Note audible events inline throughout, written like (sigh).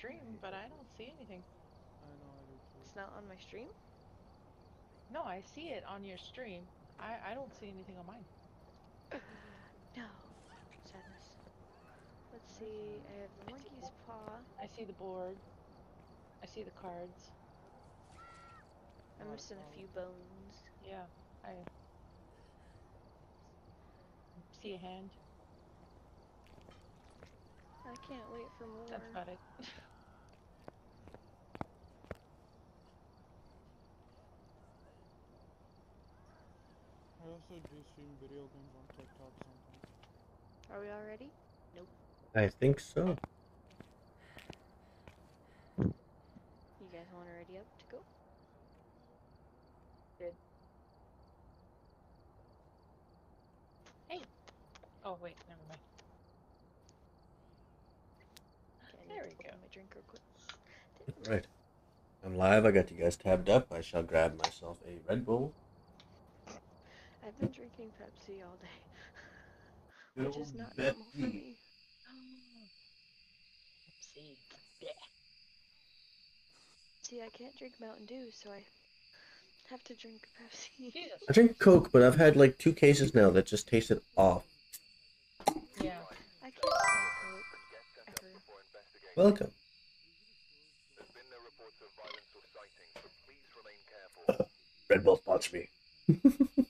stream, but I don't see anything. I know I do too. It's not on my stream. No, I see it on your stream. I, I don't see anything on mine. (laughs) No. Sadness. Let's see. I have the monkey's paw. I see the board. I see the cards. I'm missing a few bones. Yeah, I see a hand. I can't wait for more. That's about it. (laughs) also do stream video games on TikTok sometimes. Are we all ready? Nope. I think so. You guys want to ready up to go? Good. Hey! Oh wait, never mind. Okay, There we open go. My drink real quick. Right. I'm live. I got you guys tabbed up. I shall grab myself a Red Bull. I've been drinking Pepsi all day, (laughs) which is not normal for me. See. See, I can't drink Mountain Dew, so I have to drink Pepsi. I drink Coke, but I've had like two cases now that just tasted off. Yeah. I can't stand Coke ever. Welcome. (laughs) Red Bull sponsor me. (laughs)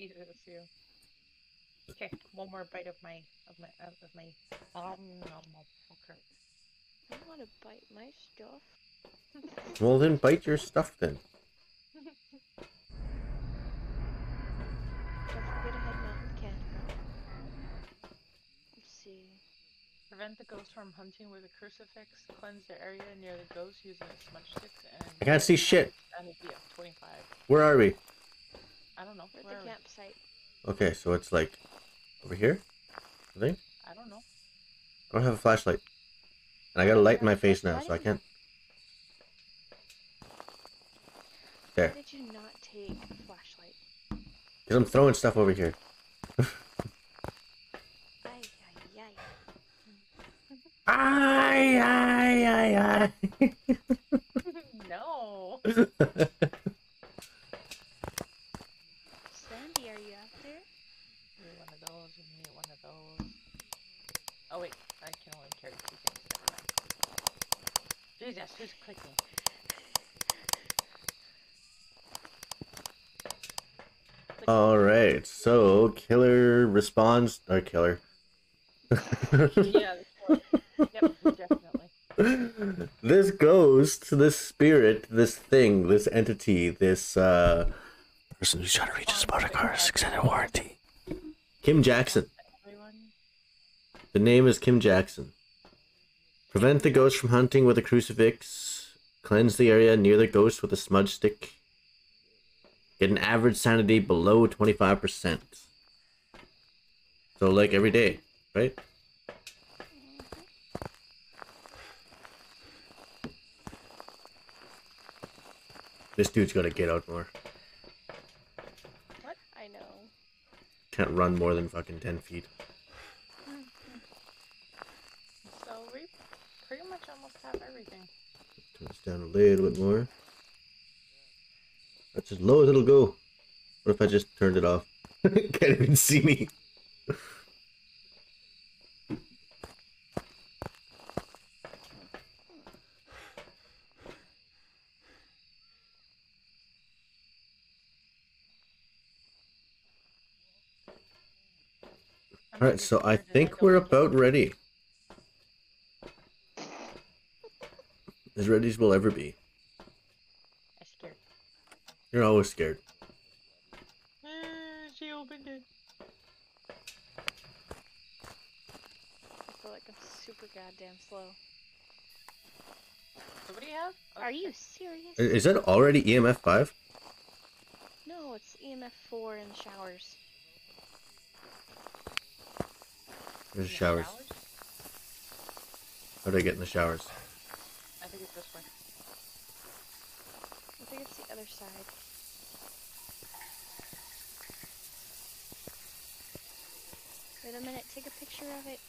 Jesus, you. Okay, one more bite of my of my of my um motherfucker. I don't want to bite my stuff. (laughs) Well, then bite your stuff then. (laughs) Don't forget I had mountain candy. Let's see. Prevent the ghost from hunting with a crucifix. Cleanse the area near the ghost using a smudge stick and. I can't see shit. That'd twenty-five. Where are we? I don't know. We're at Where the campsite. Okay, so it's like over here. I think. I don't know. I don't have a flashlight, and I got a light in my face now, so I can't. There. Why did you not take a flashlight? because I'm throwing stuff over here. Ay, ay, ay. Ay, ay, ay, (laughs) no. ay. (laughs) Sandy, are you out there? Give me one of those. Give me one of those. Oh wait, I can only carry two things. Never mind. Jesus, who's clicking? Click. All right, so killer responds or killer. Yeah. Yep, definitely. this ghost, this spirit, this thing, this entity, this uh person who's trying to reach his motor car's extended warranty. Kim Jackson. Everyone. The name is Kim Jackson. Prevent the ghost from hunting with a crucifix. Cleanse the area near the ghost with a smudge stick. Get an average sanity below 25%. So, like every day, right? This dude's gotta get out more. What? I know. Can't run more than fucking 10 feet. So we pretty much almost have everything. Turn this down a little bit more. That's as low as it'll go. What if I just turned it off? (laughs) Can't even see me. Alright, so I think we're about ready. As ready as we'll ever be. I'm scared. You're always scared. Ah, she opened it. I feel like I'm super goddamn slow. So what do you have? Are you serious? Is that already EMF 5? No, it's EMF 4 in the showers. There's In the showers. How do I get in the showers? think it's this way. I think it's the other side. Wait a minute, take a picture of it.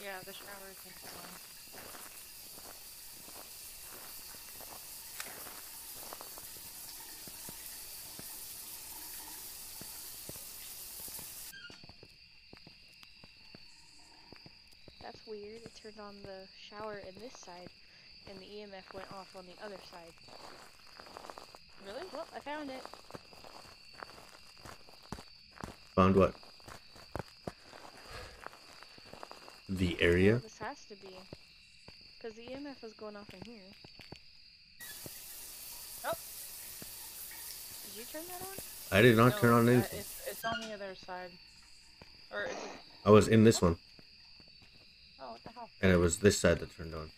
Yeah, the shower is in this one. That's weird. It turned on the shower in this side, and the EMF went off on the other side. Really? Well, I found it. Found what? The area? This has to be. Because the EMF was going off in here. Oh. Did you turn that on? I did not No, turn on uh, anything. It's, it's on the other side. Or is it? I was in this one, Oh, what the hell? and it was this side that turned on.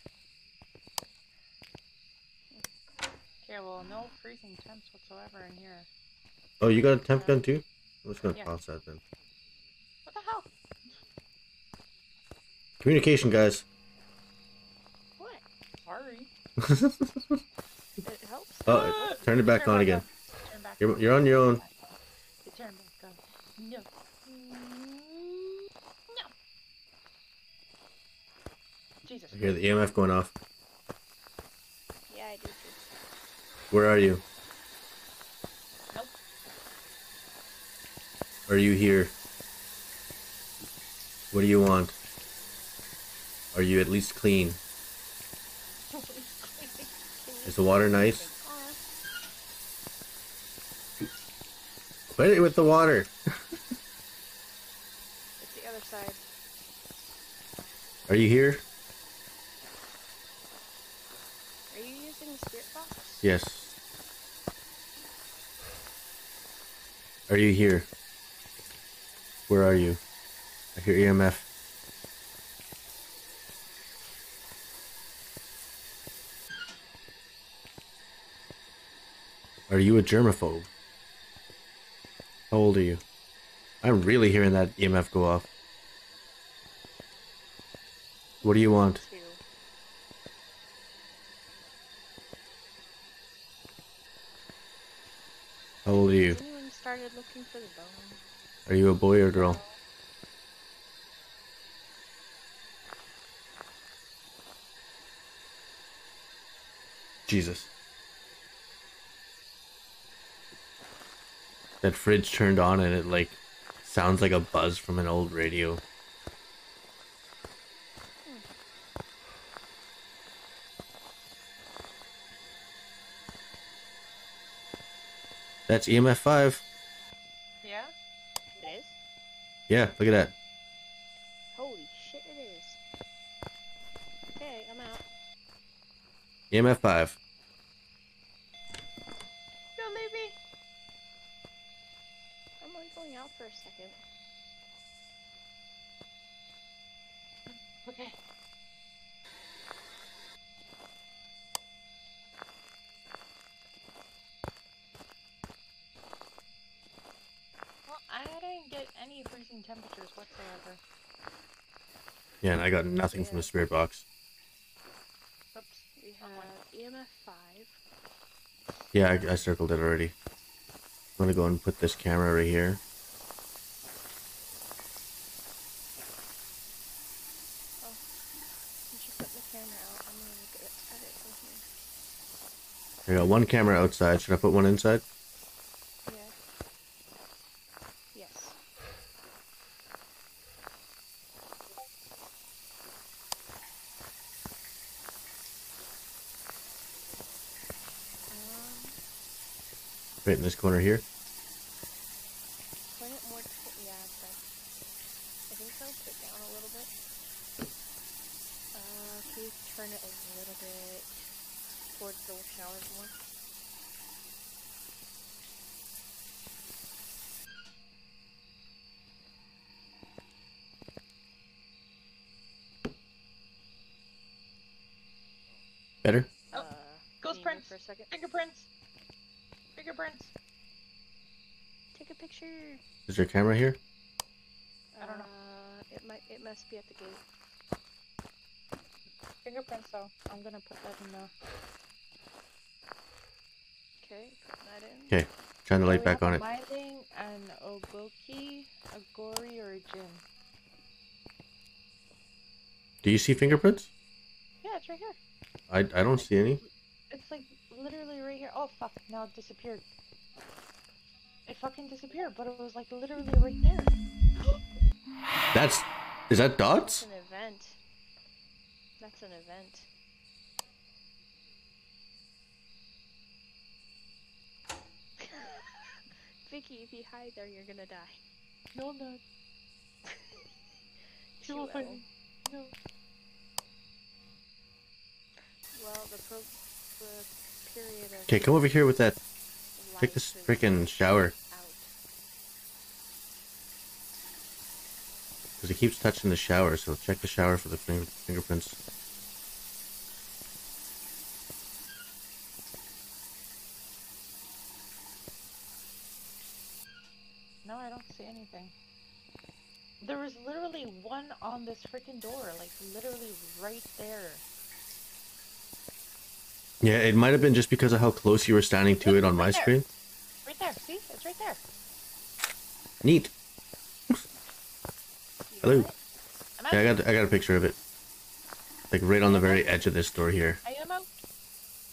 Okay, well, no freezing temps whatsoever in here. Oh, you got a temp gun too? I'm just gonna Yeah. toss that then. What the hell? Communication, guys. What? Sorry. (laughs) It helps? Oh, turn it back on again. Turn back You're, on. you're on your own. Turn back on. No. Mm, No. Jesus. I hear the EMF going off. Yeah, I do too. Where are you? Nope. Are you here? What do you want? Are you at least clean? (laughs) Is the water nice? Uh. Quit it with the water. (laughs) It's the other side. Are you here? Are you using the spirit box? Yes. Are you here? Where are you? I hear EMF. Are you a germaphobe? How old are you? I'm really hearing that EMF go off. What do you want? Two. How old are you? Has anyone started Are you a boy or girl? Jesus. That fridge turned on and it like sounds like a buzz from an old radio. That's EMF 5. Yeah? It is? Yeah, look at that. Holy shit, it is. Okay, I'm out. EMF 5. Don't leave me. I'm only going out for a second. Okay. Well, I didn't get any freezing temperatures whatsoever. Yeah, and I got nothing from the spirit box. Oops. We Oh have EMF uh, 5. Yeah, I, I circled it already. I'm gonna go and put this camera right here. Oh, Since you're putting the camera out, I'm gonna look at it, at it from here. I got one camera outside. Should I put one inside? Yeah. Yes. Um, Right this corner here. point it more to, yeah, okay. I think so. Put it down a little bit. Uh, can you turn it a little bit towards the showers more? Better? Oh, uh, ghost can you move prints. for a second. Fingerprints. Fingerprints. Take a picture. Is your camera here? I don't know. Uh, it might. It must be at the gate. Fingerprints, though. I'm gonna put that in the. Okay, put that in. Okay, shine the Okay, light we back have on a it. Minding, an Ogoki, a Gori, or a Jinn. Do you see fingerprints? Yeah, it's right here. I I don't see any. It's like literally right here. Oh fuck! Now it disappeared. It fucking disappeared, but it was like literally right there. (gasps) That's is that dots? That's an event. That's an event. (laughs) Vicky, if you hide there, you're gonna die. No, I'm not. You (laughs) You will will. find me. No. Well, the pro the period of Okay, come over here with that. Take this freaking shower. Because he keeps touching the shower, so check the shower for the finger, fingerprints. No, I don't see anything. There was literally one on this freaking door, like literally right there. Yeah, it might have been just because of how close you were standing to it on my Right screen. Right there. See? It's right there. Neat. Hello. Yeah, I got I got a picture of it. Like right on the very edge of this door here. I am out.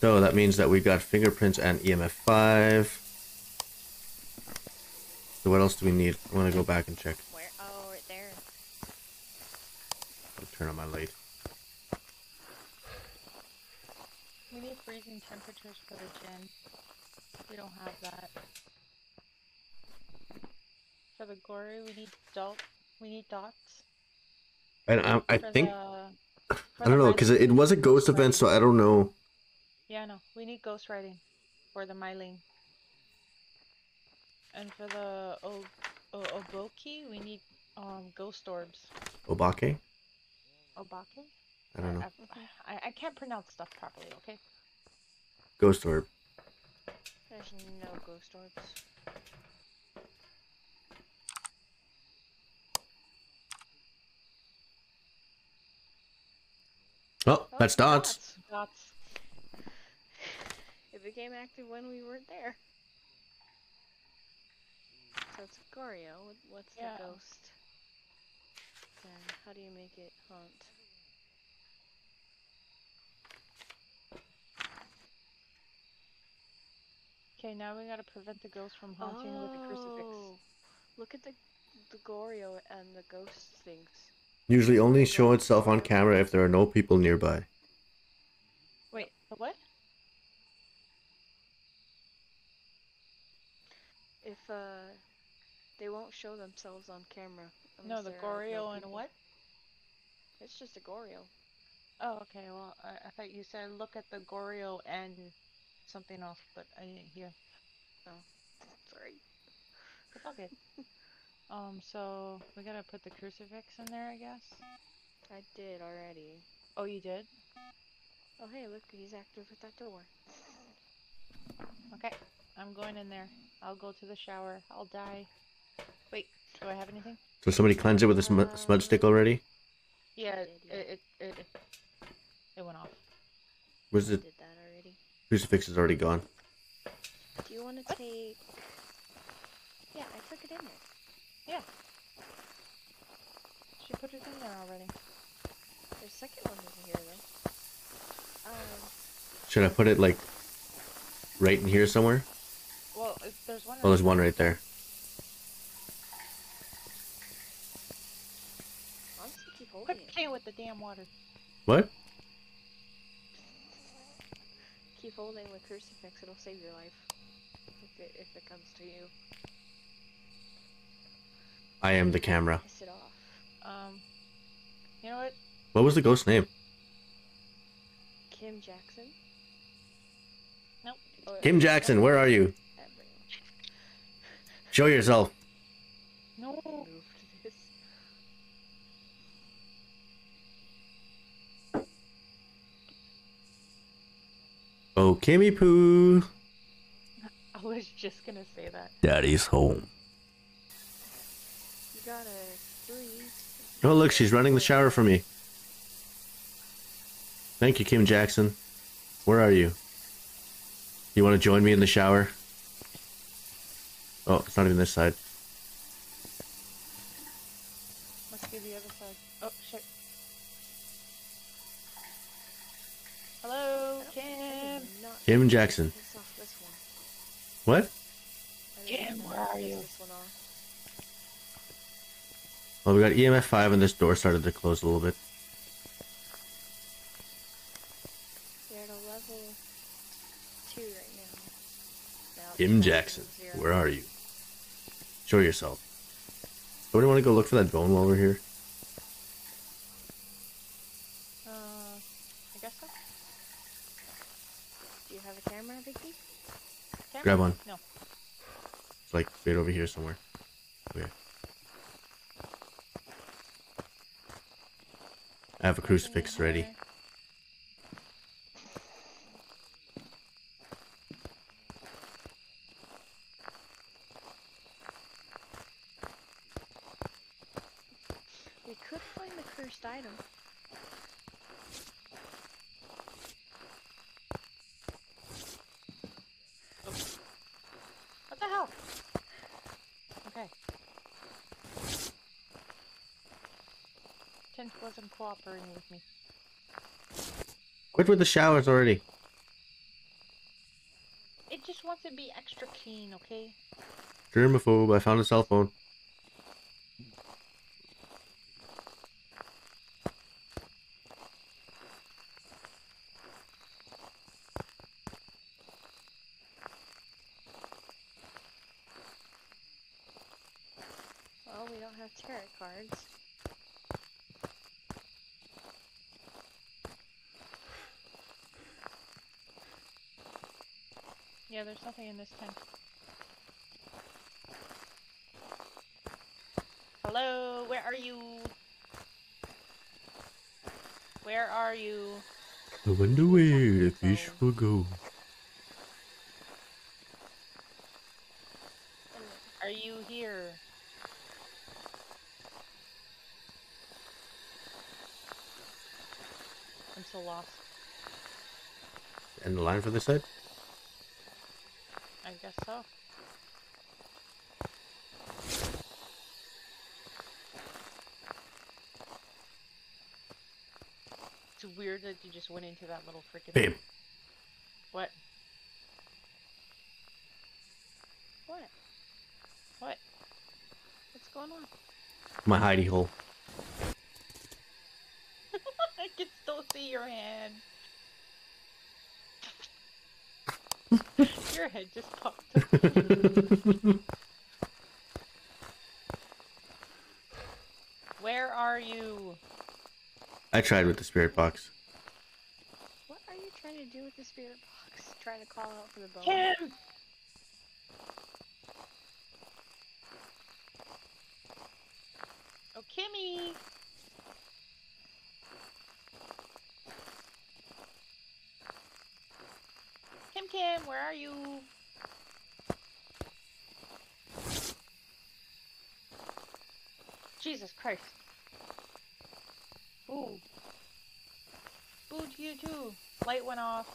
So that means that we got fingerprints and EMF five. So what else do we need? I want to go back and check. Where? Oh, right there. I'll turn on my light. Freezing temperatures for the Jinn. We don't have that. For the gory, we need dot. We need dots. And I, I For think the, I don't know because it, it was a ghost event, so I don't know. Yeah, no. We need ghost writing for the Myling. And for the o- o- Oboki, we need um ghost orbs. Obake? Obake? I don't know. I, I, I can't pronounce stuff properly, okay? Ghost orb. There's no ghost orbs. Oh, Oh, that's dots. Dots. It became active when we weren't there. So it's Goryo. What's Yeah. the ghost? Then how do you make it haunt? Okay, now we gotta prevent the ghost from haunting with the crucifix. Oh, Look at the the Goryo and the ghost things. Usually only show itself on camera if there are no people nearby. Wait, what? If uh, they won't show themselves on camera. No, the there are no Goryo and what? It's just a Goryo. Oh, okay. Well, I, I thought you said look at the Goryo and something off, but I didn't hear. Sorry. It's all good. (laughs) um, so we gotta put the crucifix in there, I guess. I did already. Oh, you did? Oh hey, look, he's active at that door. Okay, I'm going in there. I'll go to the shower. I'll die. Wait, do I have anything? So somebody cleanse it with a sm- smudge stick already? Yeah, it it, it it it went off. Was I the did that already. Crucifix is already gone. Do you want to take? Yeah, I took it in there. Yeah. She put it in there already. The second one isn't here though. Um, Should I put it like right in here somewhere? Well, it, there's one. Oh, there's one right there. honestly, keep holding Quit playing with the damn water. What? Keep holding the crucifix. It'll save your life. If it, if it comes to you, I am the camera. piss it off. Um, you know what? What was the ghost name? Kim Jackson. Nope. Oh, Kim Jackson, where are you? Show yourself. No. Moved this. Oh, Kimmy Poo. I was just gonna say that. Daddy's home. You gotta breathe. Oh, look, she's running the shower for me. Thank you, Kim Jackson. Where are you? You want to join me in the shower? Oh, it's not even this side. Must be the other side. Oh shit. Hello, I To Jackson. What? Kim, where are you? Well, we got EMF 5 and this door started to close a little bit. You're at a level two right now. Kim Jackson, where are you? Show yourself. Somebody want to go look for that bone while we're here? Uh, I guess so. Do you have a camera, Vicky? Camera? Grab one. No. It's like right over here somewhere. Okay. I have a crucifix ready. Okay. We could find the cursed item. What the hell? Okay. Tint wasn't cooperating with me. Quit with the showers already. It just wants to be extra clean, okay? Germaphobe, I found a cell phone. Well, we don't have tarot cards. Yeah, there's nothing in this tent. Hello, where are you? Where are you? I wonder where the fish will go. Are you here? I'm so lost. And the line for this side? I guess so. It's weird that you just went into that little freaking. Babe? What? What? What's going on? My hidey hole. (laughs) I can still see your hand. (laughs) your head just popped up. (laughs) Where are you? I tried with the spirit box. What are you trying to do with the spirit box? Trying to call out for the bone? Kim! Oh, Kimmy! Kim Kim, where are you? Jesus Christ. Ooh. Ooh, to you too. Light went off.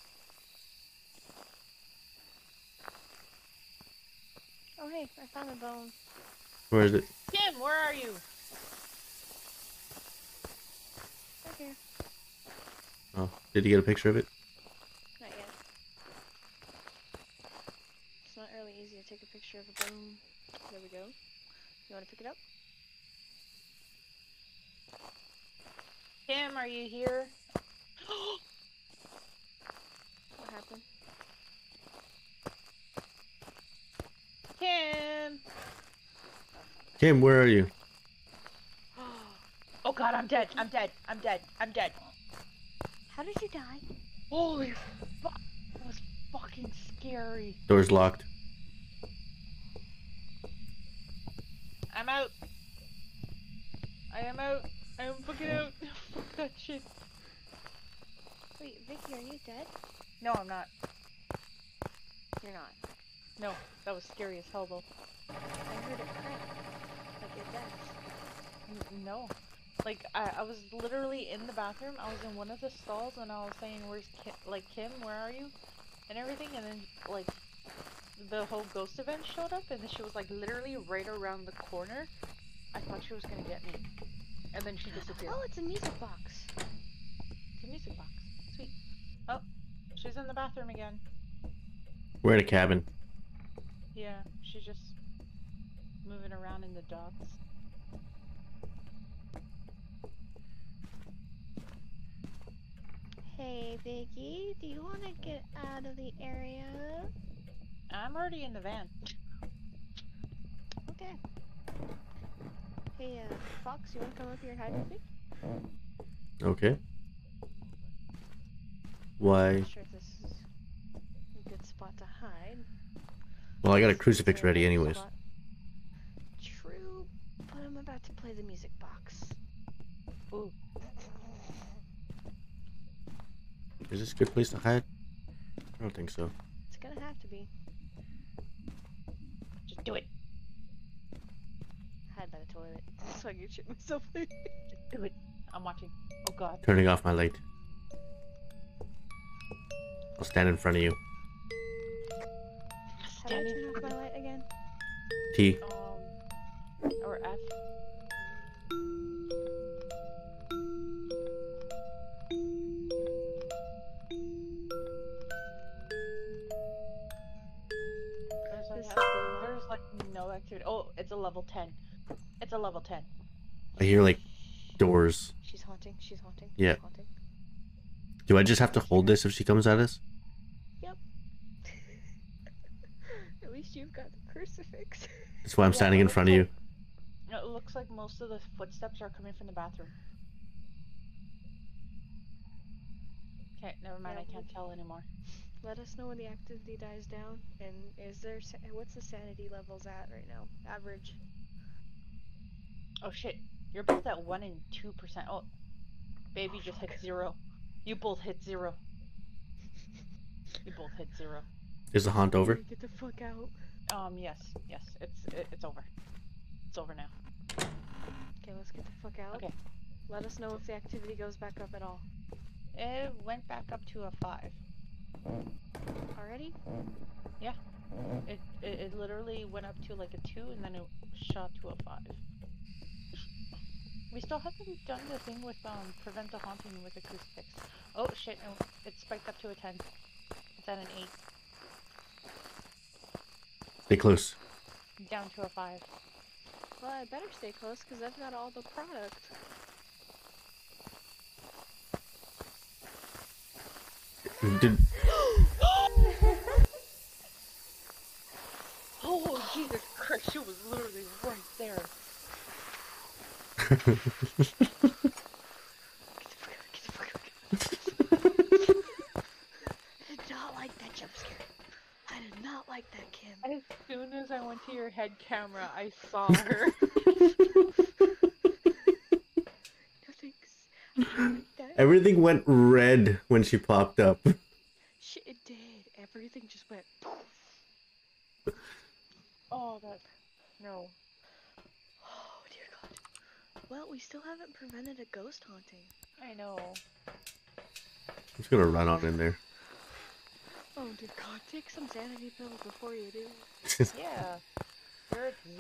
Oh hey, I found a bone. Where is it? Kim, where are you? Right here. Oh, did you get a picture of it? Not yet. It's not really easy to take a picture of a bone. There we go. You want to pick it up? Kim, are you here? What happened? Kim! Kim, where are you? Oh god, I'm dead. I'm dead. I'm dead. I'm dead. How did you die? Holy fuck. That was fucking scary. Door's locked. I'm out. I am out. I am fucking out. Fuck that shit. Wait, Vicky, are you dead? No, I'm not. You're not. No, that was scary as hell though. I heard it crack. Like your death. N- No. Like, I, I was literally in the bathroom. I was in one of the stalls and I was saying, where's Kim? Like, Kim, where are you? And everything. And then, like, the whole ghost event showed up and then she was, like, literally right around the corner. I thought she was gonna get me. And then she disappeared. Oh, it's a music box. It's a music box. Sweet. Oh, she's in the bathroom again. We're in a cabin. Yeah, she's just moving around in the docks. Hey, Vicky, do you want to get out of the area? I'm already in the van. Okay. Hey, uh, Fox, you want to come up here and hide with me? Okay. Why? Not sure if this is a good spot to hide. Well, I got a crucifix ready anyways. spot. True, but I'm about to play the music box. Ooh, Is this a good place to hide? I don't think so. It's gonna have to be. just do it. Hide by the toilet. (laughs) So I can shit myself. (laughs) Just do it. I'm watching. Oh god. Turning off my light. I'll stand in front of you. How do I turn off my light again? T. Um, or F. no. Oh, it's a level 10. It's a level 10. I hear like doors. She's haunting. She's haunting. Yeah. She's haunting. Do I just have to hold this if she comes at us? Yep. (laughs) At least you've got the crucifix. That's why I'm Yeah, standing in looks front of you. It looks like most of the footsteps are coming from the bathroom. Okay, never mind. Yeah, I can't tell anymore. Let us know when the activity dies down. And is there sa- what's the sanity levels at right now? Average. Oh shit, you're both at one and two percent. Oh, baby Oh, just fuck. hit zero. You both hit zero. You both hit zero. Is the haunt over? Get the fuck out. Um, yes, yes, it's it, it's over. It's over now. Okay, let's get the fuck out. Okay. Let us know if the activity goes back up at all. It went back up to a five. Already? It, it it literally went up to like a two and then it shot to a five. We still haven't done the thing with um prevent the haunting with the crucifix. Oh shit! No, it spiked up to a ten. It's at an eight, Stay close. down to a five. Well, I better stay close because I've got all the product. Did, Oh Jesus Christ! She was literally right there. Get the fuck out, get the fuck out, get the fuck out. I did not like that jump scare. I did not like that, Kim. As soon as I went to your head camera, I saw her. (laughs) (laughs) No thanks. I didn't like that. everything went red when she popped up. Shit, it did. Everything just went. oh, that no. Oh dear God. Well, we still haven't prevented a ghost haunting. I know. I'm just gonna run on in there. Oh dear God. Take some sanity pills before you do. (laughs) Yeah.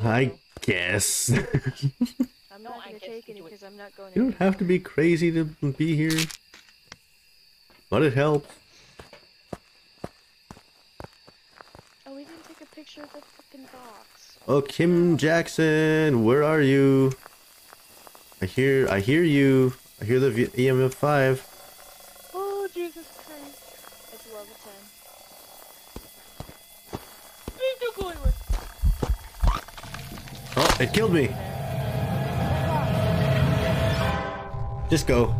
I guess. (laughs) I'm not (laughs) I gonna take you any do it. because I'm not going. you don't anywhere. have to be crazy to be here. But it helps. Oh, we didn't take a picture of the fucking box. Oh, Kim Jackson, where are you? I hear, I hear you. I hear the v- EMF five. Oh Jesus Christ! It's level 10. Please don't go anywhere. Oh, it killed me. Just go. No.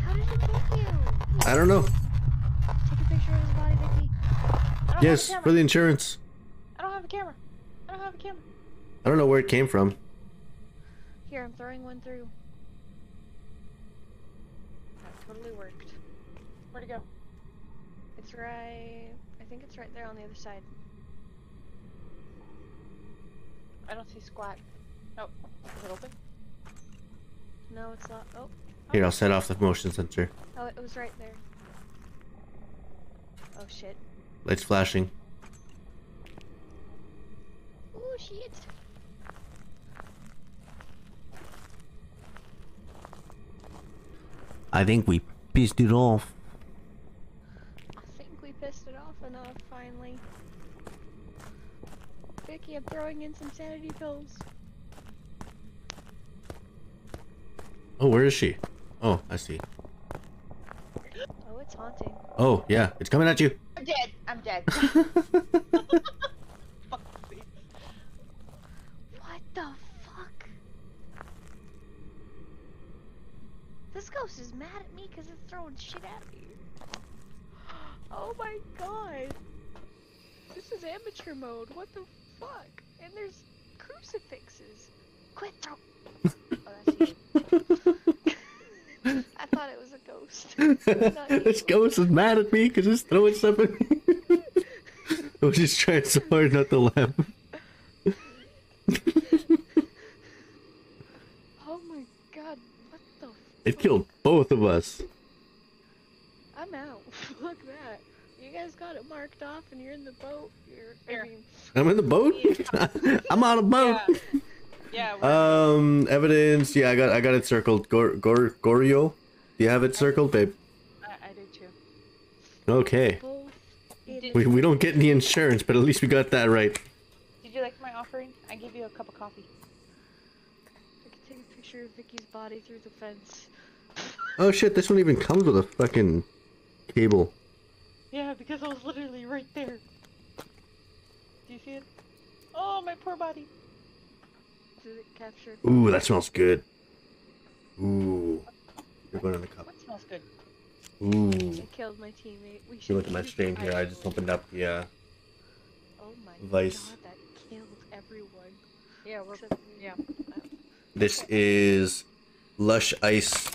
How did it get you? I don't know. Take a picture of his body, Vicky. I don't Yes, have a for the insurance. I don't have a camera. I don't have a camera. I don't know where it came from. Here, I'm throwing one through. That totally worked. Where'd it go? It's right. I think it's right there on the other side. I don't see squat. Oh, is it open? No, it's not. Oh, Here, I'll set off the motion sensor. oh, it was right there. Oh shit. Lights flashing. Oh shit. I think we pissed it off. I think we pissed it off enough, finally. Vicky, I'm throwing in some sanity pills. Oh, where is she? Oh, I see. Oh, it's haunting. Oh, yeah, it's coming at you. I'm dead. I'm dead. (laughs) What the fuck? This ghost is mad at me because it's throwing shit at me. (gasps) Oh my god. This is amateur mode. What the fuck? And there's crucifixes. Quit throw. (laughs) Oh. (laughs) I thought it was a ghost. (laughs) This ghost is mad at me because it's throwing stuff at me. I was just trying so hard not to laugh. Oh my god. What the It killed both of us. I'm out. Fuck that. You guys got it marked off and you're in the boat. You're, I mean, I'm in the boat. (laughs) (laughs) I'm on a boat. Yeah. Yeah. Um, evidence. Yeah, I got I got it circled. Gor Gor Goryo. Do you have it circled, babe? I, I do too. Okay. We we don't get any insurance, but at least we got that right. Did you like my offering? I gave you a cup of coffee. I can take a picture of Vicky's body through the fence. Oh shit! This one even comes with a fucking cable. Yeah, because I was literally right there. Do you see it? Oh, my poor body. Did it capture? Ooh, that smells good. Ooh. You're going in the cup. What smells good? Ooh. It killed my teammate. We If should look at my use stream here, I just opened up the uh, Oh my Vice. god, that killed everyone. Yeah, we're. Except. Yeah. This is Lush Ice.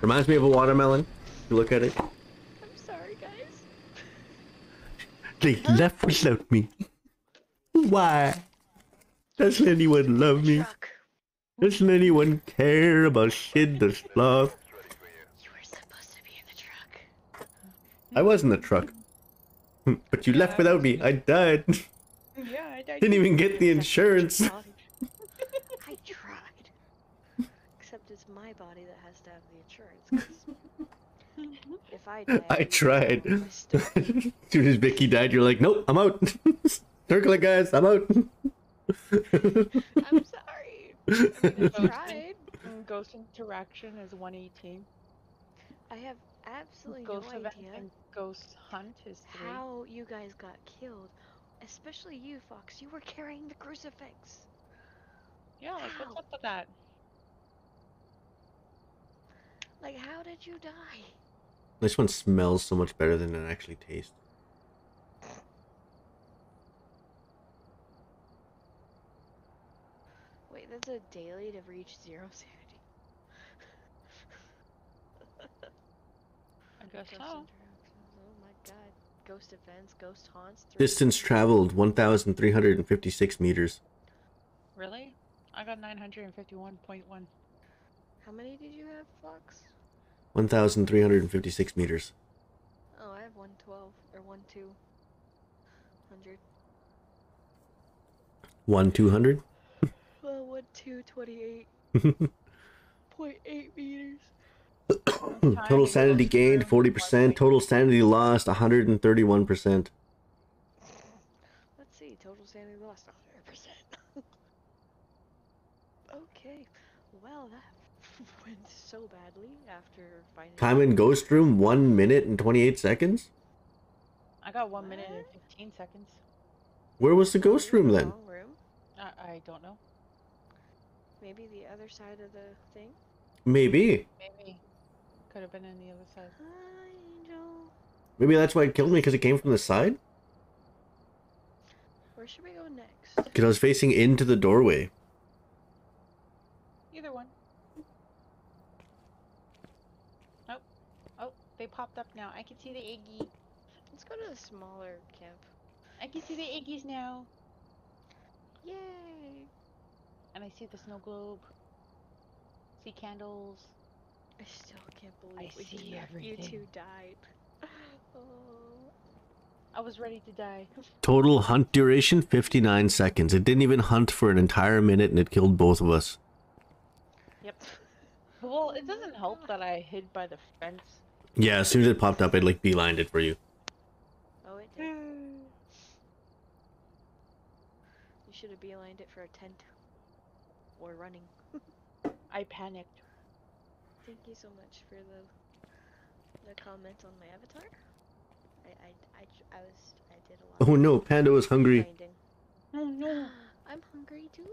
Reminds me of a watermelon. You look at it. I'm sorry, guys. They left without me. Why? Doesn't anyone love me? Doesn't anyone care about Sid the Sloth? You were supposed to be in the truck. I was in the truck. Hmm, but you left without me. I died. Yeah, I died. Didn't even get the insurance. (laughs) I tried. Except it's my body that has to have the insurance. 'cause if I die, (laughs) I tried. I still- as soon as Vicky died, you're like, nope, I'm out. (laughs) Circle it, guys. I'm out. (laughs) I'm sorry. I tried. Ghost interaction is 118. I have absolutely Ghost no event idea and ghost hunt is three. how you guys got killed. Especially you, Fox. You were carrying the crucifix. Yeah, like How? what's up with that? Like, how did you die? This one smells so much better than it actually tastes. Wait, that's a daily to reach zero sanity. I guess Ghost so. Oh my god. Ghost events, ghost haunts. three. Distance traveled 1,356 meters. Really? I got 951.1. How many did you have, Fox? 1,356 meters. Oh, I have 112 or 1 2. 100. 1 200? (laughs) Well, 1 2 28. 0.8 meters. (coughs) Total sanity gained 40%. Total sanity lost 131%. Let's see, total sanity lost 100%. (laughs) okay, well, that (laughs) went so badly after finding Time in ghost room 1 minute and 28 seconds? I got 1 minute and 15 seconds. Where was the ghost room then? Room. I, I don't know. Maybe the other side of the thing. Maybe. Maybe. Could have been in the other side. Angel. Maybe that's why it killed me because it came from the side? Where should we go next? Because I was facing into the doorway. Either one. Oh. Oh, they popped up now. I can see the eggy. Let's go to the smaller camp. I can see the eggies now. Yay! And I see the snow globe. See candles. I still can't I believe we see everything. you two died. (laughs) Oh. I was ready to die. Total hunt duration 59 seconds. It didn't even hunt for an entire minute and it killed both of us. Yep. Well, it doesn't help that I hid by the fence. Yeah, as soon as it popped up, it like beelined it for you. Oh, it did. You should have beelined it for a tent. Or running. (laughs) I panicked. Thank you so much for the the comment on my avatar. I I I was I did a lot. Oh of no, Panda was hungry. finding. (gasps) Oh no. (gasps) I'm hungry too.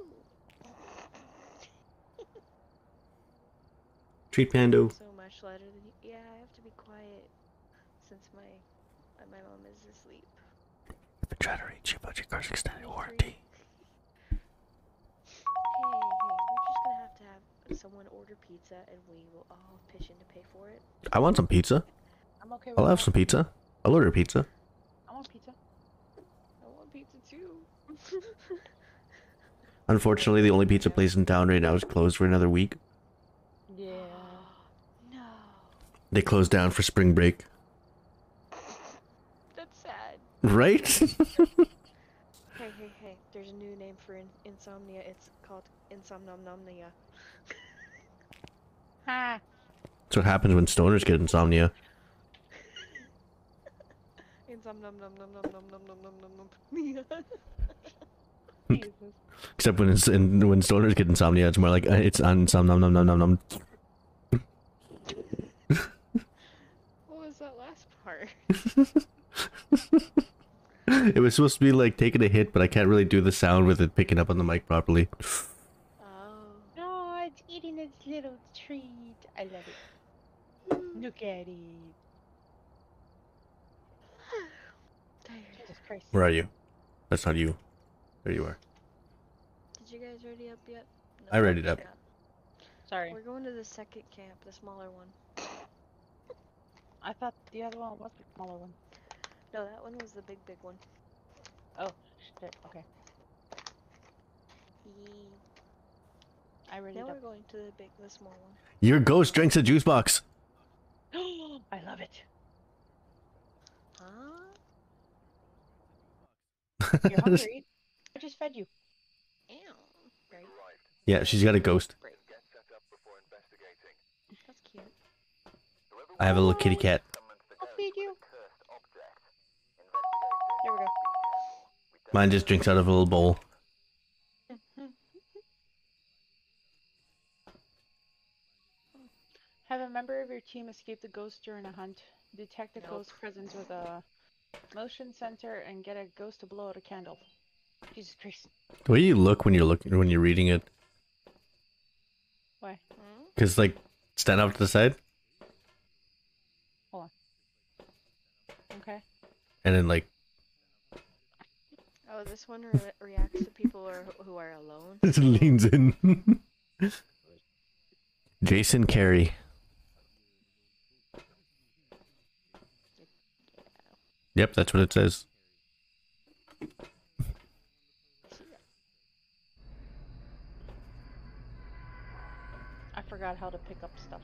Treat Pando. So much louder than you. Yeah, I have to be quiet since my uh, my mom is asleep. The try to reach your budget cards extended Me warranty. Hey, hey, we're just gonna have to have someone order pizza and we will all pitch in to pay for it. I want some pizza. I'm okay with I'll have that. some pizza. I'll order pizza. I want pizza. I want pizza too. (laughs) Unfortunately, the only pizza place in town right now is closed for another week. They closed down for spring break. That's sad. Right? (laughs) hey, hey, hey. There's a new name for in insomnia. It's called insomnomnomnia. (laughs) ah. That's what happens when stoners get insomnia. Except when when stoners get insomnia, it's more like it's on. Was that last part? (laughs) It was supposed to be like taking a hit, but I can't really do the sound with it picking up on the mic properly. Oh. No, it's eating its little treat. I love it. Hmm. Look at it. (sighs) Tired. Jesus Christ. Where are you? That's not you. There you are. Did you guys ready up yet? I readied up. Sorry. We're going to the second camp, the smaller one. I thought the other one was the smaller one. No, that one was the big, big one. Oh, shit. Okay. Yee. I read it Now we're up. going to the big, the small one. Your ghost drinks a juice box. (gasps) I love it. Huh? You're hungry? (laughs) I just fed you. Ew. Right. yeah, she's got a ghost. Great. That's cute. I have a little kitty cat. I'll feed you. There we go. Mine just drinks out of a little bowl. (laughs) Have a member of your team escape the ghost during a hunt. Detect a Nope. ghost presence with a motion sensor and get a ghost to blow out a candle. Jesus Christ. The way you look when you're looking when you're reading it, Why? Hmm? cause like stand up to the side, Okay. and then like Oh, this one re- reacts to people who are, who are alone. just (laughs) leans in. Jason Carey. Yep, that's what it says. I forgot how to pick up stuff.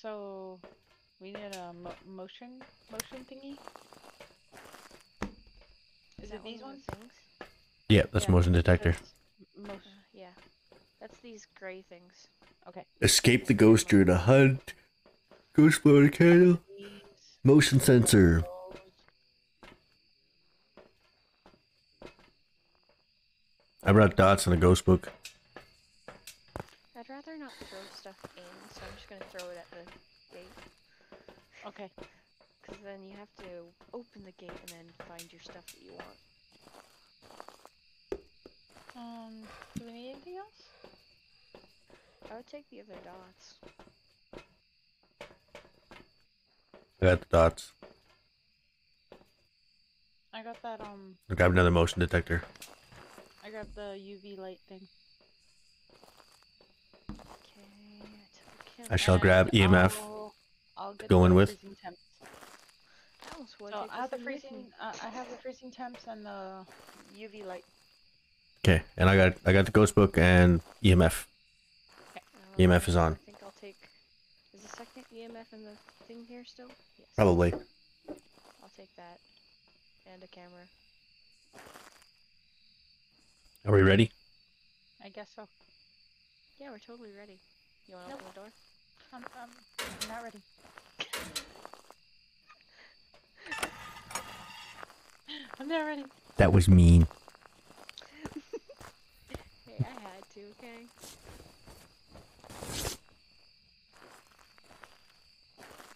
So, we need a mo- motion motion thingy. Is, that it these one ones? of the things? Yeah, that's Yeah, motion detector. says Motion. Uh, yeah. That's these gray things. Okay. Escape the ghost during a hunt. Ghost blow a candle. Motion sensor. I brought dots in a ghost book. I'd rather not throw stuff in, so I'm just gonna throw it at the gate. Okay. Because then you have to open the gate and then find your stuff that you want. Um, do we need anything else? I would take the other dots. I got the dots. I got that, um, I grab another motion detector. I grabbed the UV light thing. Okay, I took a I shall grab EMF I'll, I'll get go in with. temps. I So I have the this thing with freezing, uh, I have the freezing temps and the UV light. Okay, and I got I got the ghost book and EMF. Um, EMF is on. I think I'll take. Is the second EMF in the thing here still? Yes. Probably. I'll take that. And a camera. Are we ready? I I guess so. Yeah, we're totally ready. You wanna Nope. open the door? I'm, I'm, I'm not ready. I'm not ready. That was mean. Hey, I had to, okay?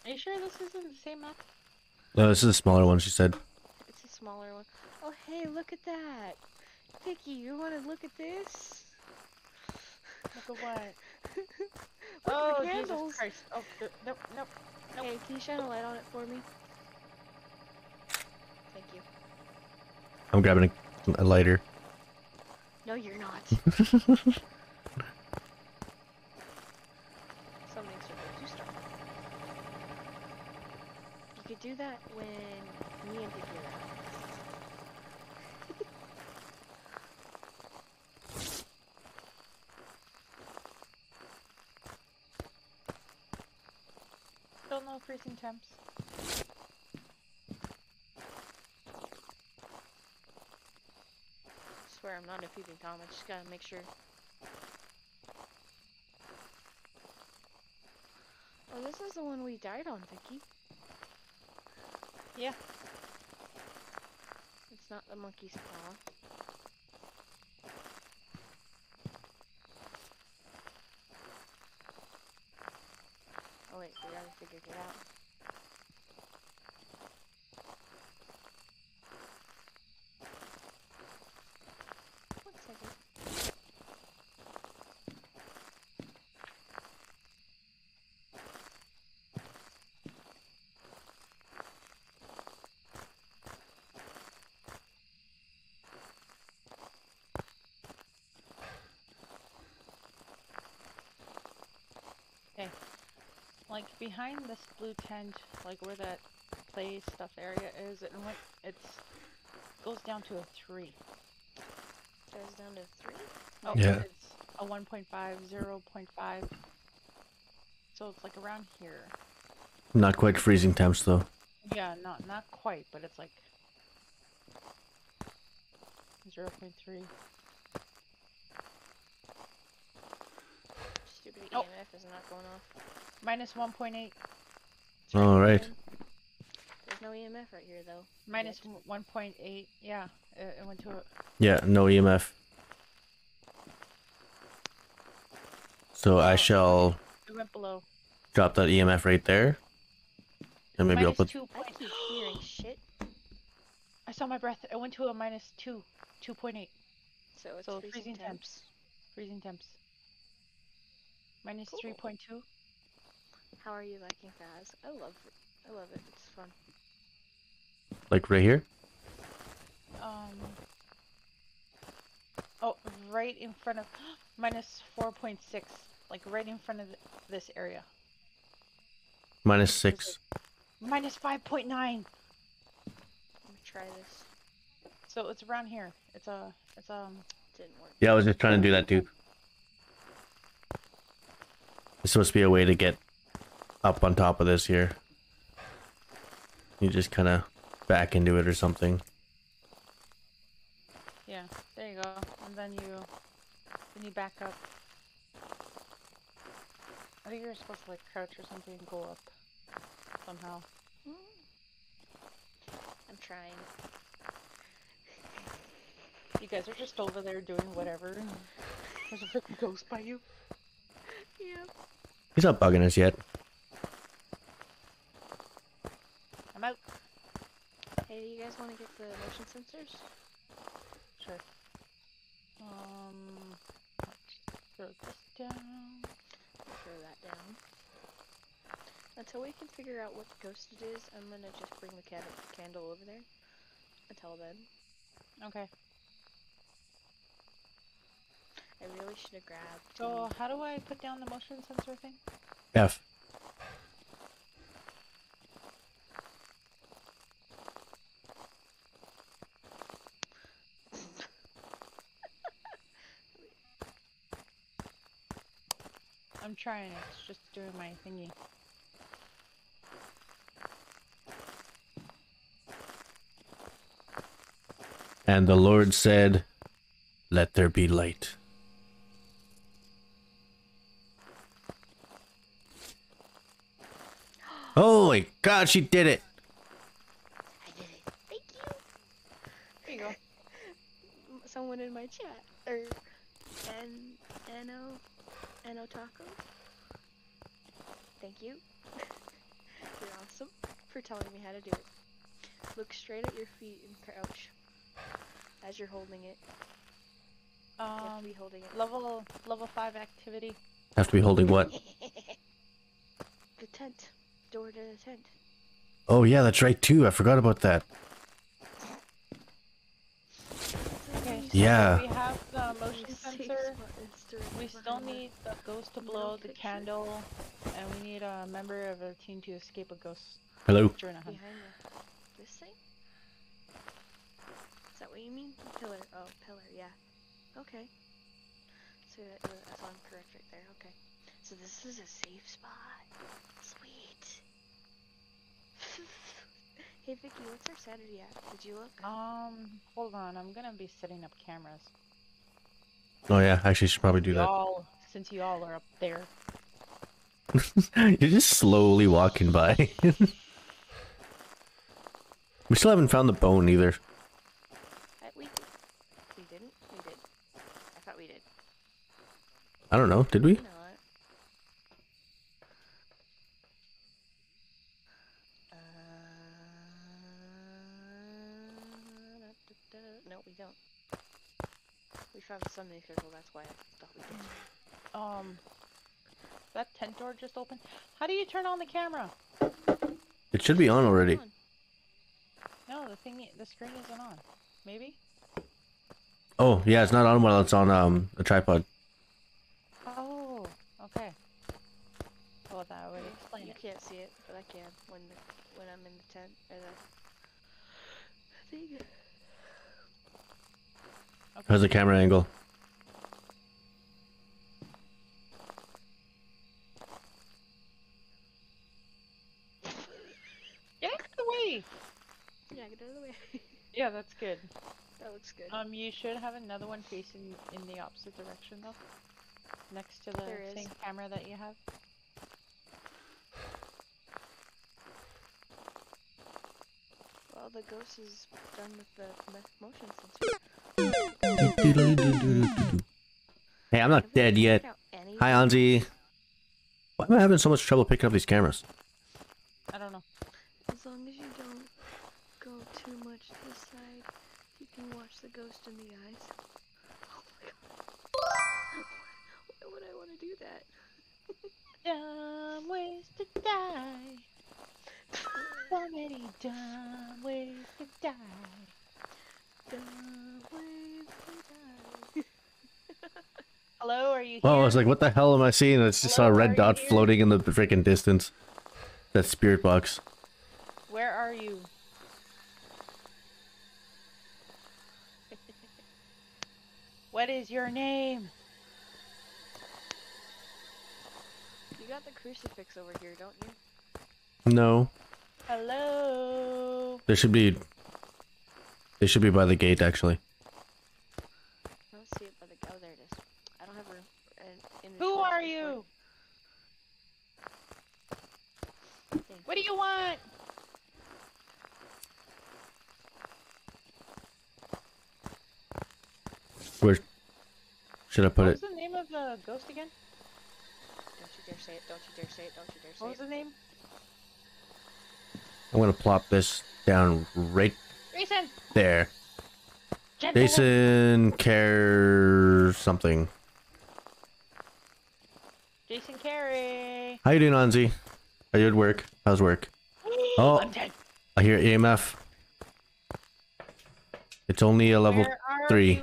Are you sure this isn't the same map? No, this is a smaller one. She said. It's a smaller one. Oh, hey, look at that! Vicky, you wanna look at this? Look at what? Look oh, the candles! Jesus Christ. Oh, th- nope, nope. Nope. Hey, can you shine a light on it for me? Thank you. I'm grabbing a, a lighter. No, you're not. (laughs) Something's supposed to start. You could do that when me and Vicky are out. Still no freezing temps. swear I'm not a peeping Tom, I just gotta make sure. Oh, this is the one we died on, Vicky. Yeah. It's not the monkey's paw. Wait, we already figured it out. One second. Like behind this blue tent, like where that play stuff area is, it went, it's goes down to a three. Goes down to three. Oh, Yeah. It's a 1.5, 0.5. So it's like around here. Not quite freezing temps though. Yeah, not not quite, but it's like 0.3. Stupid Oh. Is not going off. Minus 1.8. It's right All here, right. man. There's no EMF right here though. Minus Yet. w- 1.8. Yeah, it, it went to a. Yeah, no EMF. So I shall It went below. drop that EMF right there. And maybe I'll put 2. I keep hearing shit. I saw my breath. It went to a minus 2. 2.8. So it's So freezing, freezing temps. temps. Freezing temps. Minus Cool. 3.2. How are you liking Phas? I love it. I love it. It's fun. like right here. Um. Oh, right in front of (gasps) minus 4.6. Like right in front of th- this area. Minus six. Minus 5.9. Let me try this. So it's around here. It's a. It's um. Didn't work. Yeah, I was just trying to do that too. It's supposed to be a way to get up on top of this here. You just kind of back into it or something. Yeah. There you go. And then you. Then you back up. I think you're supposed to like crouch or something and go up. Somehow. Mm. I'm trying. (laughs) You guys are just over there doing whatever. (laughs) There's a freaking ghost by you. Yeah. He's not bugging us yet. I'm out. Hey, you guys want to get the motion sensors? Sure. Um, throw this down. Throw that down. Until we can figure out what ghost it is, I'm gonna just bring the cat candle over there. Until then, Okay. I really should have grabbed. So how do I put down the motion sensor thing? F. trying, it's just doing my thingy. And the Lord said, Let there be light. (gasps) Holy God, she did it! Straight at your feet and crouch as you're holding it. You have Um, to be holding it. level level five activity. Have to be holding what? (laughs) the tent. Door to the tent. Oh yeah, that's right too. I forgot about that. Okay. so Yeah. We have the motion sensor. spot is directly We still need the ghost to blow the candle, and we need a member of our team to escape a ghost Hello. behind during a hunt. the this thing. Is that what you mean? Pillar. Oh, pillar. Yeah. Okay. So that, uh, that's all I'm correct right there. Okay. So this is a safe spot. Sweet. (laughs) hey Vicky, what's our Saturday at? Did you look? Um, hold on. I'm gonna be setting up cameras. Oh yeah, actually, should probably do that. Y'all, since y'all are up there. (laughs) You're just slowly walking by. (laughs) we still haven't found the bone either. Uh, we did. We didn't. We did. I thought we did. I don't know. Did we? You know what? Uh. No, we don't. We found the summoning circle, that's why I thought we did. Um, that tent door just opened. How do you turn on the camera? It should be on already. On. No, the thing, the screen isn't on. Maybe. Oh yeah, it's not on while it's on um a tripod. Okay. Well, that would explain You it. can't see it, but I can when the, when I'm in the tent or the thing. How's the camera angle? Get out of the way. Yeah, get out of the way. (laughs) Yeah, that's good. that looks good. Um, you should have another one facing in the opposite direction though. Next to the There is. same camera that you have. well, the ghost is done with the motion sensor. Hey, I'm not Have dead yet. checked out any- Hi, Anzi. Why am I having so much trouble picking up these cameras? I don't know. As long as you don't go too much to the side, you can watch the ghost in the Dumb ways to die. So many dumb ways to die. Dumb ways to die. (laughs) Hello, are you here? Oh, I was like, what the hell am I seeing? I just saw a red dot here? floating in the freaking distance. That spirit box. Where are you? (laughs) what is your name? Got the crucifix over here, don't you? No, Hello. there should be. They should be by the gate, actually. I don't see it by the. Oh, there it is. I don't have room. Uh, An Who are you? it. What do you want? Where should I put What was it? the name of the ghost again? Don't you dare say it. Don't you dare say it. Don't you dare say What was the name? I'm gonna plop this down right Jason. there. Gentleman. Jason care something. Jason Carey. How you doing, Anzi? Are you at work? How's work? (gasps) Oh. I'm dead. I hear EMF. It's only a level. Where are three. you?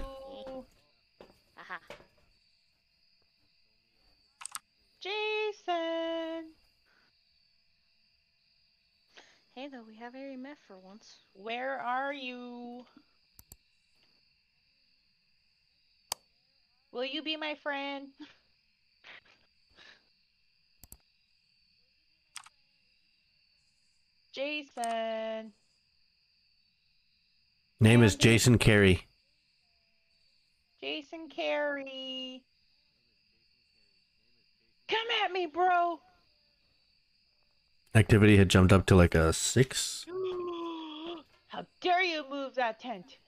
Jason. Hey, though, we have Airy Meth for once. Where are you? Will you be my friend? Jason. Name is Jason Carey. Jason Carey. Come at me, bro. Activity had jumped up to like a six. (gasps) How dare you move that tent?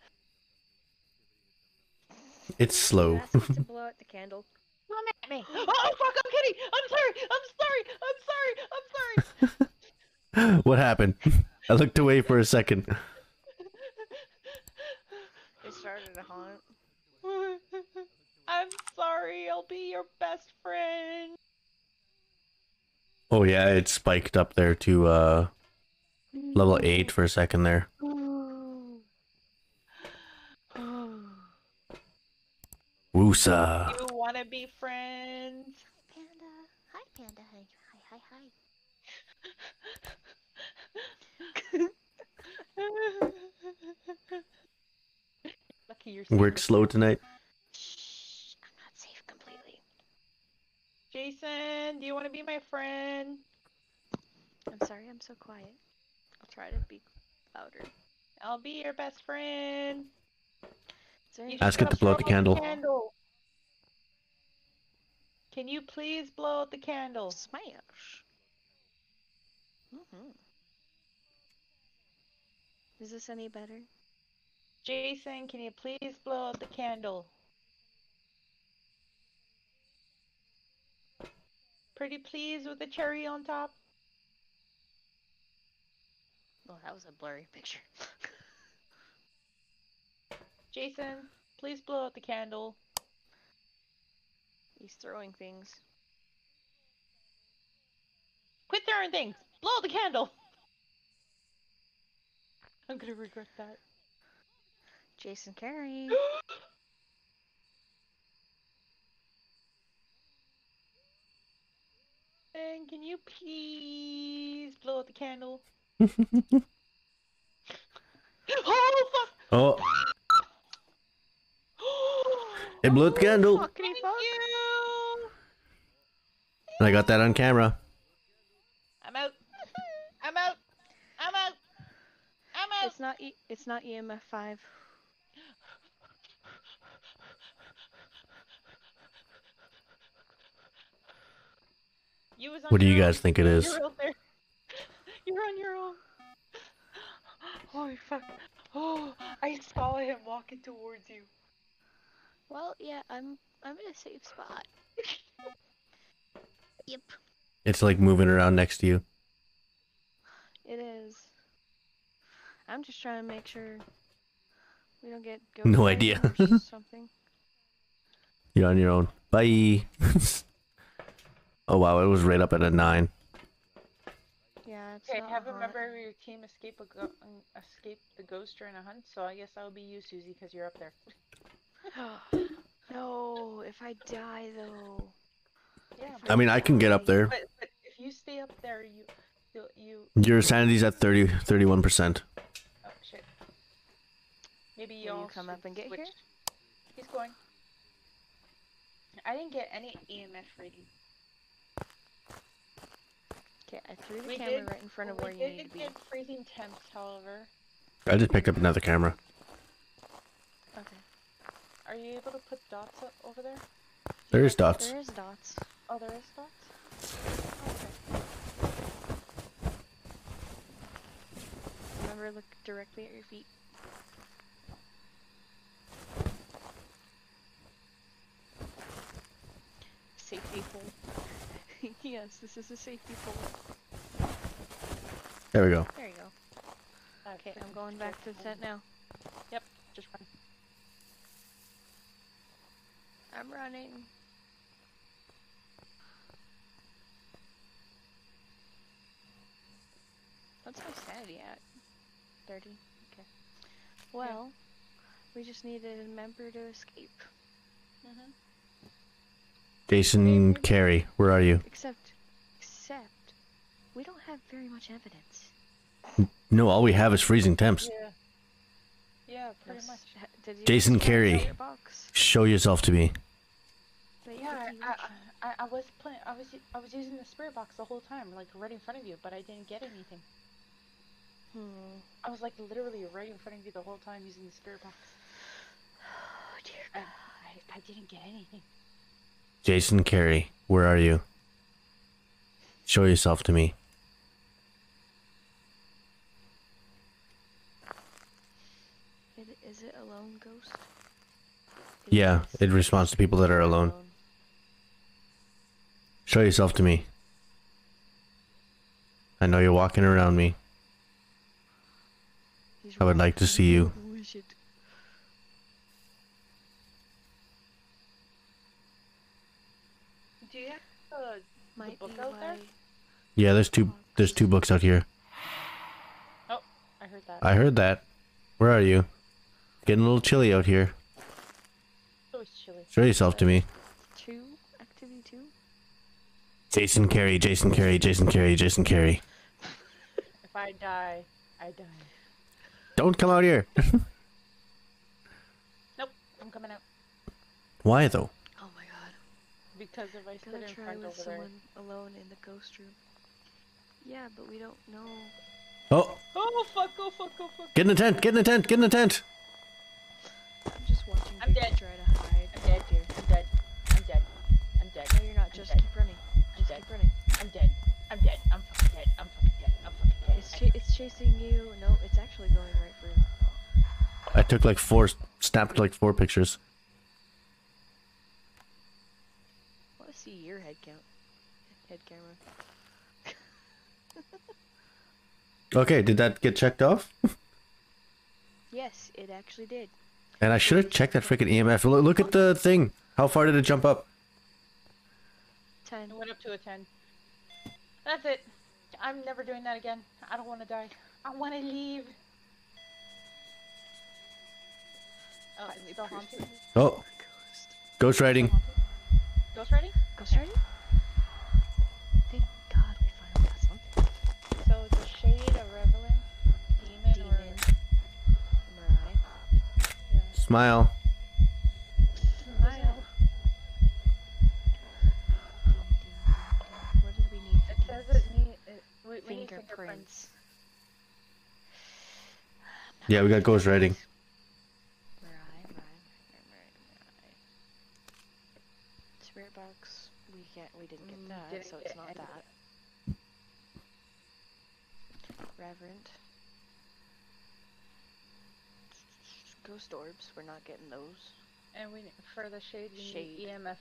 It's slow. Ask him to blow out the candle. (gasps) Come at me. Oh fuck! I'm kidding. I'm sorry. I'm sorry. I'm sorry. I'm sorry. (laughs) what happened? (laughs) I looked away for a second. It started to haunt. (laughs) I'm sorry. I'll be your best friend. Oh yeah, it spiked up there to uh level eight for a second there. (sighs) Woosa. You wanna be friends? Panda. Hi, Panda. Hi, hi, hi, hi. (laughs) Lucky you're Work safe. slow tonight. Shh, I'm not safe completely. Jason, do you want to be my friend? I'm sorry, I'm so quiet. I'll try to be louder. I'll be your best friend. You Ask it to blow out the blow candle. Can you please blow out the candle? Smash. Mm-hmm. Is this any better? Jason, can you please blow out the candle? Pretty pleased with the cherry on top? Oh, that was a blurry picture. (laughs) Jason, please blow out the candle. He's throwing things. Quit throwing things! Blow out the candle! (laughs) I'm gonna regret that. Jason Carey. (gasps) (gasps) (gasps) And can you please blow out the candle? (laughs) oh fuck! Oh, it blew out the candle. Fuckity Thank fuck. you! I got that on camera. I'm out. I'm out. I'm out. I'm out. It's not. E- it's not EMF five. You was on What do your you own. guys think it is? You're. You're on your own. Holy fuck. Oh, I saw him walking towards you. Well, yeah, I'm. I'm in a safe spot. (laughs) yep, It's like moving around next to you. it is. I'm just trying to make sure we don't get No idea. or (laughs) something. You're on your own. Bye. (laughs) oh wow, it was right up at a nine. Yeah, it's Okay, not have a member of your team escape a go- um, escape the ghost during a hunt. So I guess that would be you, Susie, because you're up there. (gasps) no, if I die though. Yeah. If I mean, I can get up there. But, but if you stay up there, you you, you Your sanity's at 30, 31%. oh shit. Maybe Will you y'all come up and get here? He's going. I didn't get any EMF reading. Okay, I threw the We camera did- right in front of where you did need to be. get freezing temps, however. I just picked up another camera. Okay. Are you able to put dots o- over there? There's dots. There is dots. Oh, there is dots. Okay. Remember, look directly at your feet. Safety pole. (laughs) yes, this is a safety pole. There we go. There you go. Okay, I'm going back to the shit. tent now. Yep, just run. I'm running. What's my sanity at? 30? Okay. Well, we just needed a member to escape. Mm-hmm. Jason Carey, where are you? Except, except, we don't have very much evidence. No, all we have is freezing temps. Yeah. Yeah, pretty Yes. much. Did you Jason Carey. out your box? Show yourself to me. That you Yeah, I. I, I, I was playing. I was, u- I was using the spirit box the whole time, like right in front of you, but I didn't get anything. Hmm. I was like literally right in front of you the whole time using the spirit box. Oh dear I, God. I, I didn't get anything. Jason Carey, where are you? Show yourself to me. It, is it alone, ghost? It yeah, it responds to people that are alone. Show yourself to me. I know you're walking around me. I would like to see you. Yeah, there's two there's two books out here. Oh, I heard that. I heard that. Where are you? Getting a little chilly out here. It was chilly. Show yourself to me. Two? Activity two? Jason Carey, Jason Carey, Jason Carey, Jason Carey. (laughs) If I die, I die. Don't come out here. (laughs) Nope, I'm coming out. Why though? Oh my god. Because if I stood Gonna in try front with over there. someone alone in the ghost room. Yeah, but we don't know. Oh, Oh fuck, oh fuck, oh fuck. get in the tent, get in the tent, get in the tent. I'm just watching I'm dead. try to hide. I'm dead. Dear. I'm dead. I'm dead. I'm dead. No, you're not. I'm Just dead. keep running. I'm Just dead. keep running. I'm dead. I'm dead. I'm fucking dead. I'm fucking dead. I'm fucking dead. It's, I- cha- it's chasing you. No, it's actually going right for you. I took like four, snapped like four pictures. I want to see your head count. Head camera. Okay, did that get checked off? Yes, it actually did. And I should have checked that freaking EMF. Look, look at the thing. How far did it jump up? Ten. I went up to a 10. That's it. I'm never doing that again. I don't want to die. I want to leave. Oh, it's still haunted. Oh, Ghost. ghost writing. Still haunted? Ghost writing? Ghost writing? Thank God we finally got something. So it's a shade, a revenant, demon, Demon. or Moroi. yeah. Smile. Smile. Ding, ding, ding, ding. What did we need It says it need it, we, we need fingerprints. fingerprints. Yeah, we got ghost writing. Moroi, Moroi, Moroi, Moroi, Moroi. Spirit box. We can't. We didn't get Mm, that, didn't so it's get not any of that. Reverend. Ghost orbs. We're not getting those. And we for the shade, we Shade. need EMF.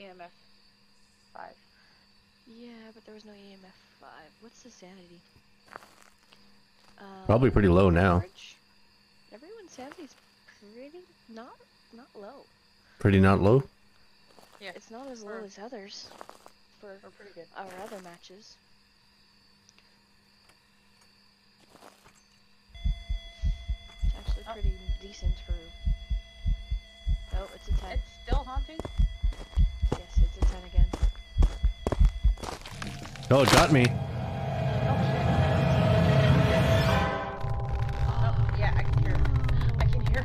EMF five. Yeah, but there was no EMF five. What's the sanity? Uh, Probably pretty low now. average? Everyone's sanity's pretty not not low. Pretty not low. Yeah, It's not as low as others for we're pretty good. our other matches. It's actually Oh. Oh. pretty decent for. Oh, it's a ten. It's still haunting. Yes, it's a ten again. Oh, it got me. Oh yeah, I can hear. I can hear.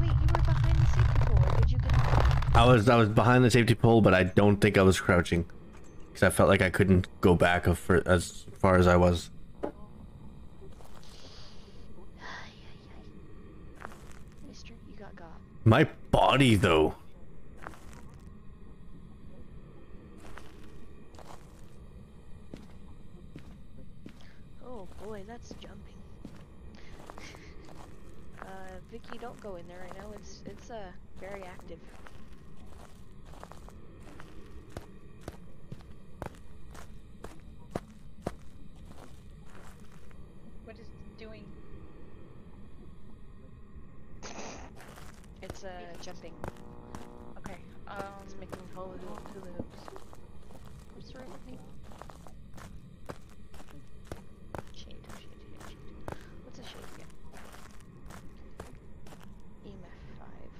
Wait, you were behind the safety pole. Did you get out? I was I was behind the safety pole, but I don't think I was crouching, because I felt like I couldn't go back for as far as I was. Mister, you got got. My body, though. Oh boy, that's jumping. (laughs) uh, Vicky, don't go in there right now. It's it's uh very active. What is it doing? It's uh jumping. Okay. Um. It's making hula hoop- hula hoops. What's the right thing? Shade, shade, shade, shade. What's a shade again? EMF five.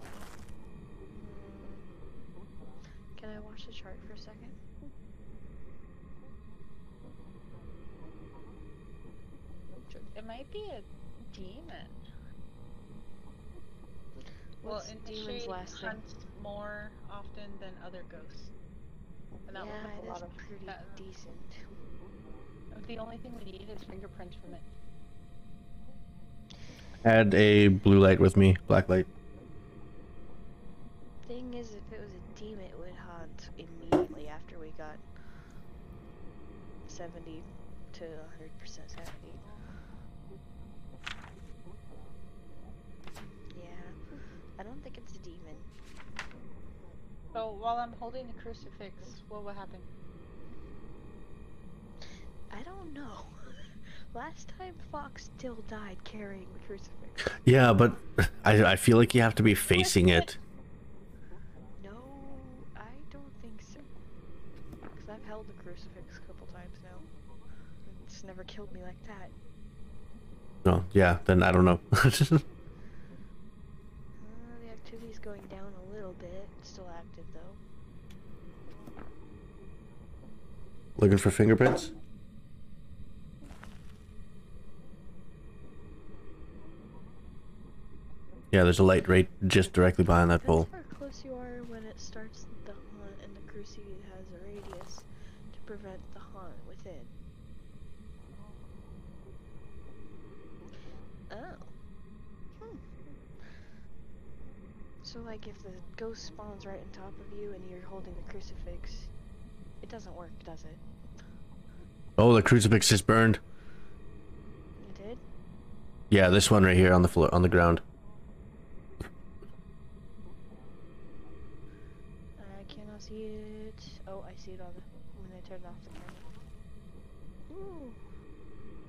Hmm. Can I watch the chart for a second? It might be a demon. Well, What's in the demon's shade last thing? hunts more often than other ghosts. And that yeah, one has it a lot of pretty that- uh, decent. The only thing we need is fingerprints from it. Add a blue light with me, black light. Thing is, if it was a demon it would haunt immediately after we got 70 So while I'm holding the crucifix, what will happen? I don't know. (laughs) Last time Fox still died carrying the crucifix. Yeah, but (laughs) I I feel like you have to be facing it. No, I don't think so. Because I've held the crucifix a couple times now. It's never killed me like that. No, yeah, then I don't know. (laughs) Uh, the activity's going down a little bit. It's still active though. Looking for fingerprints? Yeah, there's a light right just directly behind that That's pole. how close you are when it starts the hunt and the crucifix has a radius to prevent the haunt within. Oh. Hmm. So like if the ghost spawns right on top of you and you're holding the crucifix, it doesn't work, does it? Oh, the crucifix just burned. It did? Yeah, this one right here on the floor, on the ground. I cannot see it. Oh, I see it on the when I turned off the camera. Ooh.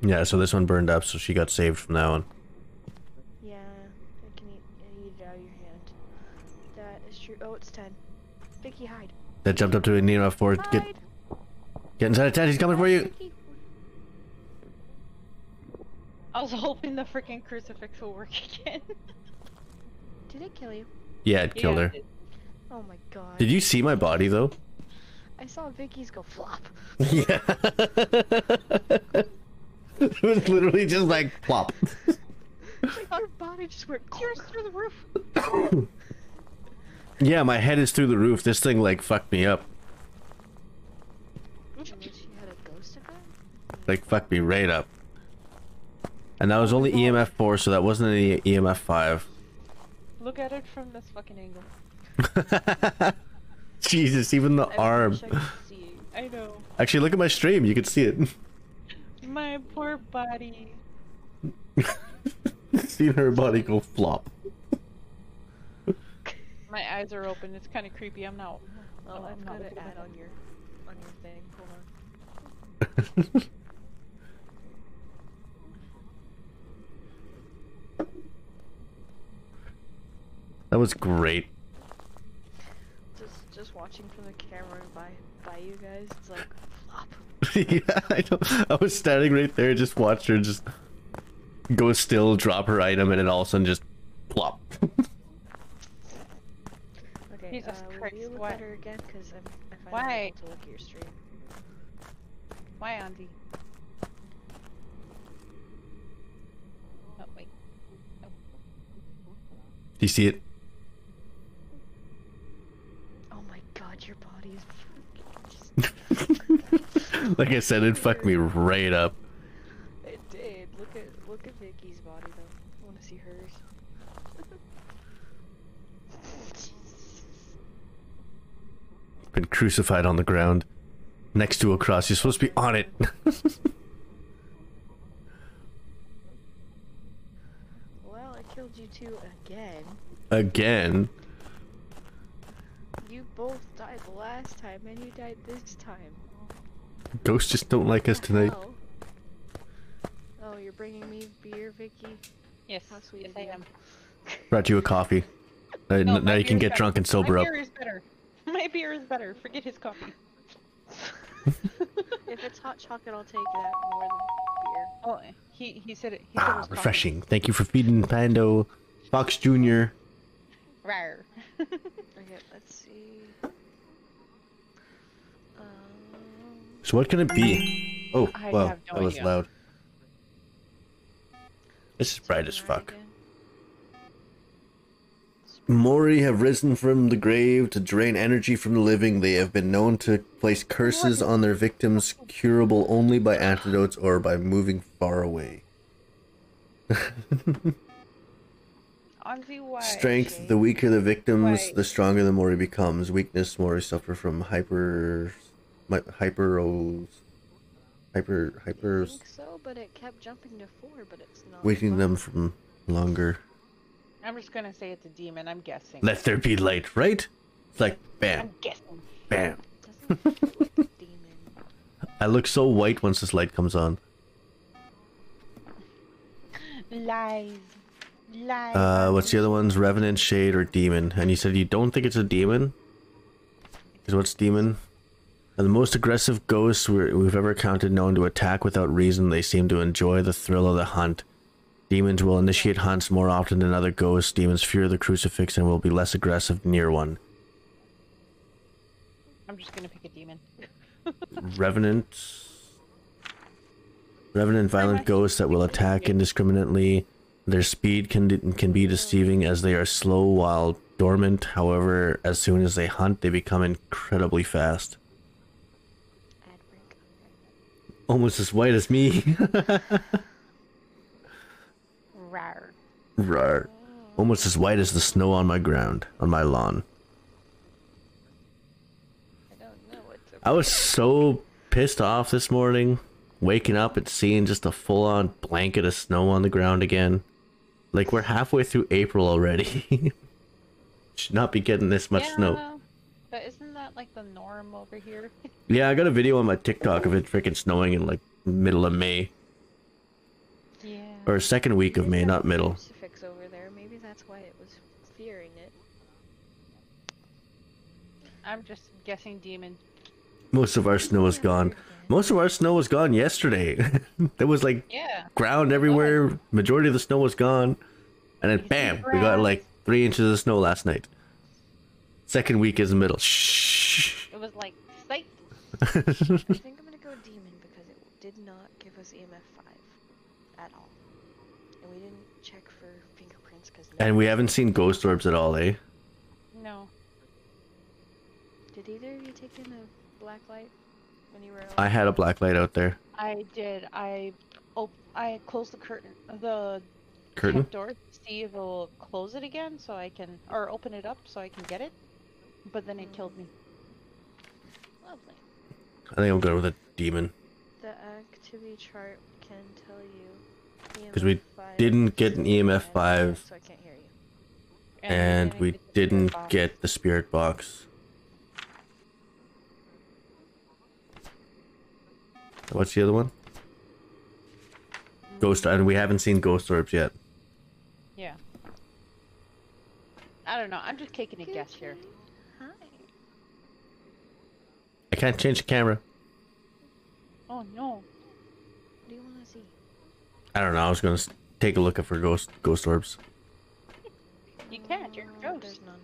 Yeah, so this one burned up, so she got saved from that one. Yeah, I can eat, I eat it out of your hand. That is true. Oh, it's 10. Vicky, hide. That jumped up to a near for it. Get, get inside of tent. He's coming for you. I was hoping the freaking crucifix will work again. (laughs) Did it kill you? Yeah, it killed Yeah, her. it- Oh my god. Did you see my body though? I saw Vicky's go flop. (laughs) Yeah. (laughs) it was literally just like plop. like her body just went Tears through the roof. (coughs) Yeah, my head is through the roof. This thing like fucked me up. Unless she had a ghost event? Like fucked me right up. And that was only EMF 4, so that wasn't any EMF 5. Look at it from this fucking angle. (laughs) Jesus, even the I arm. wish I could see. I know. Actually, look at my stream. You can see it. My poor body. (laughs) Seen her body go flop. My eyes are open. It's kind of creepy. I'm not. Oh, I'm I've not got looking to add on your on your thing. Hold on. (laughs) that was great. Just just watching from the camera by by you guys, it's like flop. (laughs) yeah, I know. I was standing right there, just watched her just go still, drop her item, and then all of a sudden just plop. (laughs) Okay, Jesus uh, will Christ, you look why- at her again? Because I'm I finally Why? able to look at your stream. Why, Auntie? Oh wait. Do you see it? Oh my god, your body is fucking (laughs) just like I said, it fucked me right up. It did. Look at look at Vicky's body though. I want to see hers. Been crucified on the ground. Next to a cross. You're supposed to be on it. (laughs) well, I killed you two again. Again. You both died the last time, and you died this time. Ghosts just don't like us tonight. Hell. Oh, you're bringing me beer, Vicky. Yes. How sweet yes, of I am. Brought you a coffee. (laughs) Uh, No, now you can get drunk and sober My up. beer is better. My beer is better. Forget his coffee. (laughs) if it's hot chocolate, I'll take that more than beer. Oh, he he said it. He said it Ah, was coffee. refreshing. Thank you for feeding Pando. Fox Jr. Rawr. (laughs) Okay, let's see. Um, So what can it be? Oh, I wow, no that was loud. This is bright as fuck. again. Moroi have risen from the grave to drain energy from the living. They have been known to place curses on their victims, curable only by antidotes or by moving far away. Strength, the weaker the victims, the stronger the more he becomes. Weakness, more he suffer from hyper... Hyperos... Hyper... Hypers... so, but it kept jumping to four, but it's not. Weakening them from longer. I'm just gonna say it's a demon. I'm guessing. Let there be light, right? It's like, bam, I'm guessing. bam. Doesn't feel like a (laughs) demon. I look so white once this light comes on. Lies. Lies. Uh, what's the other ones? Revenant, Shade, or Demon? And you said you don't think it's a demon? Is what's demon? And the most aggressive ghosts we- we've ever counted known to attack without reason. They seem to enjoy the thrill of the hunt. Demons will initiate hunts more often than other ghosts. Demons fear the crucifix and will be less aggressive near one. I'm just gonna pick a demon. (laughs) Revenant. Revenant violent ghosts that will attack indiscriminately. Their speed can can be deceiving as they are slow while dormant. However, as soon as they hunt, they become incredibly fast. Almost as white as me. (laughs) Rar. Almost as white as the snow on my ground, on my lawn. I don't know what to. I was so pissed off this morning, waking up and seeing just a full on blanket of snow on the ground again. Like we're halfway through April already. (laughs) Should not be getting this much snow. Yeah, But isn't that like the norm over here? (laughs) Yeah, I got a video on my TikTok of it freaking snowing in like middle of May. yeah. Or second week of May, not middle. Crucifix over there. Maybe that's why it was fearing it. I'm just guessing demon. Most of our snow is gone. Most of our snow was gone yesterday. (laughs) there was like Yeah. ground everywhere. Majority of the snow was gone. And then bam, we got like three inches of snow last night. Second week is the middle. Shh. It was like sight. (laughs) I think I'm gonna go demon because it did not give us EMF five at all, and we didn't check for fingerprints because. and we haven't seen ghost orbs at all, eh? No. Did either of you take in a black light when you were? I had a black light out there. I did. I op- I closed the curtain, the Curtain? door see if it'll close it again, so I can, or open it up so I can get it. But then it killed me. Lovely. I think I'm good with a demon. The activity chart can tell you. Because we didn't get an EMF EMF five. So I can't hear you. And we get the didn't box. get the spirit box. What's the other one? Ghost, and we haven't seen ghost orbs yet. Yeah. I don't know. I'm just taking a guess here. Hi. I can't change the camera. Oh no. What do you want to see? I don't know. I was gonna take a look at for ghost ghost orbs. You can't. You're a No, ghost. There's none.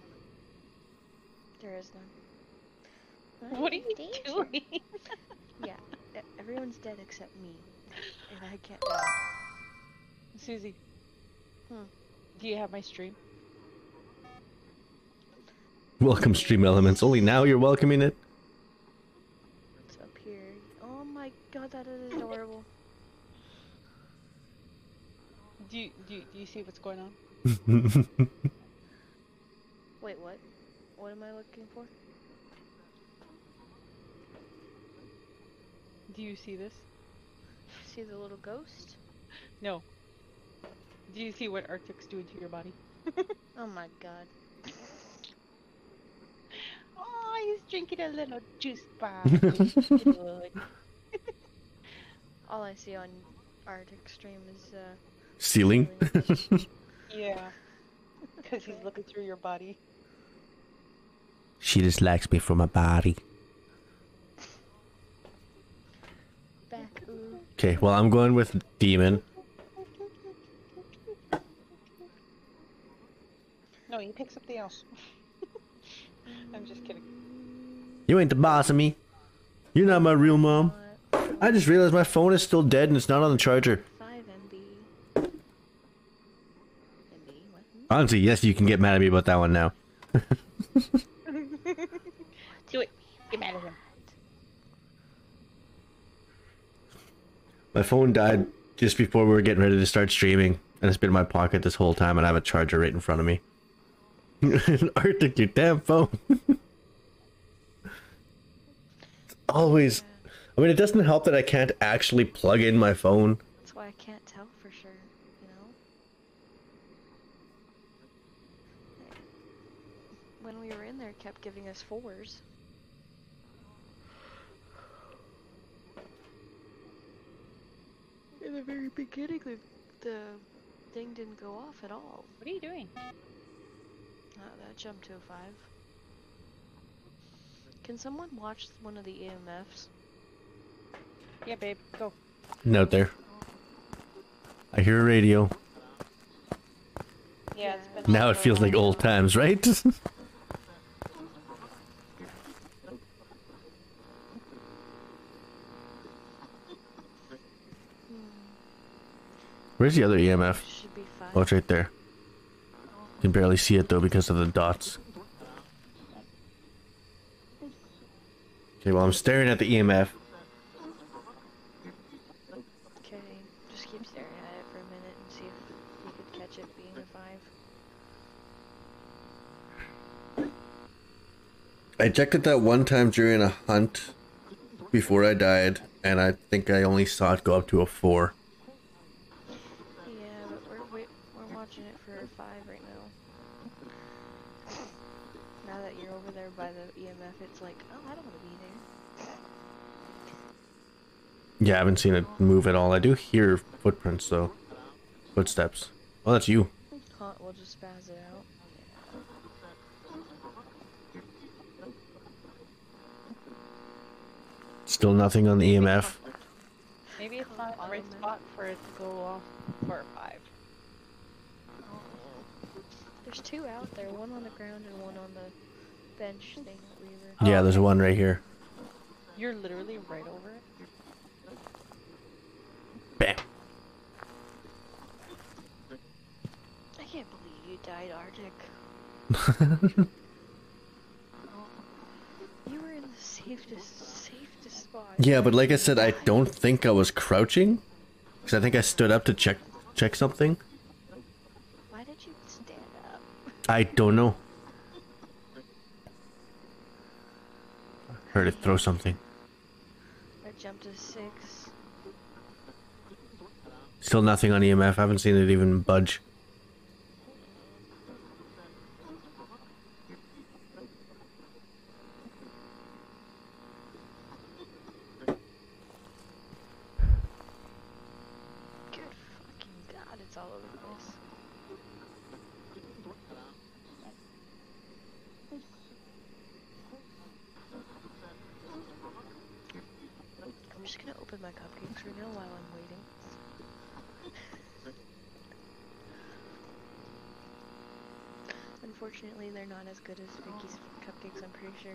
There is none. What are you Danger. doing? (laughs) Yeah, e- everyone's dead except me, and I can't die. Susie. Hmm. Do you have my stream? Welcome, stream elements. Only now you're welcoming it. It's up here. Oh my god, that is adorable. Do you, do you, do you see what's going on? (laughs) Wait, what? What am I looking for? Do you see this? See the little ghost? No. Do you see what Arctic's doing to your body? (laughs) Oh my god. Oh, he's drinking a little juice bar. (laughs) (laughs) All I see on Arctic stream is uh. Ceiling. ceiling. yeah. Because he's looking through your body. she just likes me for my body. Back. Ooh. Okay, well I'm going with demon. No, you pick something else. (laughs) I'm just kidding. You ain't the boss of me. You're not my real mom. I just realized my phone is still dead and it's not on the charger. Five MB. MB. Honestly, yes, you can get mad at me about that one now. (laughs) (laughs) Do it. Get mad at him. My phone died just before we were getting ready to start streaming. and it's been in my pocket this whole time, and I have a charger right in front of me. (laughs) An arctic, your damn phone. (laughs) Always. I mean, it doesn't help that I can't actually plug in my phone. That's why I can't tell for sure, you know? When we were in there, kept giving us fours. In the very beginning, the, the thing didn't go off at all. What are you doing? Uh, that jumped to a five. Can someone watch one of the EMFs? Yeah, babe, go. Out there. I hear a radio. Yeah, it's been Now it feels like old times, right? (laughs) Where's the other EMF? Should. Oh, it's right there. You Can barely see it though because of the dots. Okay, well I'm staring at the EMF. Okay, just keep staring at it for a minute and see if you could catch it being a five. I checked it that one time during a hunt before I died, and I think I only saw it go up to a four. Yeah, but we're wait, we're watching it for a five right now. Now that you're over there by the EMF, it's like, oh, I don't want to be there. Yeah, I haven't seen it move at all. I do hear footprints though. Footsteps. Oh, that's you. Huh, we'll just spaz it out. Still nothing on the EMF. Maybe it's not the right spot for it to go off for a five. There's two out there, one on the ground and one on the bench thing that we were. Yeah, there's one right here. You're literally right over it. Bam. I can't believe you died, Arctic. (laughs) You were in the safest, safest spot. Yeah, but like I said, I don't think I was crouching. Because I think I stood up to check check something. Why did you stand up? I don't know. I (laughs) Heard it throw something. I jumped to six. Still nothing on EMF. I haven't seen it even budge. Good fucking god, it's all over the place. I'm just gonna open my cupcakes right now while I'm waiting. Unfortunately, they're not as good as Vicky's cupcakes, I'm pretty sure.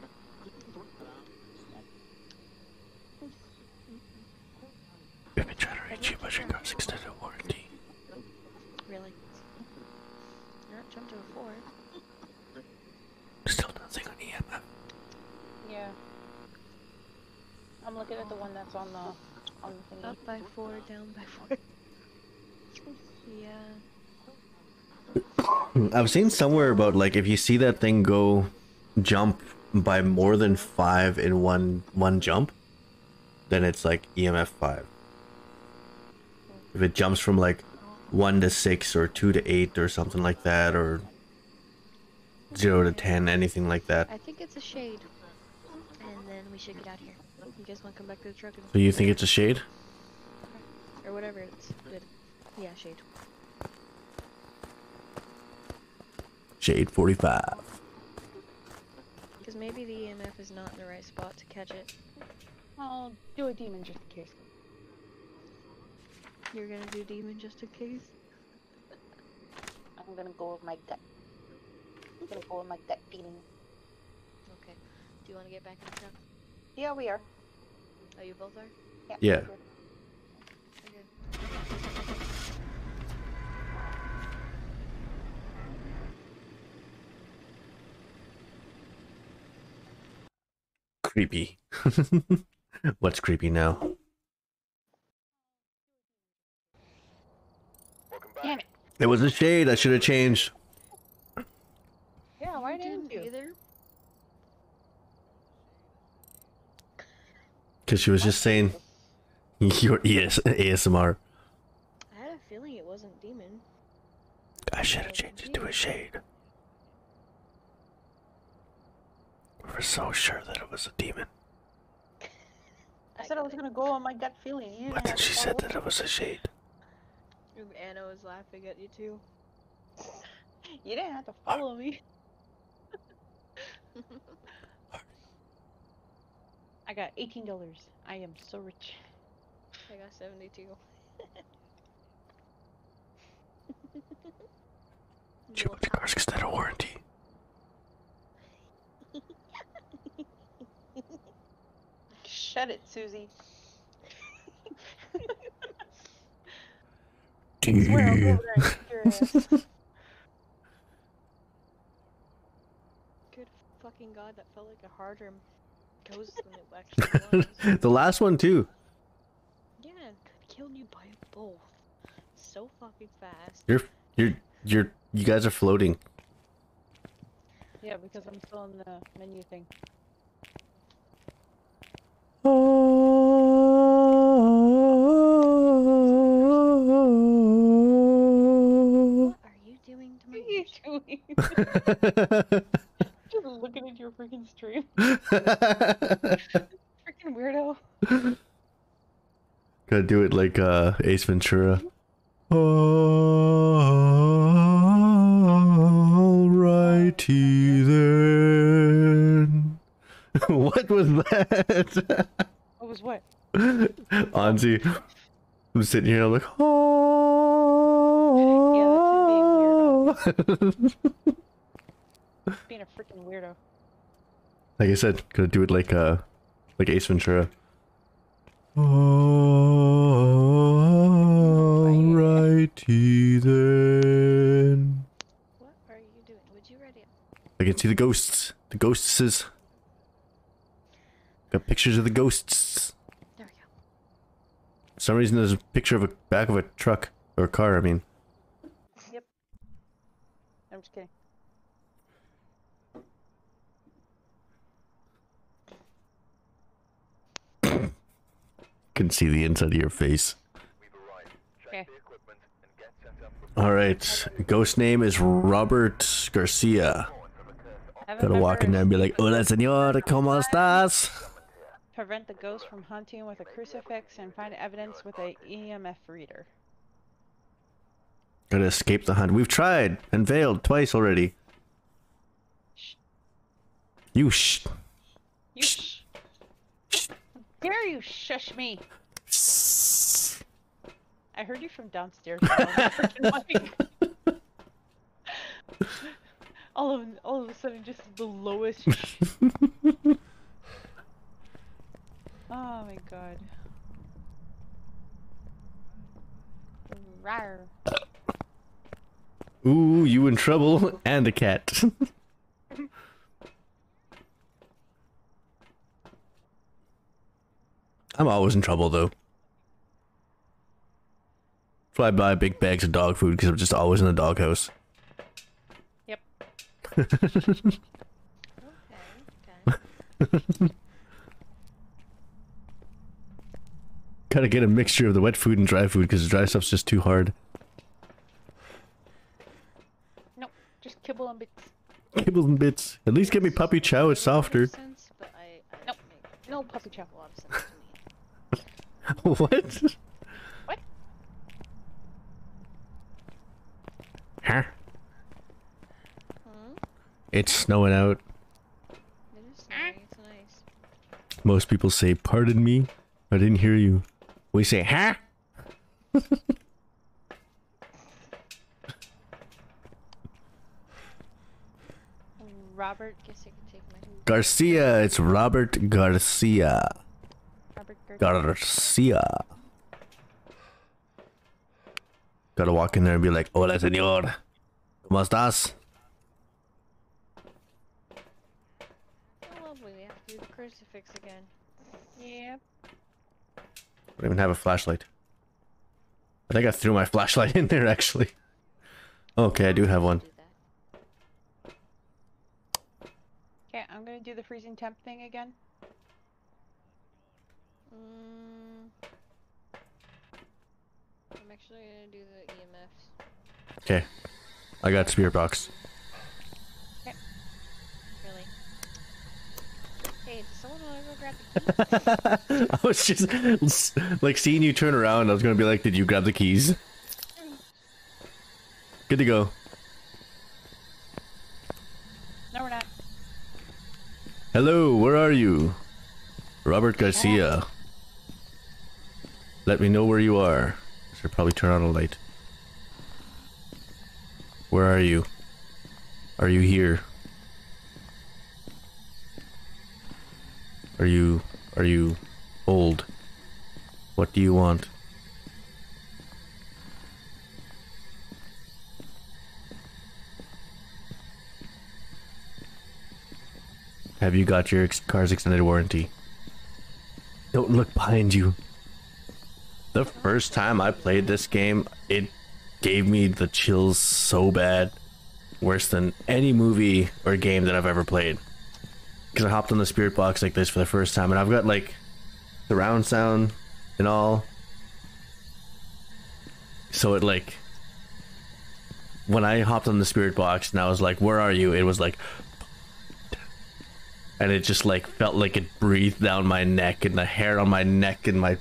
We've been trying to reach you, but your car's extended warranty. Really. Not jump to a four. Still nothing on EMF. Yeah. I'm looking at the one that's on the on the thingy. Up by four, down by four. (laughs) yeah. I've seen somewhere about like if you see that thing go jump by more than five in one one jump, then it's like EMF five. If it jumps from like one to six or two to eight or something like that, or zero to ten, anything like that. I think it's a shade. And then we should get out of here. You guys want to come back to the truck and So you think it's a shade? or whatever it's good. Yeah, shade. Shade forty five. Because maybe the EMF is not in the right spot to catch it. I'll do a demon just in case. You're gonna do demon just in case. I'm gonna go with my gut. I'm gonna go with my gut feeling. Okay. Do you want to get back in the truck? Yeah, we are. Oh, you both are. Yeah. Okay. Creepy. (laughs) What's creepy now? Damn it. It was a shade. I should have changed. Yeah, why I didn't you? either. Because she was just saying (laughs) your ES- ASMR. I had a feeling it wasn't demon. I should have changed it to a shade. We were so sure that it was a demon. I said I was gonna go on my gut feeling. You But then she said that it was a shade. Anna was laughing at you too. You didn't have to follow me. I got eighteen dollars. I am so rich. I got 72. (laughs) She went to cars because they had a warranty. Shut it, Susie. Dude. Swear I'll go over there and kick your ass. Good fucking god, that felt like a harder ghost than it (laughs) actually was. the last one too. yeah, could killed you by both. So fucking fast. You're you're you're you guys are floating. Yeah, because I'm still in the menu thing. What are you doing to my What are you house? doing? (laughs) Just looking at your freaking stream. (laughs) Freaking weirdo. Gotta do it like uh Ace Ventura. Alrighty then. (laughs) what was that? What was what? Anzi. I'm sitting here, I'm like, oh. (laughs) Being a freaking weirdo. like I said, gonna do it like uh like Ace Ventura. Alrighty then. What are you doing? Would you ready? I can see the ghosts. The ghostses. Got pictures of the ghosts. There we go. For some reason there's a picture of a back of a truck or a car, I mean. Yep. I'm just kidding. (coughs) Can see the inside of your face. Okay. Alright. Ghost name is Robert Garcia. Gotta walk in there and be like, Hola señor, ¿cómo estás? Prevent the ghost from hunting with a crucifix and find evidence with a EMF reader. Gotta escape the hunt. We've tried and failed twice already. Shh. You sh. You shh. How dare you shush me? I heard you from downstairs. on the freaking mic. all of all of a sudden, just the lowest. (laughs) sh- oh my god. Rawr. Ooh, you in trouble and a cat. (laughs) I'm always in trouble though. That's why I buy big bags of dog food because I'm just always in the doghouse. Yep. (laughs) Okay, okay. (laughs) Gotta get a mixture of the wet food and dry food because the dry stuff's just too hard. Nope. Just kibble and bits. Kibbles and bits. At least get me puppy chow, it's Makes softer. Sense, but I, I Nope. make No puppy chow. a lot sense to me. (laughs) what? What? Huh? Hmm? It's snowing out. It is snowy, it's nice. Most people say, pardon me, I didn't hear you. We say, huh? Robert Guess I can take my. Garcia, it's Robert Garcia. Robert Gert- Garcia. Gotta walk in there and be like, hola señor. ¿Cómo estás? Oh, lovely, we have to do the crucifix again. I don't even have a flashlight. I think I threw my (laughs) flashlight in there actually. Okay, I do have one. Okay, I'm gonna do the freezing temp thing again. Mm, I'm actually gonna do the EMFs. Okay. I got spirit box. Really. Hey, does someone wanna go grab the key? (laughs) I was just (laughs) like seeing you turn around. I was gonna be like, "Did you grab the keys?" Good to go. No, we're not. Hello, where are you? Robert Garcia. Let me know where you are. Should probably turn on a light. Where are you? Are you here? Are you are you old? What do you want? Have you got your ex- car's extended warranty? Don't look behind you. The first time I played this game, it gave me the chills so bad. Worse than any movie or game that I've ever played. Because I hopped on the spirit box like this for the first time, and I've got like the round sound and all. So it like. When I hopped on the spirit box and I was like, Where are you? It was like, and it just like felt like it breathed down my neck and the hair on my neck and my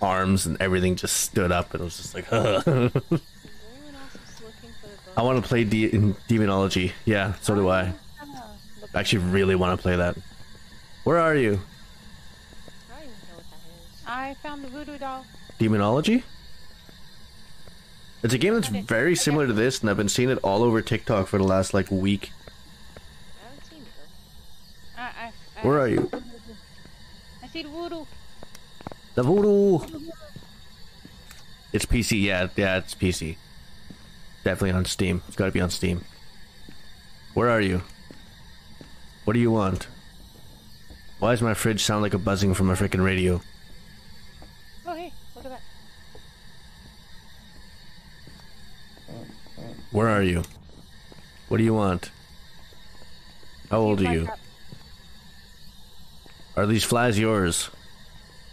arms and everything just stood up and it was just like (laughs) Is anyone else just looking for the book? I want to play de- demonology. Yeah, so do I. I actually really want to play that. Where are you? I don't even know what that is. I found the voodoo doll. Demonology? It's a game that's very similar to this and I've been seeing it all over TikTok for the last like week. I haven't seen it. I, I, I Where are you? I see the voodoo. The voodoo. It's PC, yeah, yeah, it's PC. Definitely on Steam. It's got to be on Steam. Where are you? What do you want? Why does my fridge sound like a buzzing from a freaking radio? Oh hey, look at that. Where are you? What do you want? How old are you? Are these flies yours?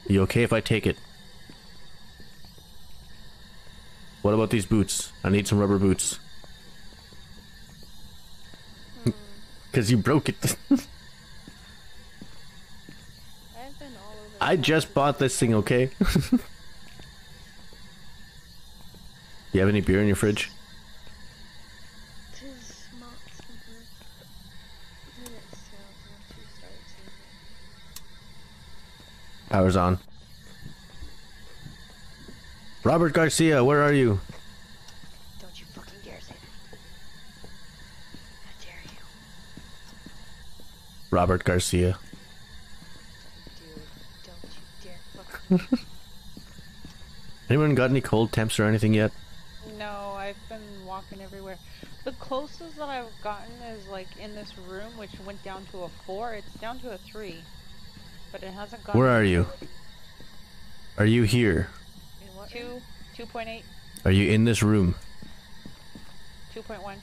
Are you okay if I take it? What about these boots? I need some rubber boots. Cause you broke it. (laughs) I just bought this thing, okay? (laughs) you have any beer in your fridge? Power's on. Robert Garcia, where are you fucking dare say that. How dare you? Robert Garcia. Dude, don't you dare fucking. Anyone got any cold temps or anything yet? No, I've been walking everywhere. The closest that I've gotten is like in this room, which went down to a four. It's down to a three, but it hasn't gone. Where are you? Are you here? In what Two, two point eight, Are you in this room? two point one,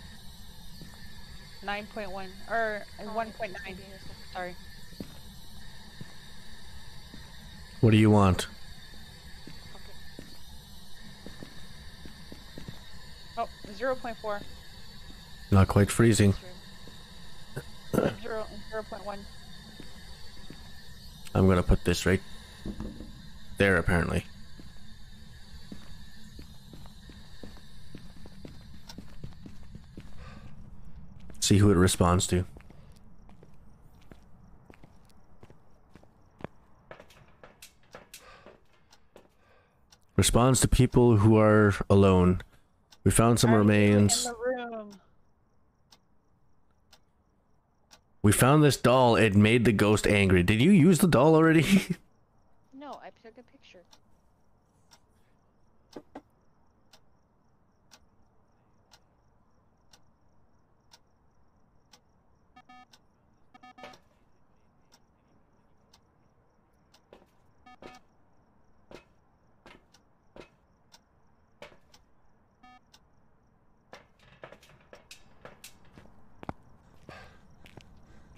nine point one, or Oh, one point it's nine. gonna be in this one. Sorry. What do you want? Fuck it. Oh, zero point four, Not quite freezing. This room. (coughs) zero, zero point one. I'm gonna put this right there, apparently. See who it responds to. Responds to people who are alone. We found some Are remains. in the room. We found this doll. It made the ghost angry. Did you use the doll already? (laughs)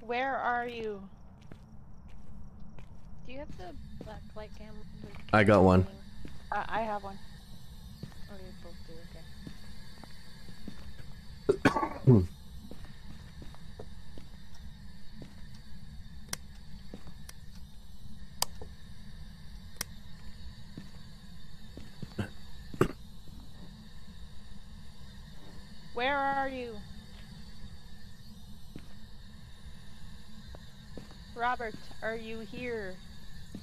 Where are you? Do you have the black light cam? I got one. Uh, I have one. Robert, are you here?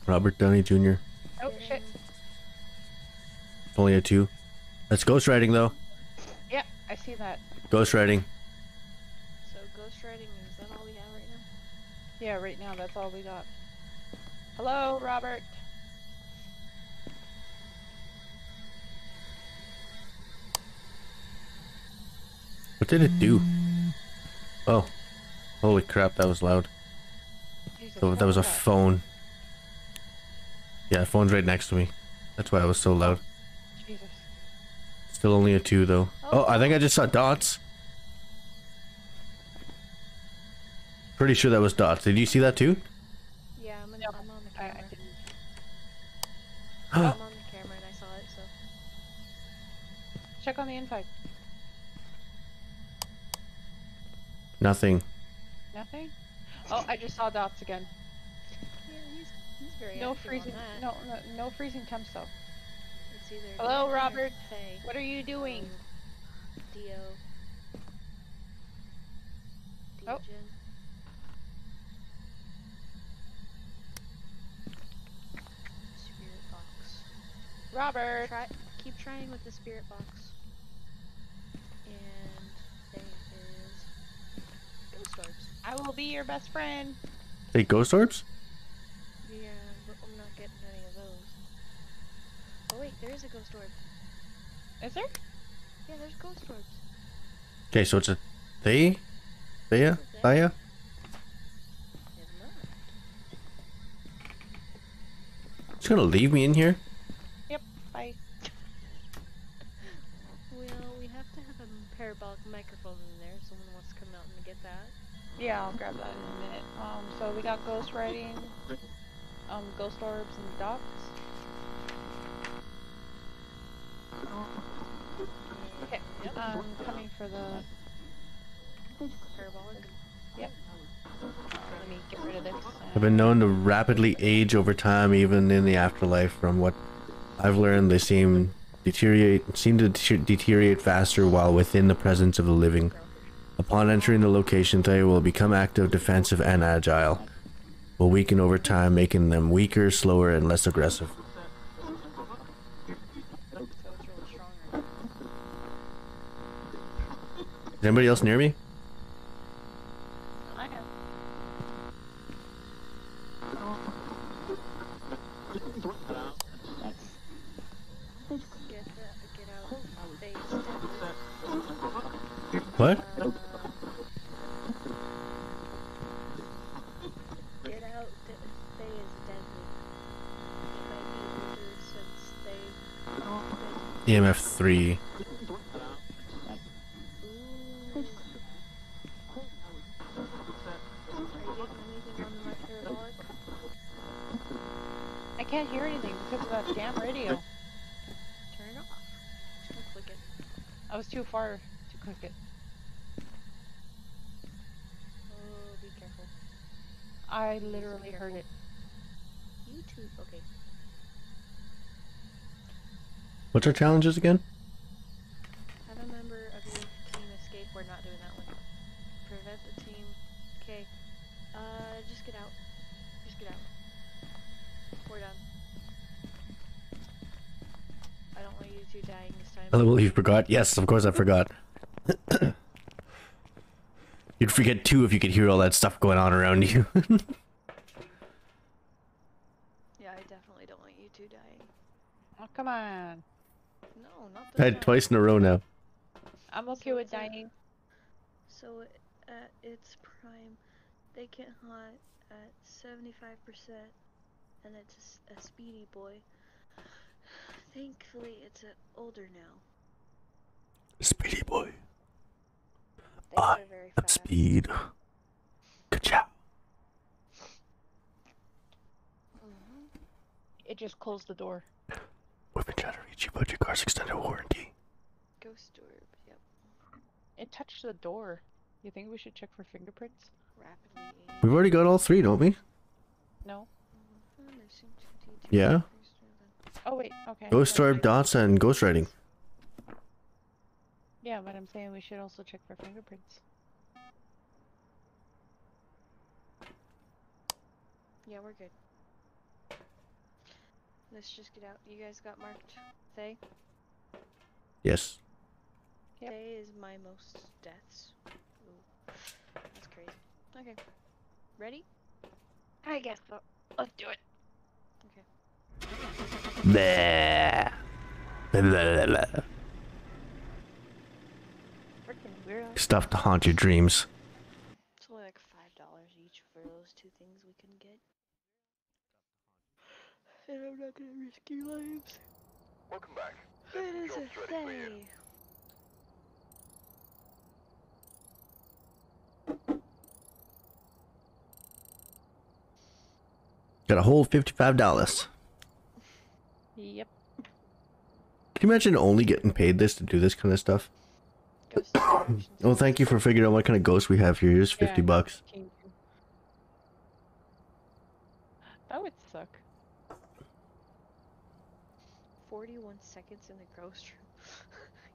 Robert Downey Jr. Oh shit. Only a two. That's ghostwriting though. Yeah, I see that. Ghostwriting. So ghostwriting is that all we have right now? Yeah, right now that's all we got. Hello, Robert. What did it do? Oh. Holy crap, that was loud. Jesus, Oh, that was a phone. Yeah, phone's right next to me. That's why I was so loud. Jesus. Still only a two though. Oh, I think I just saw dots. Pretty sure that was dots. Did you see that too? Yeah, I'm, in, No, I'm on the I, I didn't. I'm on (gasps) the camera and I saw it, so. Check on the inside. Nothing. Nothing? Oh, I just saw dots again. Yeah, he's, he's very No freezing. No, no, no freezing temps though. It's either Hello, Robert. What are you doing? Um, Dio. Oh. Spirit box. Robert. Try, keep trying with the spirit box. And there is ghost orbs. I will be your best friend. Hey, ghost orbs? Yeah, but I'm not getting any of those. Oh wait, there is a ghost orb. Is there? Yeah, there's ghost orbs. Okay, so it's a they? Thea? Thea? Never mind. Just gonna leave me in here? Bye. Well, we have to have a parabolic microphone in there. if Someone wants to come out and get that. Yeah, I'll grab that in a minute. Um, so we got ghost writing, um, ghost orbs and dots. Okay, Yep. I'm coming for the. Parabolic. Let me get rid of this. I've been known to rapidly age over time, even in the afterlife. From what I've learned, they seem deteriorate seem to deteriorate faster while within the presence of the living. Upon entering the location, they will become active, defensive, and agile. Will weaken over time, making them weaker, slower, and less aggressive. Is anybody else near me? What? Uh, get out. De- Faye is deadly. Might be older since they. EMF three. Ooh. Are you getting anything on my parabolic? I can't hear anything because of that damn radio. Turn it off. Click it. I was too far to click it. Oh, be careful. I literally heard it. YouTube. Okay. What's our challenges again? Have a member of your team escape. We're not doing that one. Prevent the team. Okay. Uh, just get out. Just get out. We're done. I don't want you two dying this time. Oh, well, you forgot? Yes, of course I forgot. (coughs) You'd forget too if you could hear all that stuff going on around you. (laughs) Yeah, I definitely don't want you two dying. Oh, come on. I had twice in a row now. I'm okay with dining. so at its prime, they can hunt at 75%, and it's a, a speedy boy. (sighs) Thankfully, it's older now. Speedy boy. They I am speed. Ka-chow. It just closed the door. We've been trying to reach you about your car's extended warranty. Ghost orb. Yep. It touched the door. You think we should check for fingerprints? Rapidly. We've already got all three, don't we? No. There seem to be two Yeah. Oh wait, okay. Ghost orb, dots, and ghost writing. Yeah, but I'm saying we should also check for fingerprints. Yeah, we're good. Let's just get out. You guys got marked. Thaye? Yes. Yep. Thaye is my most deaths. Ooh. That's crazy. Okay. Ready? I guess so. Let's do it. Blah. Blah, blah, blah. Stuff to haunt your dreams. It's only like five dollars each for those two things we can get. And I'm not gonna risk your lives. Welcome back. That is a job's ready for you. Thaye. Got a whole fifty-five dollars. Yep. Can you imagine only getting paid this to do this kind of stuff? Ghost distractions. Oh, thank you for figuring out what kind of ghost we have here. Here's fifty Yeah. bucks. King. That would suck. 41 seconds in the ghost (laughs) room.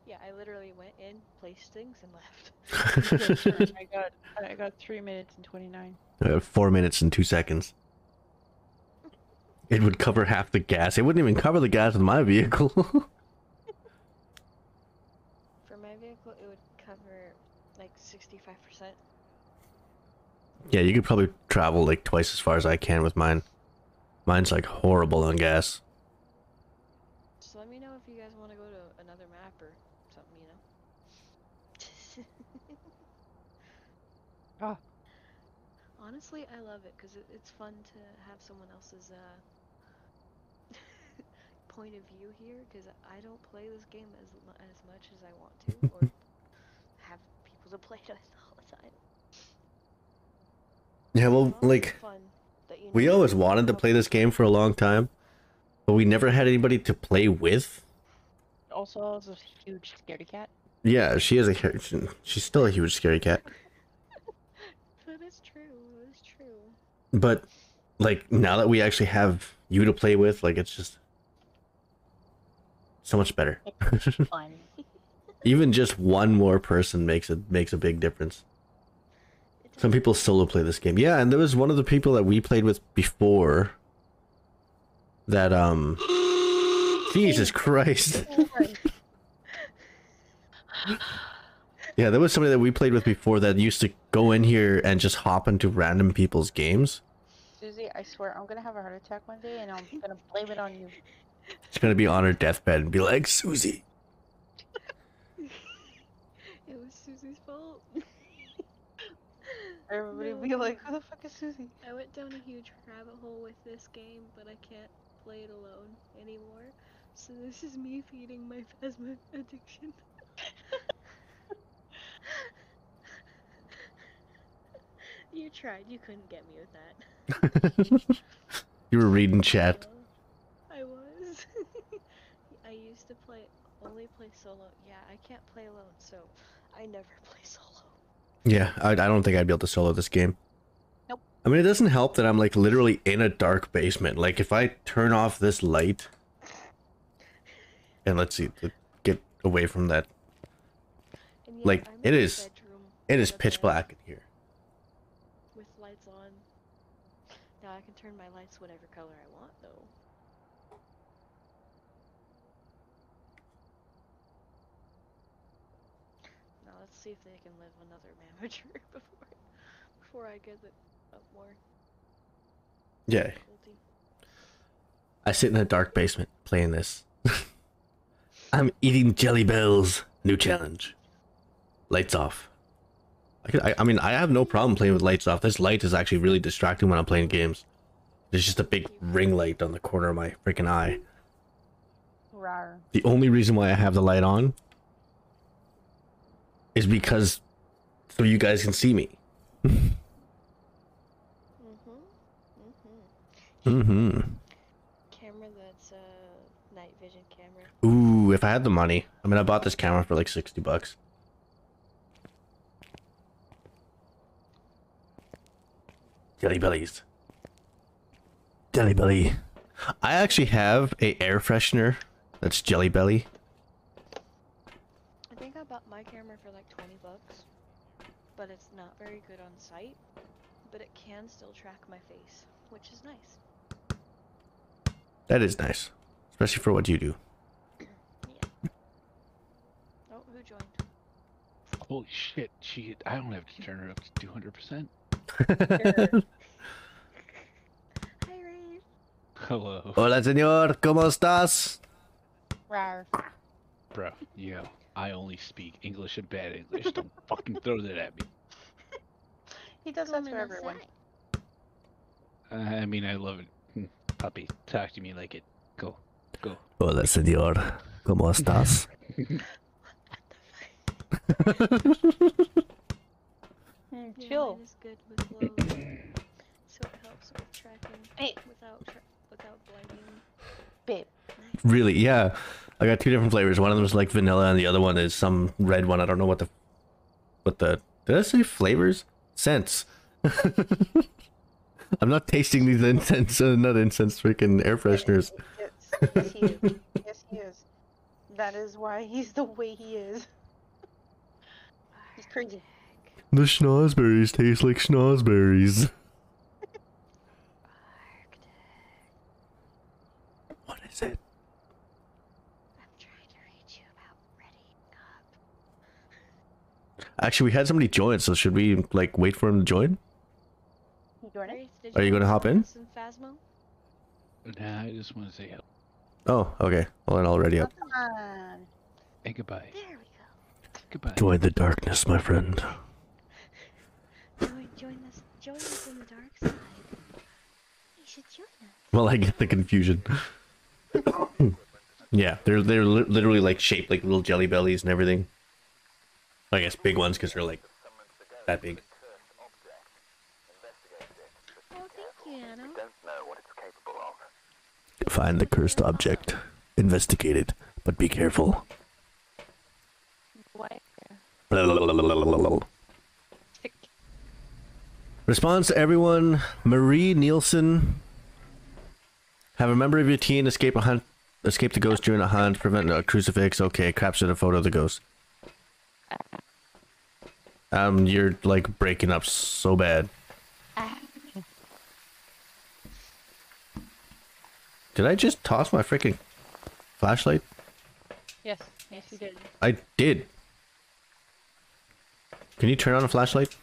yeah, I literally went in, placed things, and left. (laughs) I got I got three minutes and twenty nine. Uh, four minutes and two seconds. It would cover half the gas. It wouldn't even cover the gas with my vehicle. (laughs) For my vehicle, it would cover like 65%. yeah, you could probably travel like twice as far as I can with mine. Mine's like horrible on gas. So let me know if you guys want to go to another map or something, you know? Ah. Honestly, I love it because it, it's fun to have someone else's uh, (laughs) point of view here because I don't play this game as as much as I want to or (laughs) have people to play it (laughs) with all the time. Yeah, well, Well, like fun that you we know always wanted to play this game for a long time, but we never had anybody to play with. Also, I was a huge scaredy cat. Yeah, she is a she- she's still a huge scary cat, That is true. That is true. But like now that we actually have you to play with, like it's just so much better. (laughs) Even just one more person makes it makes a big difference. Some people solo play this game. Yeah, and there was one of the people that we played with before that um (gasps) Jesus Christ. (laughs) (laughs) Yeah, there was somebody that we played with before that used to go in here and just hop into random people's games. Susie, I swear I'm gonna have a heart attack one day and I'm gonna blame it on you. She's gonna be on her deathbed and be like, Susie. (laughs) It was Susie's fault. (laughs) Everybody No. be like, who the fuck is Susie? I went down a huge rabbit hole with this game, but I can't play it alone anymore. So this is me feeding my Phasma addiction. (laughs) you tried, you couldn't get me with that. (laughs) you were reading chat. I was. (laughs) I used to play only play solo. Yeah, I can't play alone, so I never (laughs) play solo. Yeah, I, I don't think I'd be able to solo this game. Nope. I mean, it doesn't help that I'm like literally in a dark basement. Like, if I turn off this light, and let's see, get away from that. Like, it is- It is pitch black uh, in here. With lights on. Now I can turn my lights whatever color I want, though. Now let's see if they can live another (laughs) manager before before I get it up uh, more Yeah. I sit in a dark basement playing this. (laughs) I'm eating jelly bells. New challenge. Lights off. I, could, I, I mean, I have no problem playing with lights off. This light is actually really distracting when I'm playing games. There's just a big ring light on the corner of my freaking eye. Rar. The only reason why I have the light on is because so you guys can see me. Mm-hmm. Mm-hmm. Mm-hmm. Camera this uh, night vision camera. Ooh, if I had the money. I mean, I bought this camera for like 60 bucks. Jelly bellies. Jelly belly. I actually have a air freshener that's Jelly Belly. I think I bought my camera for like 20 bucks, but it's not very good on sight, but it can still track my face, which is nice. That is nice, especially for what you do. Yeah. Oh, who joined? Holy shit, she I don't have to turn her up to 200%. Hi, Ray. Hello. Hola, señor. ¿Cómo estás? Rar. Bro, yo, I only speak English and bad English. Don't fucking throw that at me. He does that for everyone. I mean, I love it. Hmm, Puppy, talk to me like it. Go. Go. Hola, señor. ¿Cómo estás? (laughs) Yeah, chill. mine is good with lows, so it helps with tracking Hey. without tra- without blinding. Babe. Nice. Really? Yeah. I got two different flavors. One of them is like vanilla, and the other one is some red one. I don't know what the, what the. Did I say flavors? Scents. (laughs) I'm not tasting these incense, uh, not incense, freaking air fresheners. Yes, yes, he is. (laughs) Yes, he is. That is why he's the way he is. He's crazy. The schnozberries taste like schnozberries. What is it? I'm trying to reach you about readying up. Actually, we had somebody join, so should we like wait for him to join? You doing it? Are you gonna hop in? listen, Phasmo? Nah, I just want to say hello. Oh, okay. Well, then already up. Come on. Hey, goodbye. There we go. Goodbye. Join the darkness, my friend. Join, join us. Join us in the dark side. You should join us. Well, I get the confusion. (coughs) yeah, they're they're li- literally like shaped like little jelly bellies and everything. I guess big ones because they're like that big. Oh, thank you, Anna. Find the cursed object. Investigate it, but be careful. What? Response to everyone: Marie Nielsen. Have a member of your team escape a hunt, escape the ghost during a hunt, prevent a crucifix. Okay, capture the photo of the ghost. Um, you're like breaking up so bad. Did I just toss my freaking flashlight? Yes, yes, you did. I did. Can you turn on a flashlight?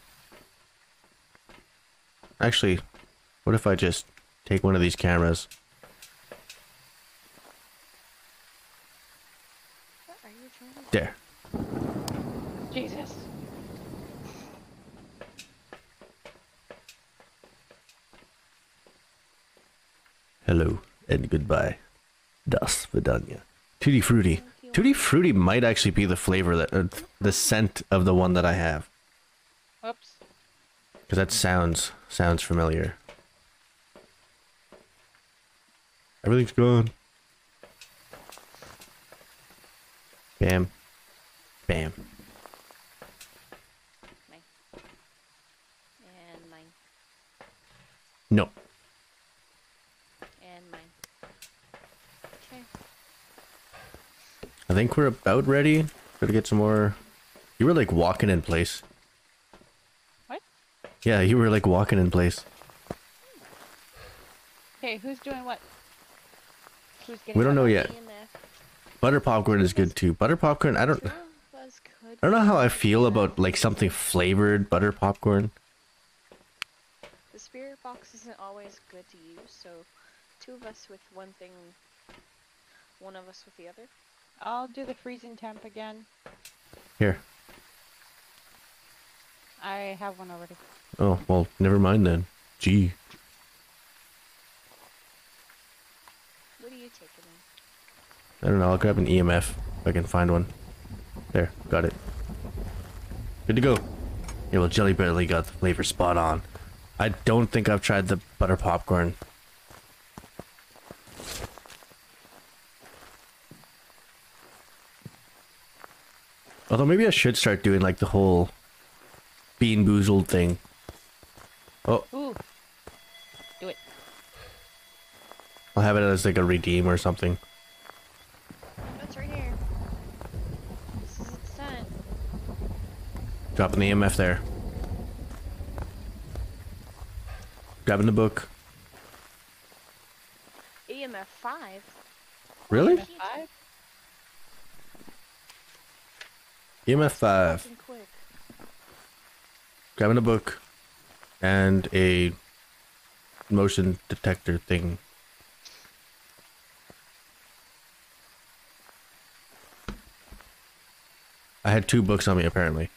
Actually, what if I just take one of these cameras? What are you trying to There. Jesus. Hello and goodbye. Das Vidanya. Tutti Frutti. Tutti Frutti might actually be the flavor that, uh, the scent of the one that I have, Whoops. Because that sounds sounds familiar. Everything's gone. Bam. Bam. Mine. And mine. No. And mine. Okay. I think we're about ready. Gotta get some more. You were like walking in place. What? Yeah, you were like walking in place. Okay, who's doing what? Who's getting We don't know yet. Butter popcorn is good too. Butter popcorn, I don't Two of us could I don't know how I feel about like something flavored butter popcorn. The spirit box isn't always good to use, so two of us with one thing, one of us with the other. I'll do the freezing temp again. Here. I have one already. Oh, well, never mind then. Gee. What are you taking in? I don't know. I'll grab an EMF if I can find one. There, got it. Good to go. Yeah, well, Jelly Belly got the flavor spot on. I don't think I've tried the butter popcorn. Although maybe I should start doing like the whole BeanBoozled thing. Oh, Ooh. Do it. I'll have it as like a redeem or something. It's right here. This is its time. Dropping the EMF there. Grabbing the book. EMF 5. Really? Five? EMF 5. Fucking quick. Grabbing a book. And a motion detector thing. I had two books on me apparently.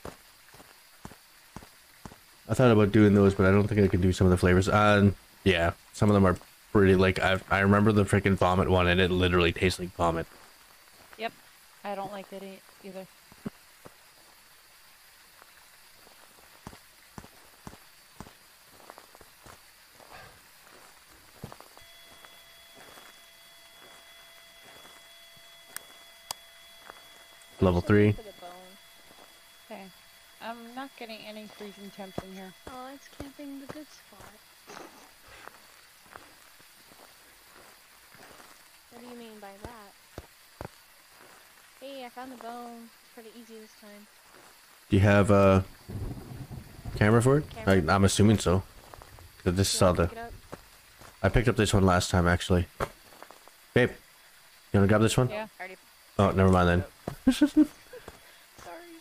I thought about doing those, but I don't think I can do some of the flavors. Uh, yeah, some of them are pretty like I I remember the freaking vomit one, and it literally tastes like vomit. Yep. I don't like it either. Level three. For the bone. Okay. I'm not getting any freezing temps in here. Oh, it's camping the good spot. What do you mean by that? Hey, I found the bone. It's Pretty easy this time. Do you have a camera for it? I, Camera. I'm assuming so. 'Cause this You saw wanna the. pick it up? I picked up this one last time actually. Babe, you wanna grab this one? Yeah. Already. Oh, never mind then. (laughs) Sorry.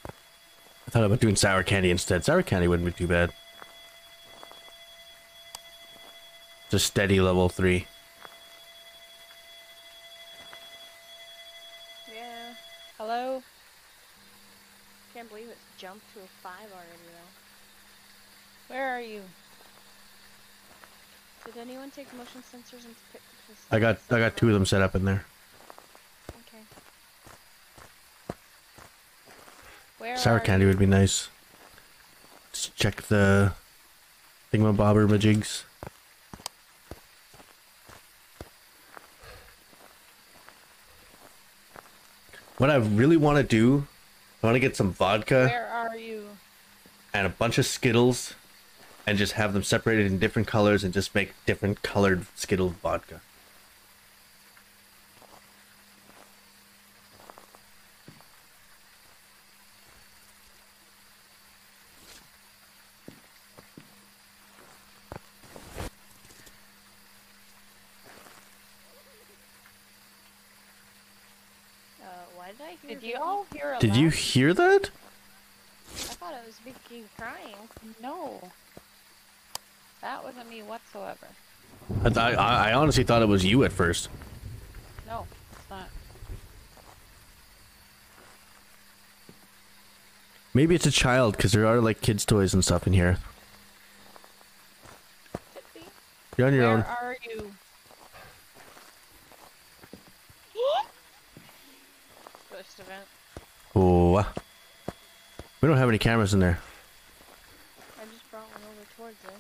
I thought about doing sour candy instead. Sour candy wouldn't be too bad. Just steady level three. Yeah. Hello? Can't believe it's jumped to a five already though. Where are you? Did anyone take motion sensors and pick I got I got two of them set up in there. Okay. Where Sour candy you? would be nice. Just check the thingamabobber majigs. What I really want to do, I want to get some vodka Where are you? and a bunch of Skittles and just have them separated in different colors and just make different colored Skittle vodka. Uh, why did I hear? Did Vicky? you all hear a Did you laugh? Hear that? I thought it was Vicky crying. No. That wasn't me whatsoever. I, th- I, I honestly thought it was you at first. No, it's not. Maybe it's a child because there are like kids' toys and stuff in here. You're on your Where own. are you? (gasps) Ghost event. Oh. We don't have any cameras in there. I just brought one over towards it.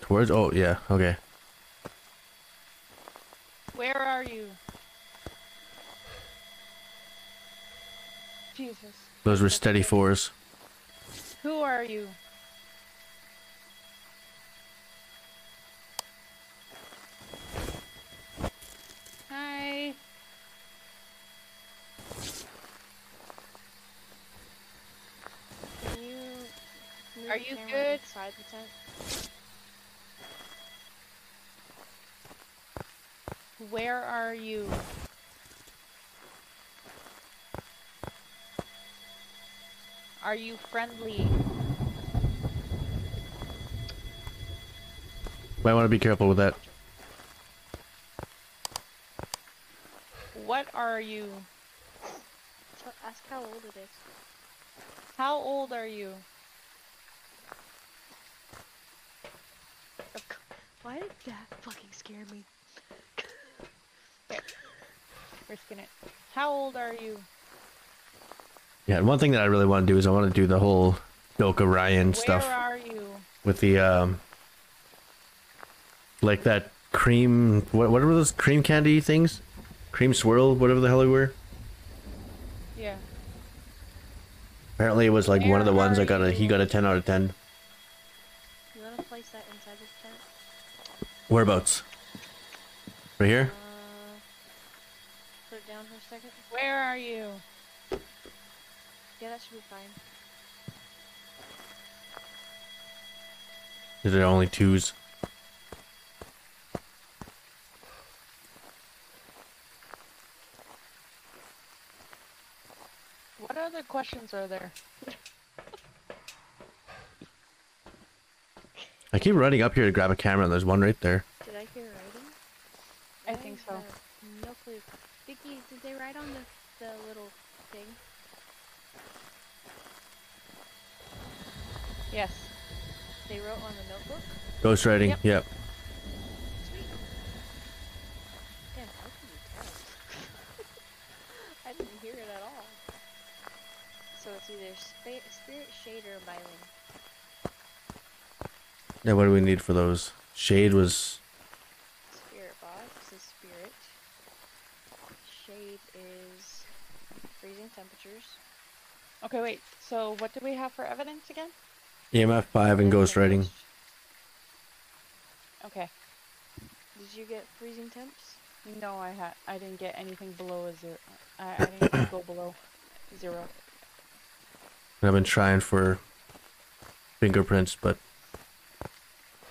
Towards? Oh, yeah. Okay. Where are you? Jesus. Those were steady fours. Who are you? Hi. Can you? move Are you good? Inside the tent. Where are you? Are you friendly? Might want to be careful with that. What are you? Ask how old it is. How old are you? Oh, c- Why did that fucking scare me? Risking it. How old are you? Yeah, one thing that I really want to do is I want to do the whole Doka Ryan stuff Where are you? with the um, like that cream. What what are those cream candy things? Cream swirl, whatever the hell they were. Yeah. Apparently, it was like one of the ones are I got a. He got a ten out of ten. You wanna place that inside this tent? Whereabouts? Right here. Uh, put it down for a second. Where are you? Yeah, that should be fine. Is there only twos? What other questions are there? I keep running up here to grab a camera, and there's one right there. Did I hear writing? I think so. Uh, no clue. Vicky, did they write on the, the little thing? Yes. They wrote on the notebook? Ghostwriting. Yep. Yep. Sweet. Damn, how can you tell? (laughs) I didn't hear it at all. So it's either spa- Spirit, Shade, or Myling. Yeah. What do we need for those? Shade was. Spirit box is Spirit. Shade is freezing temperatures. Okay, wait. So what do we have for evidence again? EMF five and ghost writing. Okay. Did you get freezing temps? No, I had. I didn't get anything below a zero. I, I didn't (coughs) go below zero. And I've been trying for fingerprints, but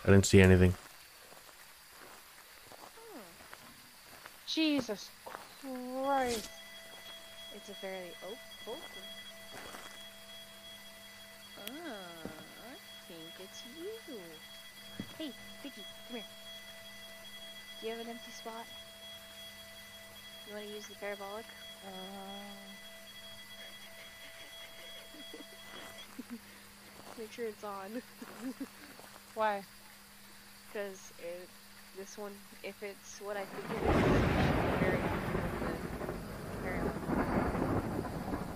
I didn't see anything. Hmm. Jesus Christ! It's a fairly oh, open. Ah, I think it's you. Hey, Vicky, come here. Do you have an empty spot? You want to use the parabolic? Uh, (laughs) Make sure it's on. (laughs) why? Because it, this one, if it's what I think it is, it should be with the parabolic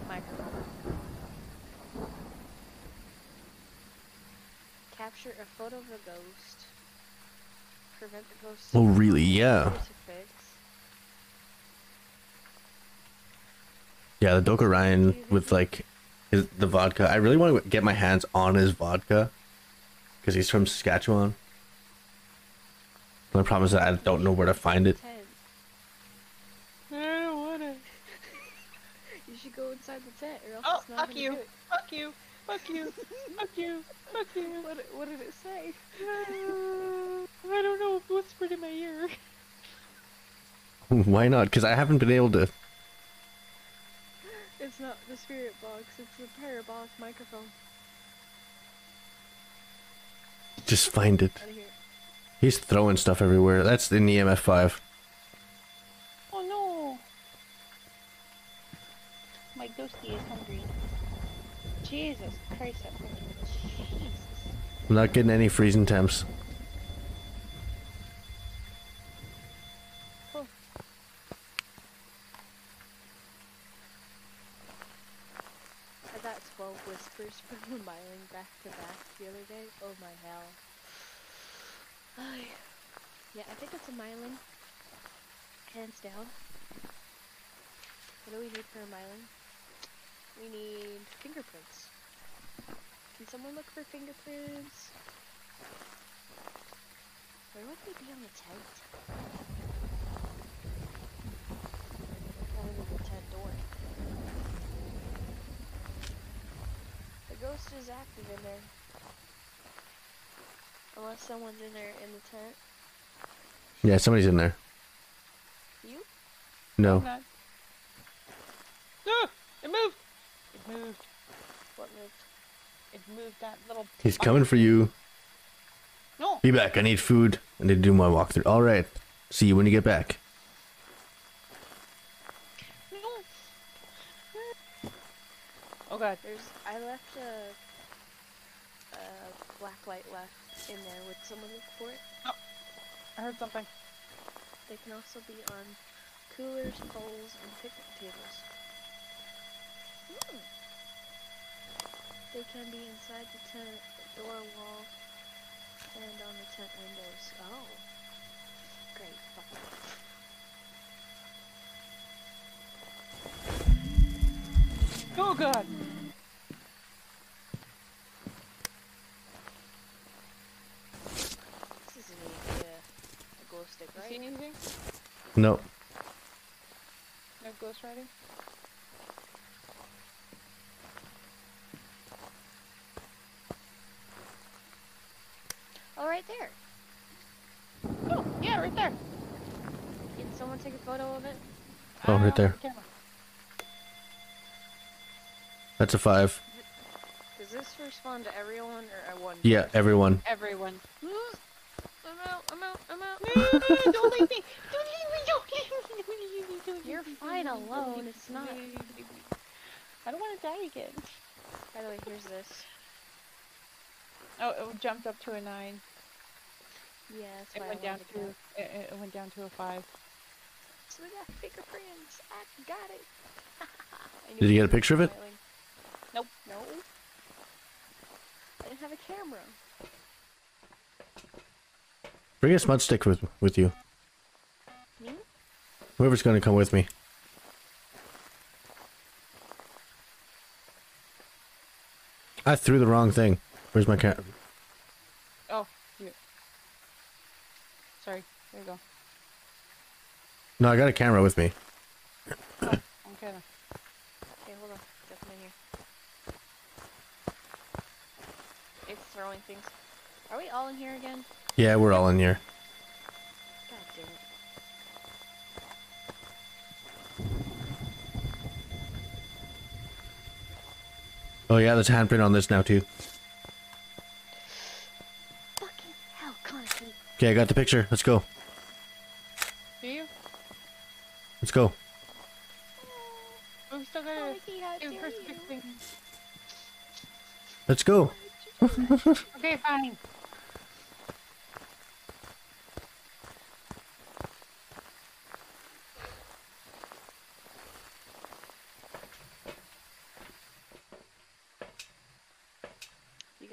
microphone. Capture a photo of a ghost. Prevent the ghost. Oh, really? Yeah. Yeah, the Doka Ryan with like his, the vodka. I really want to get my hands on his vodka because he's from Saskatchewan. The problem is that I don't know where to find it. Tent. I don't wanna. You should go inside the tent, or else Oh, it's not fuck you. Fuck you! Fuck you! Fuck you! Fuck you! What, what did it say? Uh, I don't know. It whispered in my ear. (laughs) Why not? Because I haven't been able to. It's not the spirit box, it's the parabolic microphone. Just find it. Out of here. He's throwing stuff everywhere. That's in the EMF five. Oh no! My ghosty is hungry. Jesus Christ, that fucking Jesus. I'm not getting any freezing temps. Cool. I got 12 whispers (laughs) from the Myling back to back the other day. Oh my hell. (sighs) Yeah, I think it's a Myling. Hands down. What do we need for a Myling? We need fingerprints. Can someone look for fingerprints? Where would they be on the tent? Probably the tent door. The ghost is active in there. Unless someone's in there in the tent. Yeah, somebody's in there. You? No. Not. No! Ah, it moved! It moved. What moved? It moved that little. He's coming for you. No! Be back. I need food. I need to do my walkthrough. All right. See you when you get back. No! Oh god. There's. I left a. a black light left in there. Would someone look for it? I heard something. They can also be on coolers, poles, and picnic tables. Hmm. They can be inside the tent, door wall, and on the tent windows. Oh. Great. Fuck. Oh god! Anything? No. No ghost writing? Oh, right there. Oh, yeah, right there. Can someone take a photo of it? Oh, right there. camera. That's a five. Does this respond to everyone or I one? Yeah, everyone. Everyone. I'm out. I'm out. I'm out. don't leave me! Don't leave me! Don't leave me! Don't leave me! Don't leave You're fine leave me, don't alone, it's don't not- leave me, don't leave me. I don't want to die again. By the way, here's this. Oh, it jumped up to a nine. Yeah, that's It why went I down wanted to it, it went down to a five. So we got fingerprints. I got it. (laughs) I Did you get a picture of it? smiling. Nope. No. I didn't have a camera. Bring a smudge stick with with you. Me? Whoever's gonna come with me. I threw the wrong thing. Where's my cat? Oh, you. Sorry. There you go. No, I got a camera with me. oh, okay. then. Okay, hold on. Them in here. It's throwing things. Are we all in here again? Yeah, we're all in here. God damn it. Oh yeah, there's a handprint on this now too. Fucking hell, Conky. Okay, I got the picture. Let's go. Do you? Let's go. Oh, we still gotta do first you? Let's go. (laughs) Okay, fine.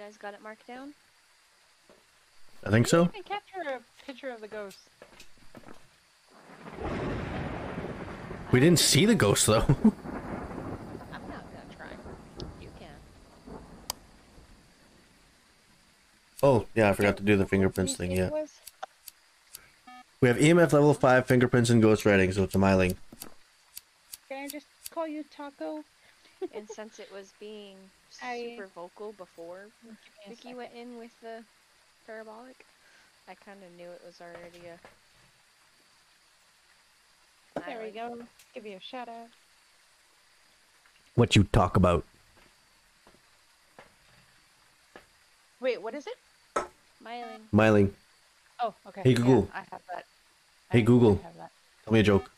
Guys got it marked down? I think so. You can capture a picture of the ghost. We didn't see the ghost though. (laughs) I'm not gonna try. You can. oh yeah, I forgot to do the fingerprints thing. you Yeah, was? we have EMF level five fingerprints and ghost writing, so it's a myling. Can I just call you Taco? And since it was being I- super vocal before Give me Vicky went in with the parabolic, I kind of knew it was already a. There we go. Give you a shout out. What you talk about? Wait, what is it? Smiling. Myling. Oh, okay. Hey, yeah, Google. I have that. Hey, I- Google. I have that. Tell me a joke.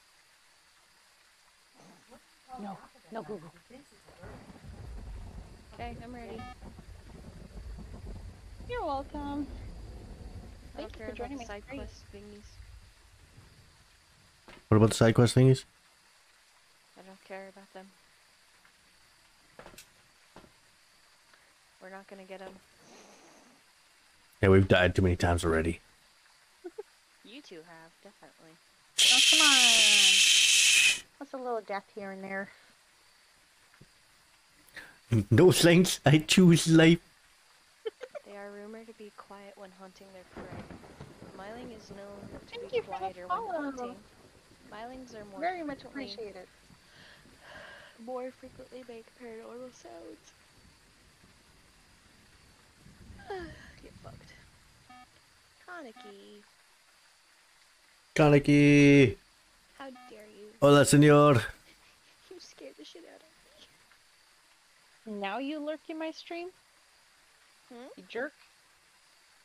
No, no Google. Okay, I'm ready. You're welcome. I Thank you for joining me. side quest thingies. What about the side quest thingies? I don't care about them. We're not gonna get them. Yeah, we've died too many times already. (laughs) You two have definitely. Oh, come on. What's a little death here and there? No thanks. I choose life. They are rumored to be quiet when hunting their prey. Myling is known to Thank be you for the quieter when follow. hunting. Mylings are more Very much appreciated. More frequently make paranormal sounds. (sighs) Get fucked. Kaneki, Kaneki. how dare you? Hola, senor. You scared the shit out of me. Now you lurk in my stream? Hmm? You jerk.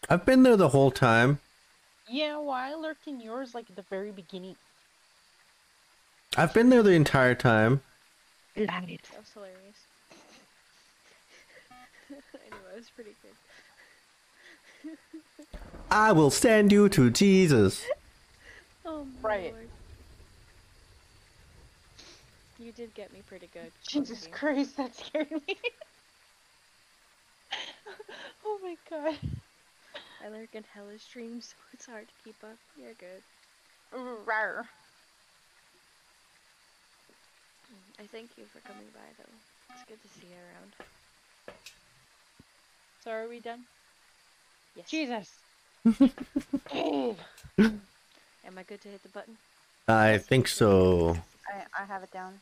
I've been there the whole time. Yeah, well, I lurked in yours like at the very beginning. I've been there the entire time. Lied. That was hilarious. (laughs) I know, it was pretty good. I will send you to Jesus. (laughs) Oh my Right. lord. You did get me pretty good. (laughs) Jesus Kongi. Christ, that scared me. (laughs) oh my god. I lurk in hella dreams, so it's hard to keep up. You're good. Rawr. Mm, I thank you for coming by, though. It's good to see you around. So are we done? Yes. Jesus. Dave. (laughs) Am I good to hit the button? I think so. I, I have it down.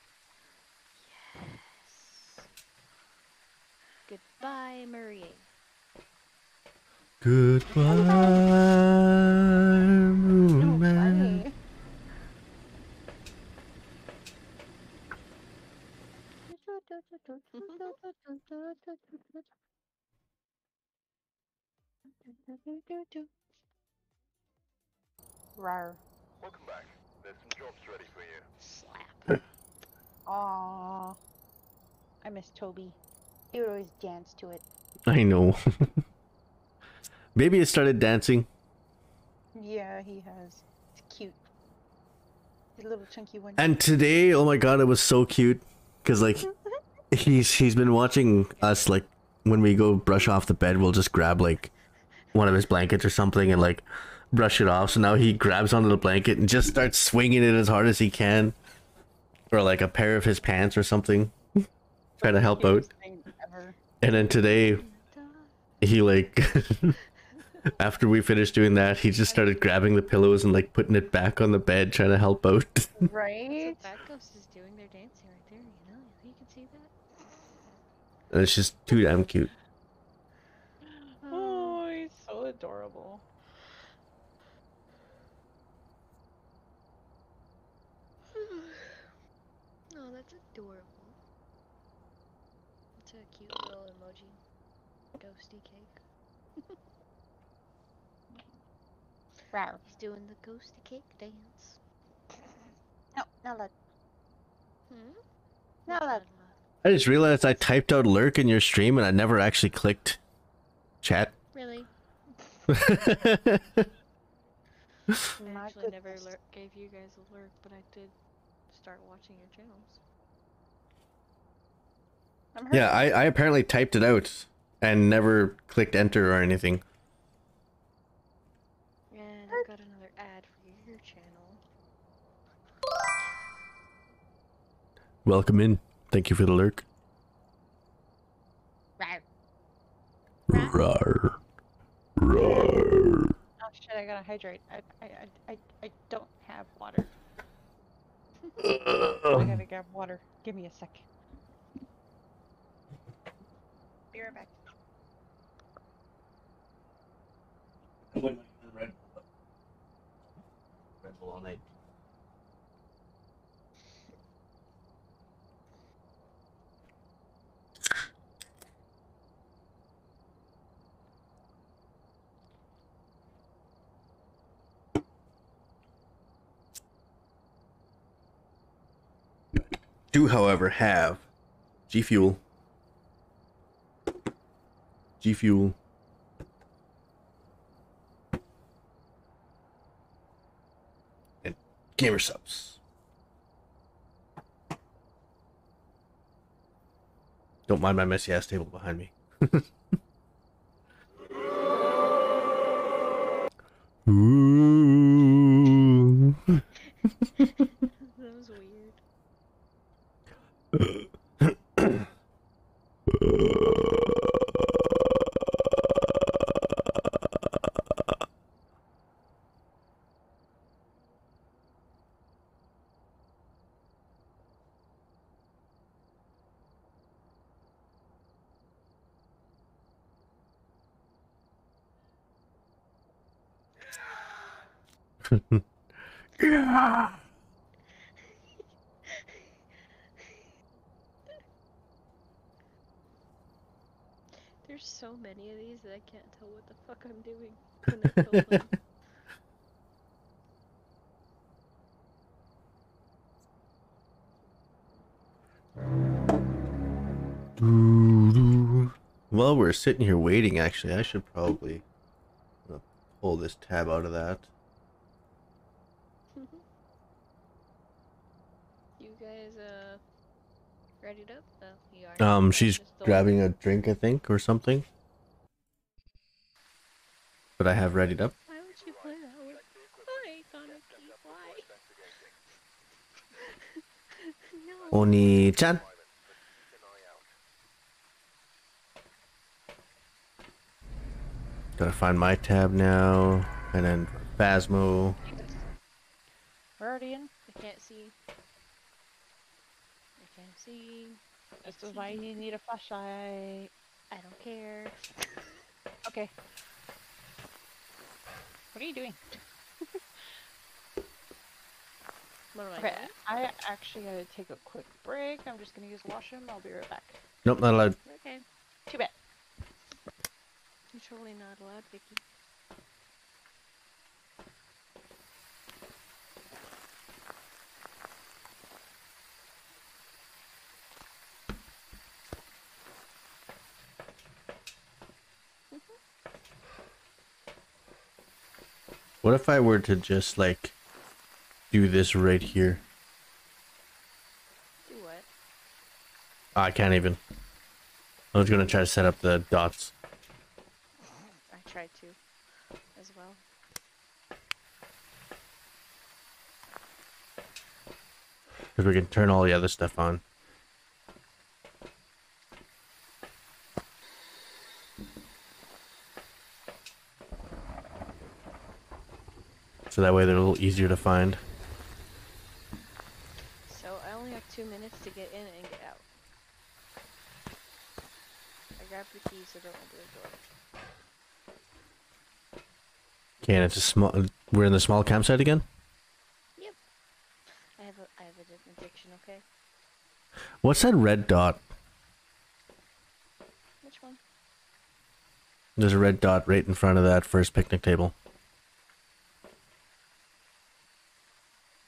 Goodbye, Marie. Goodbye, moonman. Funny. Rar. Welcome back. There's some jobs ready for you. Slap. Aww. I miss Toby. He would always dance to it. I know. (laughs) Maybe it started dancing. Yeah, he has. It's cute. His little chunky one. And today, oh my god, it was so cute. Cause like (laughs) he's he's been watching us like when we go brush off the bed, we'll just grab like one of his blankets or something and like brush it off. So now he grabs onto the blanket and just starts swinging it as hard as he can. Or like a pair of his pants or something. (laughs) Try to help out. Cutest thing ever. And then today he like (laughs) after we finished doing that, he just started grabbing the pillows and like putting it back on the bed trying to help out. (laughs) Right? So that ghost is doing their dancing right there, you know? You can see that? and it's just too damn cute. Oh, he's so adorable. Oh, that's adorable. It's a cute little emoji. Ghosty cake. Rar. He's doing the ghosty cake dance. (laughs) No, not that. Hmm? No, What's that. that? I just realized I typed out lurk in your stream and I never actually clicked chat. Really? (laughs) I actually never goodness. lur- gave you guys a lurk, but I did start watching your channels. I'm yeah. I, I apparently typed it out and never clicked enter or anything. Welcome in. Thank you for the lurk. Rawr. Rawr. Rawr. Oh shit! I gotta hydrate. I I I I, I don't have water. I gotta grab water. Give me a sec. Be right back. Red Bull all night. Do, however, have G Fuel, G Fuel, and Gamer Supps. Don't mind my messy ass table behind me. (laughs) Ooh. (laughs) that was weird. Yeah. (laughs) There's so many of these that I can't tell what the fuck I'm doing (laughs) when I kill them. While we're sitting here waiting, actually, I should probably uh, pull this tab out of that. you guys, uh, No, you are. Um, she's grabbing a drink, I think, or something. But I have readied up. Why would you play that one? Why, Kaneki? Why? (laughs) no. Oni-chan. Gotta find my tab now, and then Phasmo. In. I can't see. I can't see. This is why you need a flashlight. I don't care. Okay. What are you doing? (laughs) What am I Okay, doing? I actually gotta take a quick break. I'm just gonna use washroom. I'll be right back. Nope, not allowed. Okay. Too bad. You're totally not allowed, Vicky. What if I were to just like do this right here? Do what? I can't even. I was gonna try to set up the dots. I tried to as well. Because we can turn all the other stuff on. So that way they're a little easier to find. So I only have two minutes to get in and get out. I grabbed the key, so don't open the door. Okay, and it's a small. We're in the small campsite again. Yep. I have a I have an addiction. Okay. What's that red dot? Which one? There's a red dot right in front of that first picnic table.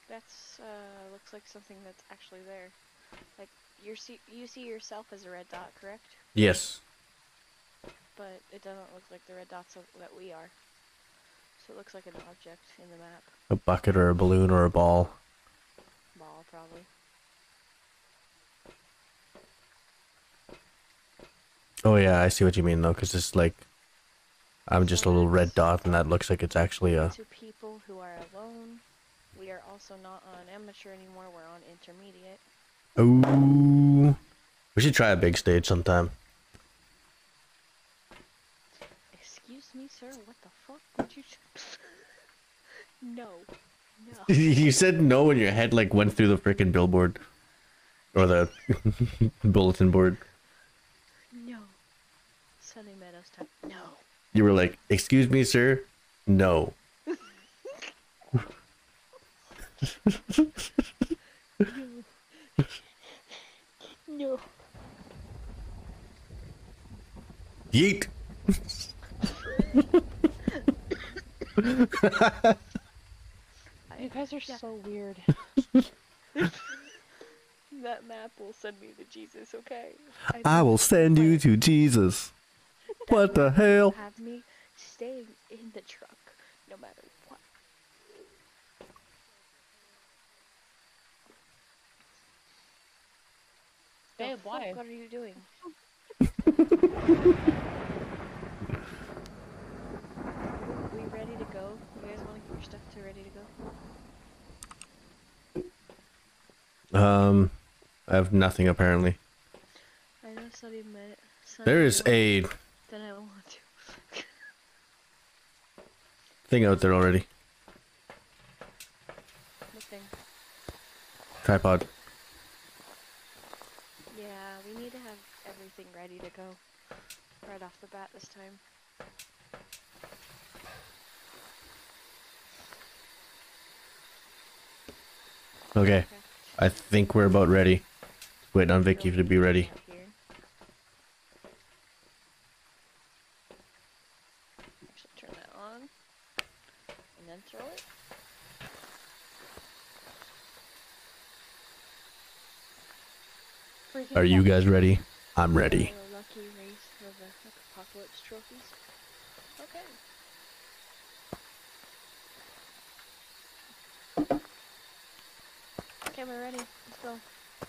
That's uh looks like something that's actually there. Like you see you see yourself as a red dot, correct? Yes. But it doesn't look like the red dots of- that we are. So it looks like an object in the map. A bucket or a balloon or a ball. Ball, probably. Oh yeah, I see what you mean though, because it's like I'm just a little red dot, and that looks like it's actually a. To people who are alone, we are also not on amateur anymore. We're on intermediate. Ooh. We should try a big stage sometime. Excuse me, sir. What the fuck would you? (laughs) no, no. (laughs) you said no, and your head like went through the freaking billboard or the (laughs) bulletin board. No. Sunny Meadows time. No. You were like, "Excuse me, sir." No. No. Yeet. (laughs) You guys are Yeah. so weird. (laughs) That map will send me to Jesus, okay? I will send you to Jesus. What the hell? Have me staying in the truck, no matter what. The Babe, why? fuck are you doing? we ready to go? You guys want to get your stuff to ready to go? Um, I have nothing apparently. I know Sunny Meadows. There is a Then I want to. thing out there already. Nothing. Tripod. Yeah, we need to have everything ready to go right off the bat this time. Okay, I think we're about ready. Waiting on Vicky to be ready. Actually, turn that on, and then throw it. Freaking Are you guys ready? I'm ready. For the lucky race for the apocalypse trophies. Okay. Okay, we're ready. Let's go.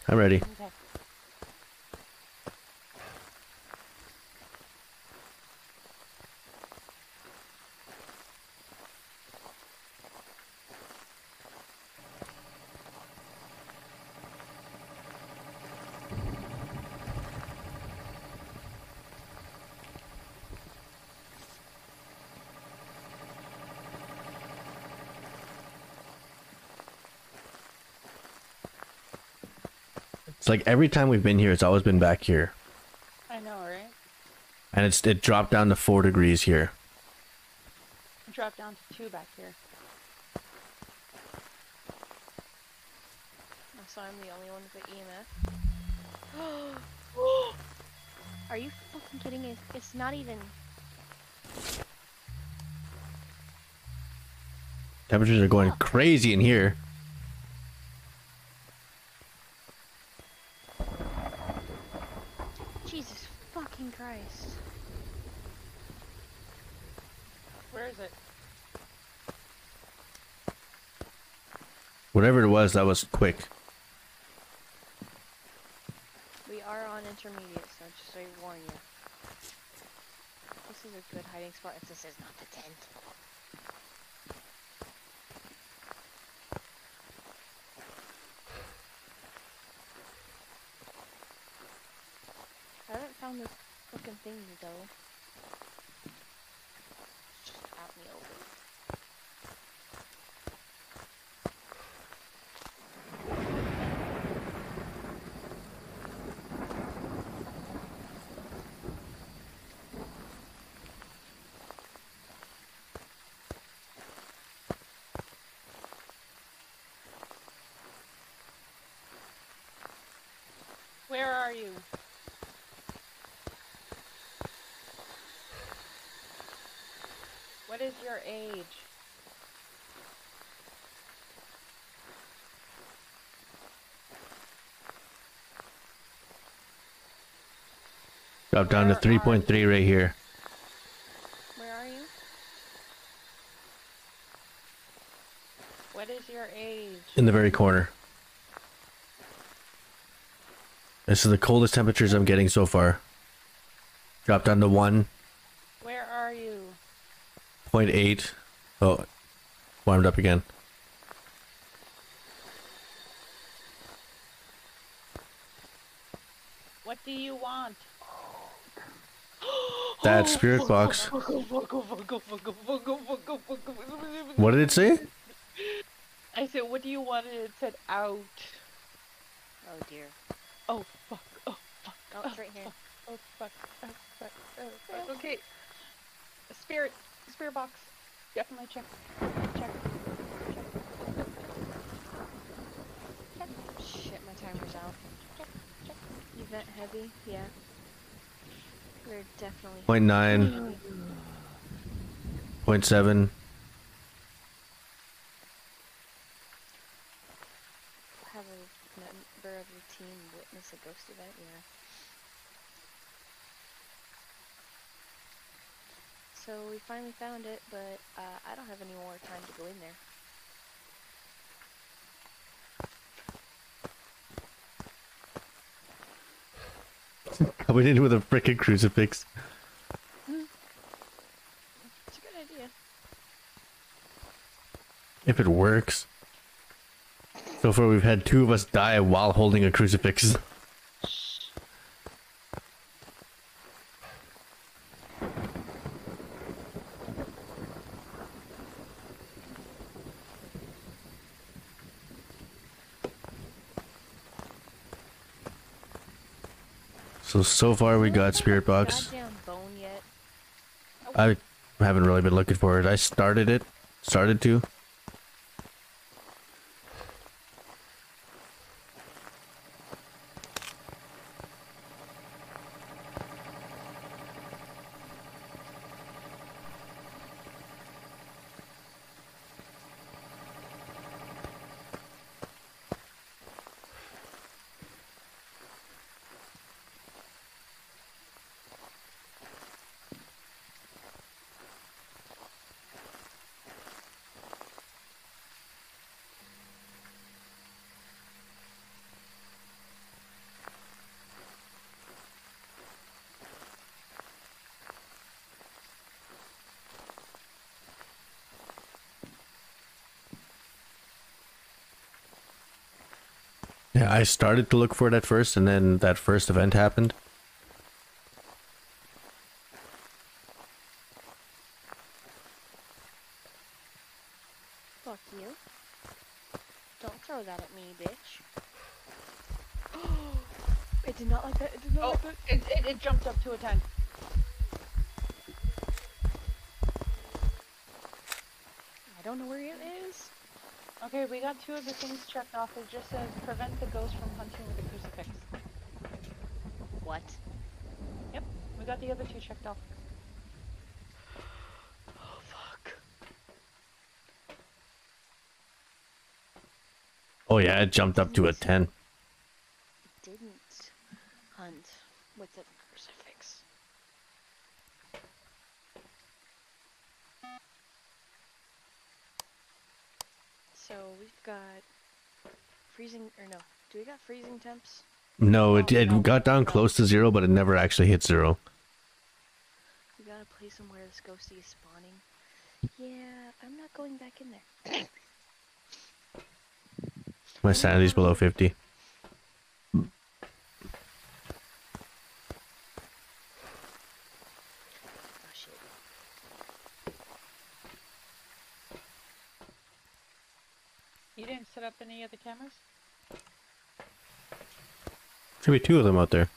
I'm ready. Okay. It's like every time we've been here, it's always been back here, I know, right? and it's it dropped down to four degrees here. Dropped down to two back here. Oh, so I'm the only one with the EMF. (gasps) Are you fucking kidding me? It's not even. Temperatures are going crazy in here. Jesus fucking Christ. Where is it? Whatever it was, that was quick. We are on intermediate, so just so I warn you. This is a good hiding spot if this is not the tent. I haven't found this fucking thing though. Just out in the open. Where are you? What is your age? Dropped down to Where are 3.3 right here. Where are you? What is your age? In the very corner. This is the coldest temperatures I'm getting so far. Dropped down to 1.8. Where are you? Oh, warmed up again. What do you want? (gasps) That spirit box. What did it say? I said, what do you want? And it said out. Oh dear. Oh, fuck. Oh, fuck. Oh, it's right here. Oh, fuck. Oh, fuck. Oh, fuck. Okay. Spirit. Spirit box. Definitely check. Check. Check. Shit, my timer's out. Event heavy, yeah. We're definitely. 0.9, 0.7. Have a member of your team witness a ghost event, yeah. So we finally found it, but uh, I don't have any more time to go in there. (laughs) Coming in with a freaking crucifix. It's a good idea. If it works. So far, we've had two of us die while holding a crucifix. (laughs) So, so far we got Spirit Box. Goddamn bone yet. I haven't really been looking for it. I started it. Started to. Started to look for it at first, and then that first event happened. Fuck you. Don't throw that at me, bitch. (gasps) it did not like that. It did not Oh, like that. it, it, it jumped up to a 10. I don't know where it is. Okay, we got two of the things checked off. It just says prevent the ghost from hunting with a crucifix. What? Yep, we got the other two checked off. Oh fuck. Oh yeah, it jumped up to a 10. got freezing, or no, do we got freezing temps? No, it, it got down close to zero, but it never actually hit zero. We gotta play somewhere this ghostie is spawning. Yeah, I'm not going back in there. My sanity's below 50. You didn't set up any other cameras? Should be two of them out there.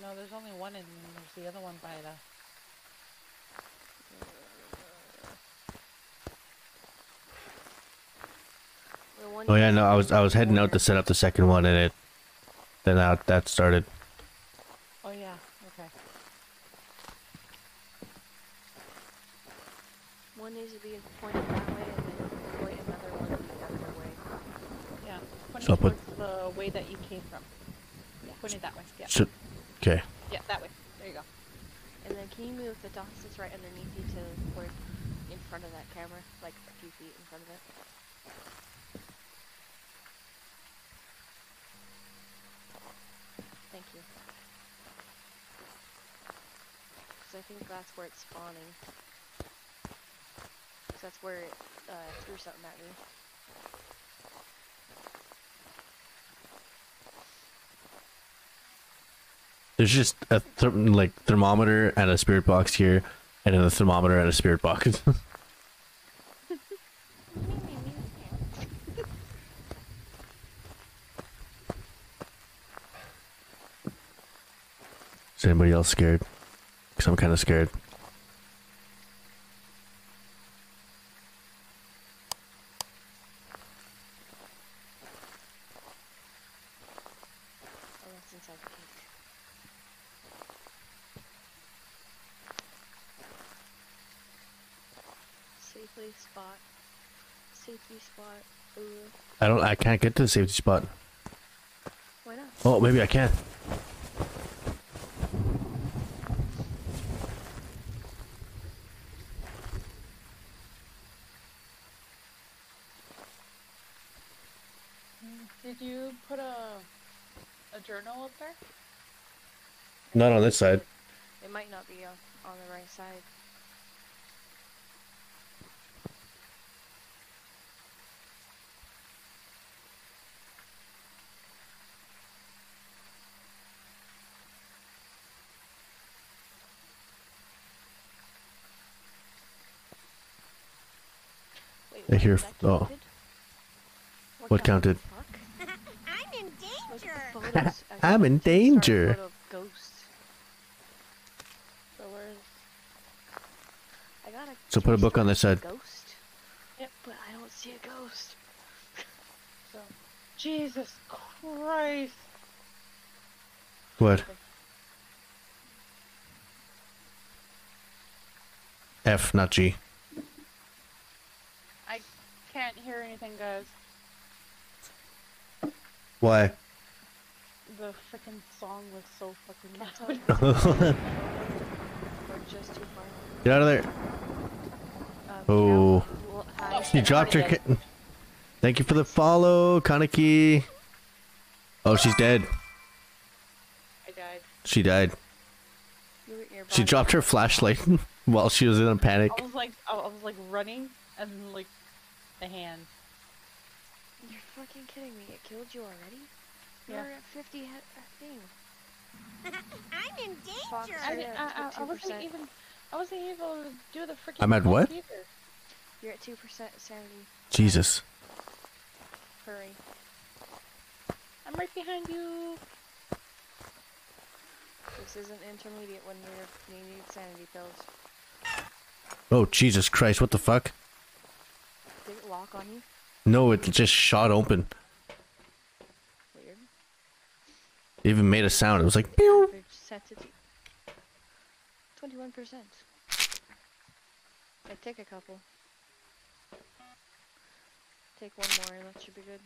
No, there's only one and there's the other one by the... The one Oh yeah, no, I was I was heading out to set up the second one, and it then that that started. Oh yeah, okay. One needs to be pointed that way, and then point another one the other way. Yeah. Point So it I'll put- the way that you came from. Yeah, point it that way. Yeah. Should, okay. Yeah, that way. There you go. And then can you move the dots that's right underneath you to where in front of that camera, like a few feet in front of it? Thank you. Because I think that's where it's spawning. 'Cause that's where it uh, threw something at me. There's just a ther- like thermometer and a spirit box here, and then a thermometer and a spirit box. (laughs) Is anybody else scared? Cause I'm kind of scared. Oh, that's inside the cake. Safely spot. Safety spot. Ooh. I don't. I can't get to the safety spot. Why not? Oh, maybe I can. Did you put a a journal up there? Not on this side. It might not be on, on the right side. Wait, I hear oh. counted? What counted? I'm in danger. photos. (laughs) I I'm in danger. photo of Ghost. So I got a put a book on this side. Ghost. Yep. But I don't see a ghost. (laughs) so Jesus Christ. What? F, not G. I can't hear anything guys. Why? The freaking song was so fucking loud. (laughs) Just too far. Get out of there. Um, Oh. Cal, well. She dropped her kitten. Thank you for the follow, Kaneki. Oh, she's dead. I died. She died. You were- your She dropped her flashlight (laughs) while she was in a panic. I was like I I was like running and like the hand. You're fucking kidding me. It killed you already? You're at 50 hit a thing. (laughs) I'm in Fox, danger. I, Yeah, didn't- it's I, I, I wasn't even I wasn't able to do the freaking I'm at what? either. You're at 2% sanity. Jesus. Hurry. I'm I'm right behind you. This is an intermediate when you're you need sanity pills. Oh Jesus Christ! What the fuck? Did it lock on you? No, it just shot open. Weird. It even made a sound. It was like pew. Average. Twenty-one percent. I take a couple. Take one more. And that should be good.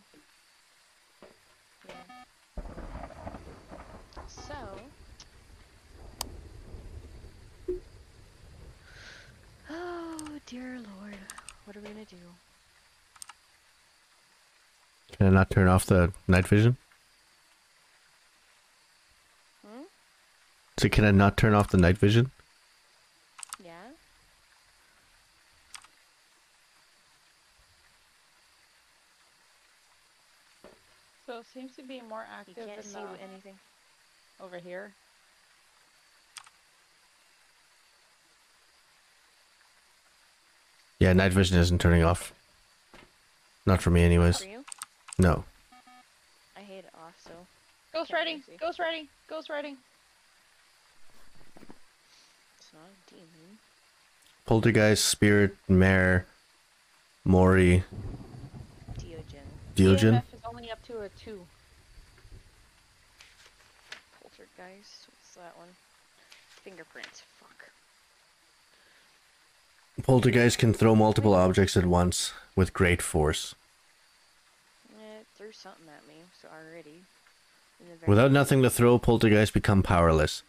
Yeah. So. Oh dear lord, what are we gonna do? Can I not turn off the night vision? Hmm? So can I not turn off the night vision? Yeah? So it seems to be more active You active can't in see the, anything. over here. Yeah, night vision isn't turning off. Not for me, anyways. For you? No. I hate it off, so. Ghost Can't riding! Ghost writing! Ghost writing! It's not a demon. Poltergeist, Spirit, Mare, Moroi, Deogen. Deogen. EMF is only up to a 2. Poltergeist. What's that one? Fingerprints. Fuck. Poltergeist can throw multiple objects at once with great force. It threw something at me, so already. in the very Without beginning. nothing to throw, Poltergeist become powerless.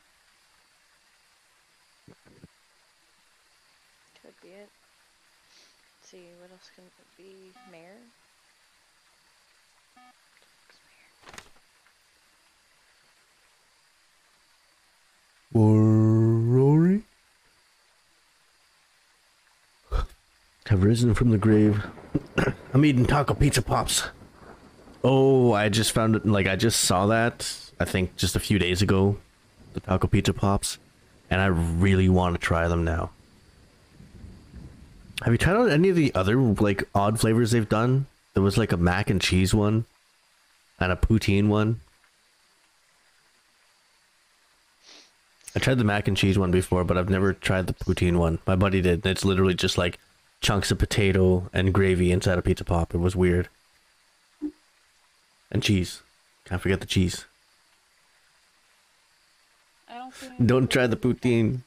Could be it. Let's see, what else can it be? Mare? Rory? Have risen from the grave. (coughs) I'm eating taco pizza pops. Oh, I just found it. Like I just saw that. I think just a few days ago, the taco pizza pops, and I really want to try them now. Have you tried out any of the other like odd flavors they've done? There was like a mac and cheese one, and a poutine one. I tried the mac and cheese one before, but I've never tried the poutine one. My buddy did. and It's literally just like chunks of potato and gravy inside a pizza pop. It was weird. And cheese. Can't forget the cheese. I don't see Don't try the poutine.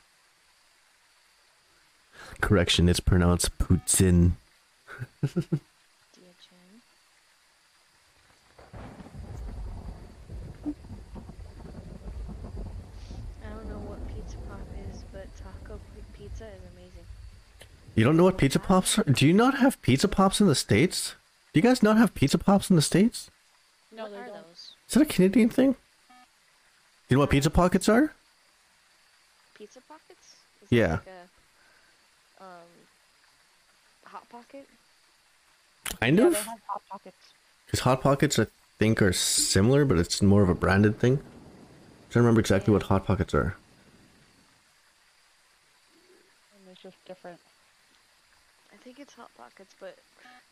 Correction, it's pronounced poutine. (laughs) I don't know what pizza pop is, but taco pizza is amazing. You don't know what pizza pops are? Do you not have pizza pops in the States? Do you guys not have pizza pops in the States? No, what are those? Is that a Canadian thing? You know what pizza pockets are? Pizza pockets? Is Yeah. Like a, um, hot pocket? Kind Yeah, of. they have hot pockets. Because Hot Pockets, I think, are similar, but it's more of a branded thing. I don't remember exactly what Hot Pockets are. And it's just different. I think it's hot pockets, but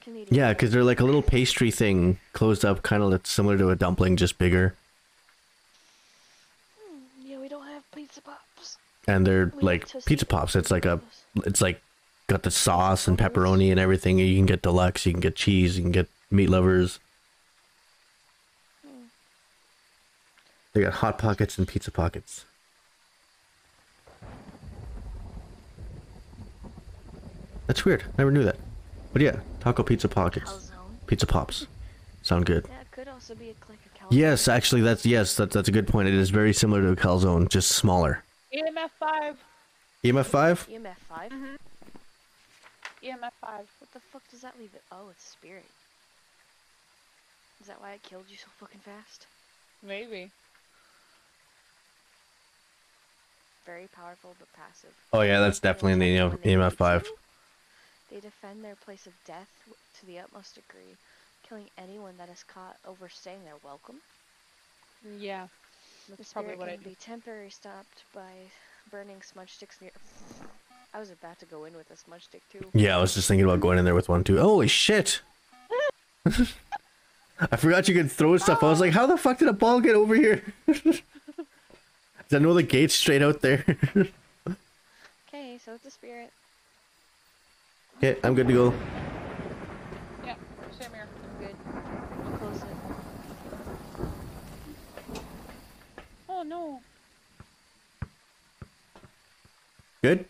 Canadian. Yeah, because they're like a little pastry thing, closed up, kind of similar to a dumpling, just bigger. Mm, Yeah, we don't have pizza pops. And they're We like pizza pops. It's like a, it's like got the sauce and pepperoni and everything. You can get deluxe, you can get cheese, you can get meat lovers. Hmm. They got hot pockets and pizza pockets. That's weird. Never knew that. But yeah, taco pizza pockets, Calzone. pizza pops, sound good. Yeah, could also be a, like a calzone. Yes, actually, that's yes, that, that's a good point. It is very similar to a calzone, just smaller. EMF 5! EMF five. EMF 5? EMF 5. What the fuck does that leave it? Oh, it's spirit. Is that why it killed you so fucking fast? Maybe. Very powerful but passive. Oh yeah, that's definitely in the EMF need five. To, They defend their place of death to the utmost degree, killing anyone that is caught overstaying their welcome. Yeah. The That's probably spirit what I can do. be temporarily stopped by burning smudge sticks near. I was about to go in with a smudge stick too. Yeah, I was just thinking about going in there with one too. Holy shit! (laughs) I forgot you could throw stuff. I was like, how the fuck did a ball get over here? (laughs) I know the gate's straight out there. (laughs) Okay, so it's a spirit. Okay, I'm good to go. Yeah, same here. I'm good. I'll close it. Oh no. Good?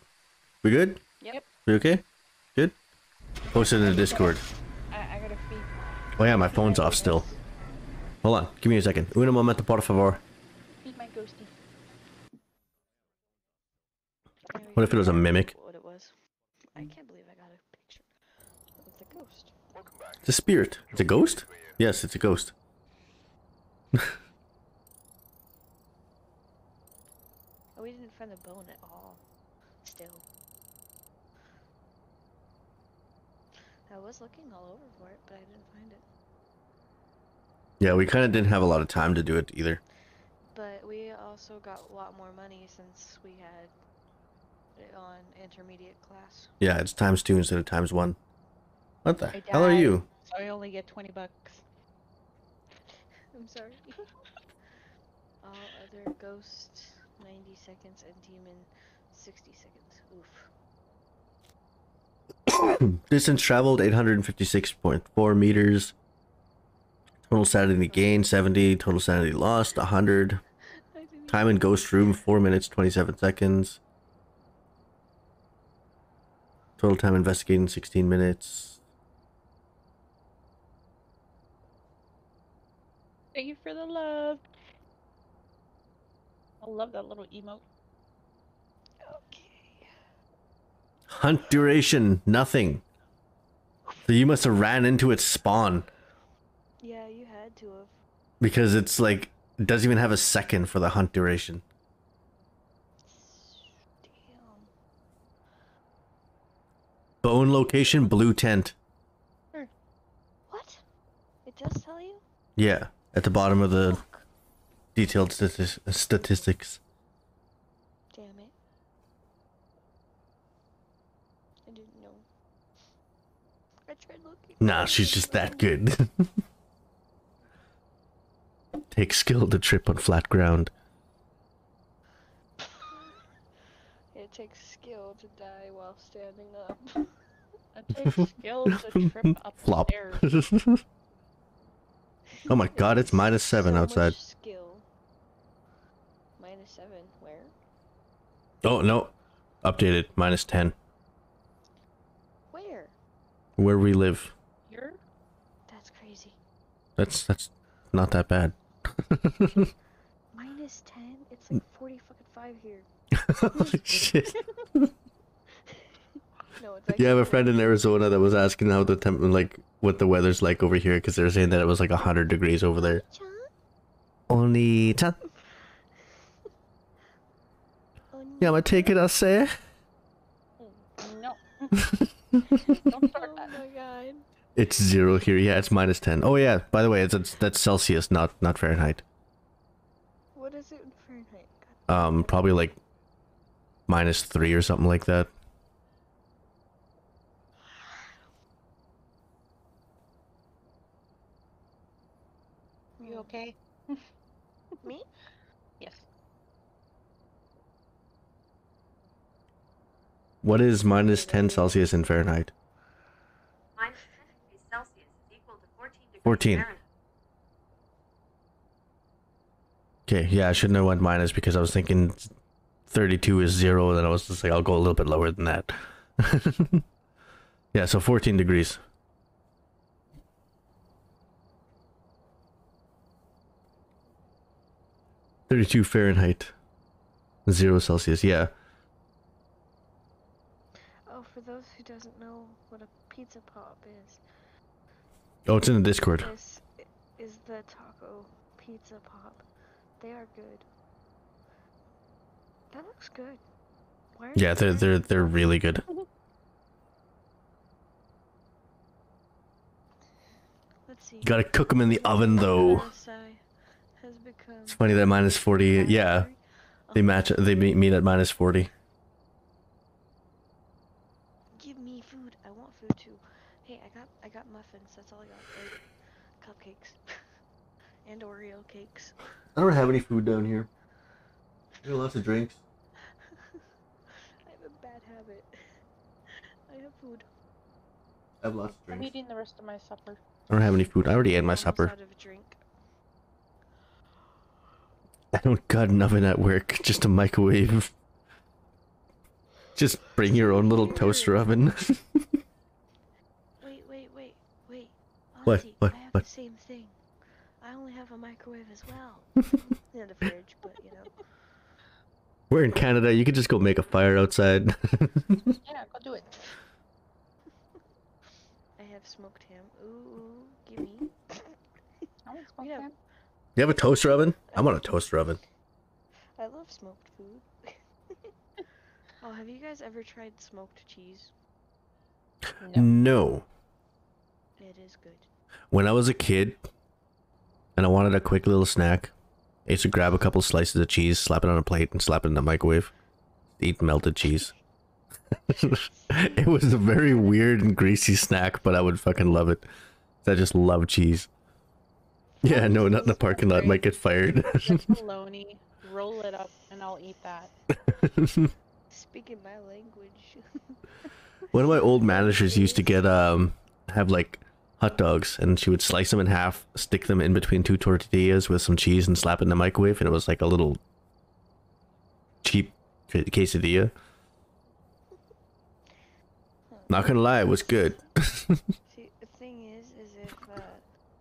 We good? Yep. We okay? Good? Post it in the Discord. I, I gotta feed. Oh yeah, my phone's off still. Hold on, give me a second. Una momento, por favor. Feed my ghosty. What if it was a mimic? What it was. I can't believe I got a picture of the ghost. Welcome back. It's a spirit. It's a ghost? Yes, it's a ghost. Oh, we didn't find the bone at all. Still. I was looking all over for it, but I didn't find it. Yeah, we kind of didn't have a lot of time to do it either. But we also got a lot more money since we had it on intermediate class. Yeah, it's times two instead of times one. What the I hell are you? So I only get 20 bucks. I'm sorry. (laughs) all other ghosts, 90 seconds, and demon, 60 seconds. Oof. (coughs) Distance traveled 856.4 meters. Total sanity gain 70. Total sanity lost 100. (laughs) Time in ghost room 4 minutes 27 seconds. Total time investigating 16 minutes. Thank you for the love. I love that little emote. Okay. Hunt duration nothing. So you must have ran into its spawn Yeah, you had to have. because it's like it doesn't even have a second for the hunt duration. Damn. Bone location blue tent. What? It does tell you? Yeah, at the bottom of the Fuck. detailed stati- statistics. Damn it. I didn't know. I tried looking. Nah, she's just that good. (laughs) Take skill to trip on flat ground. (laughs) It takes skill to die while standing up. (laughs) It takes skill to trip up Flop. stairs. Oh my god, it's minus seven so outside. Much skill. Minus seven. Where? Oh no, updated minus ten. Where? Where we live. Here? That's crazy. That's that's not that bad. (laughs) Minus ten? It's like forty fucking five here. (laughs) Holy shit. (laughs) No, it's like You have a friend in Arizona that was asking how the temp, like what the weather's like over here because they're saying that it was like hundred degrees over there. Only ten. Yeah, I'm gonna take it. I'll say. No. (laughs) Don't start Oh that. my god. It's zero here. Yeah, it's minus ten. Oh yeah. By the way, it's, it's that's Celsius, not not Fahrenheit. What is it in Fahrenheit? Um, probably like minus three or something like that. You okay? (laughs) Me? Yes. What is minus ten Celsius in Fahrenheit? Minus 10 degrees Celsius is equal to 14 degrees 14. Fahrenheit. Okay, yeah, I shouldn't have went minus because I was thinking thirty-two is zero, and then I was just like, I'll go a little bit lower than that. (laughs) yeah, so fourteen degrees. Thirty-two Fahrenheit. Zero Celsius. Yeah. Oh, for those who doesn't know what a pizza pop is, Oh, it's in the Discord. this is the taco pizza pop. They are good. That looks good. Yeah, they're they're they're really good. (laughs) Let's see. You gotta cook them in the oven though. RSI has become It's funny that minus forty. Yeah, they Um, match. They meet meet at minus forty. Give me food. I want food too. Hey, I got I got muffins. That's all I got. Like, cupcakes (laughs) and Oreo cakes. I don't have any food down here. I got lots of drinks. (laughs) I have a bad habit. (laughs) I have food. I have lots of I'm drinks. eating the rest of my supper. I don't have any food. I already ate my supper. Out of drink. I don't got an oven at work, just a microwave. Just bring your own little toaster oven. (laughs) Wait, wait, wait, wait. What? What? I have What? the same thing. I only have a microwave as well. (laughs) in the fridge, but you know. We're in Canada. You could just go make a fire outside. (laughs) Yeah, go do it. I have smoked ham. Ooh, ooh gimme. I want smoke Yeah. ham. You have a toaster oven? I want a toaster oven. I love smoked food. (laughs) oh, have you guys ever tried smoked cheese? No. No. It is good. When I was a kid and I wanted a quick little snack, I used to grab a couple slices of cheese, slap it on a plate, and slap it in the microwave. Eat melted cheese. (laughs) it was a very weird and greasy snack, but I would fucking love it. I just love cheese. Yeah, no, not in the parking lot. Might get fired. Get (laughs) bologna, roll it up, and I'll eat that. Speaking my language. (laughs) One of my old managers used to get um have like hot dogs, and she would slice them in half, stick them in between two tortillas with some cheese, and slap it in the microwave, and it was like a little cheap que- quesadilla. Not gonna lie, it was good. (laughs) See, the thing is, is if uh,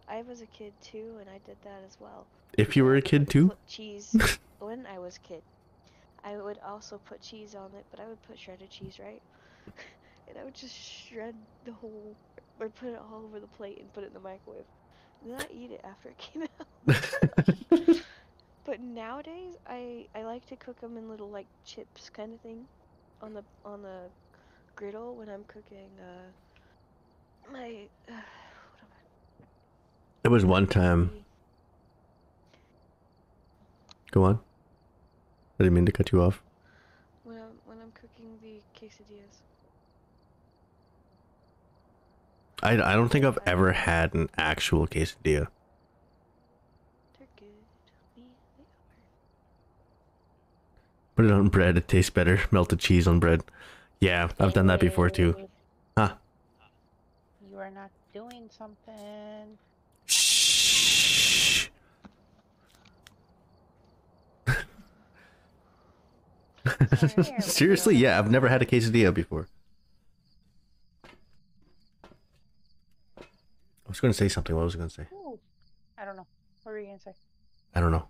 I was a kid too, and I did that as well. if you were a kid too, cheese (laughs) when I was a kid. I would also put cheese on it, but I would put shredded cheese, right? (laughs) and I would just shred the whole, or put it all over the plate and put it in the microwave. And then I eat it after it (laughs) came out. but nowadays, I I like to cook them in little like chips kind of thing, on the on the griddle when I'm cooking uh my. Uh, what am I? There was one time. Go on. I didn't mean to cut you off. When I'm when I'm cooking the quesadillas. I, I don't think I've ever had an actual quesadilla. They're good. They Put it on bread, it tastes better. Melted cheese on bread. Yeah, I've done that before too. Huh. You are not doing something. Shh. Sorry. Seriously, yeah, I've never had a quesadilla before. I was going to say something. What was I going to say? Ooh. I don't know. What were you gonna say? I don't know.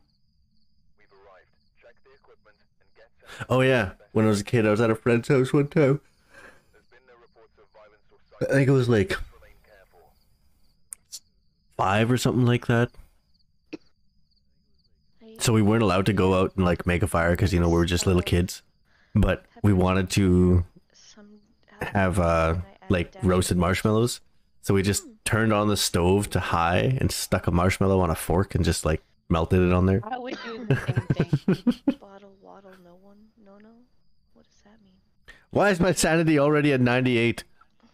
We've arrived. Check the equipment and get set. Oh yeah, when I was a kid, I was at a friend's house one time. There's been no reports of violence or I think it was like five or something like that. I So we weren't allowed to go out and like make a fire because you know we were just little kids. But we wanted to have uh like roasted marshmallows. So we just turned on the stove to high and stuck a marshmallow on a fork and just like melted it on there. I would do the same thing. (laughs) bottle waddle no one no no. What does that mean? Why is my sanity already at 98?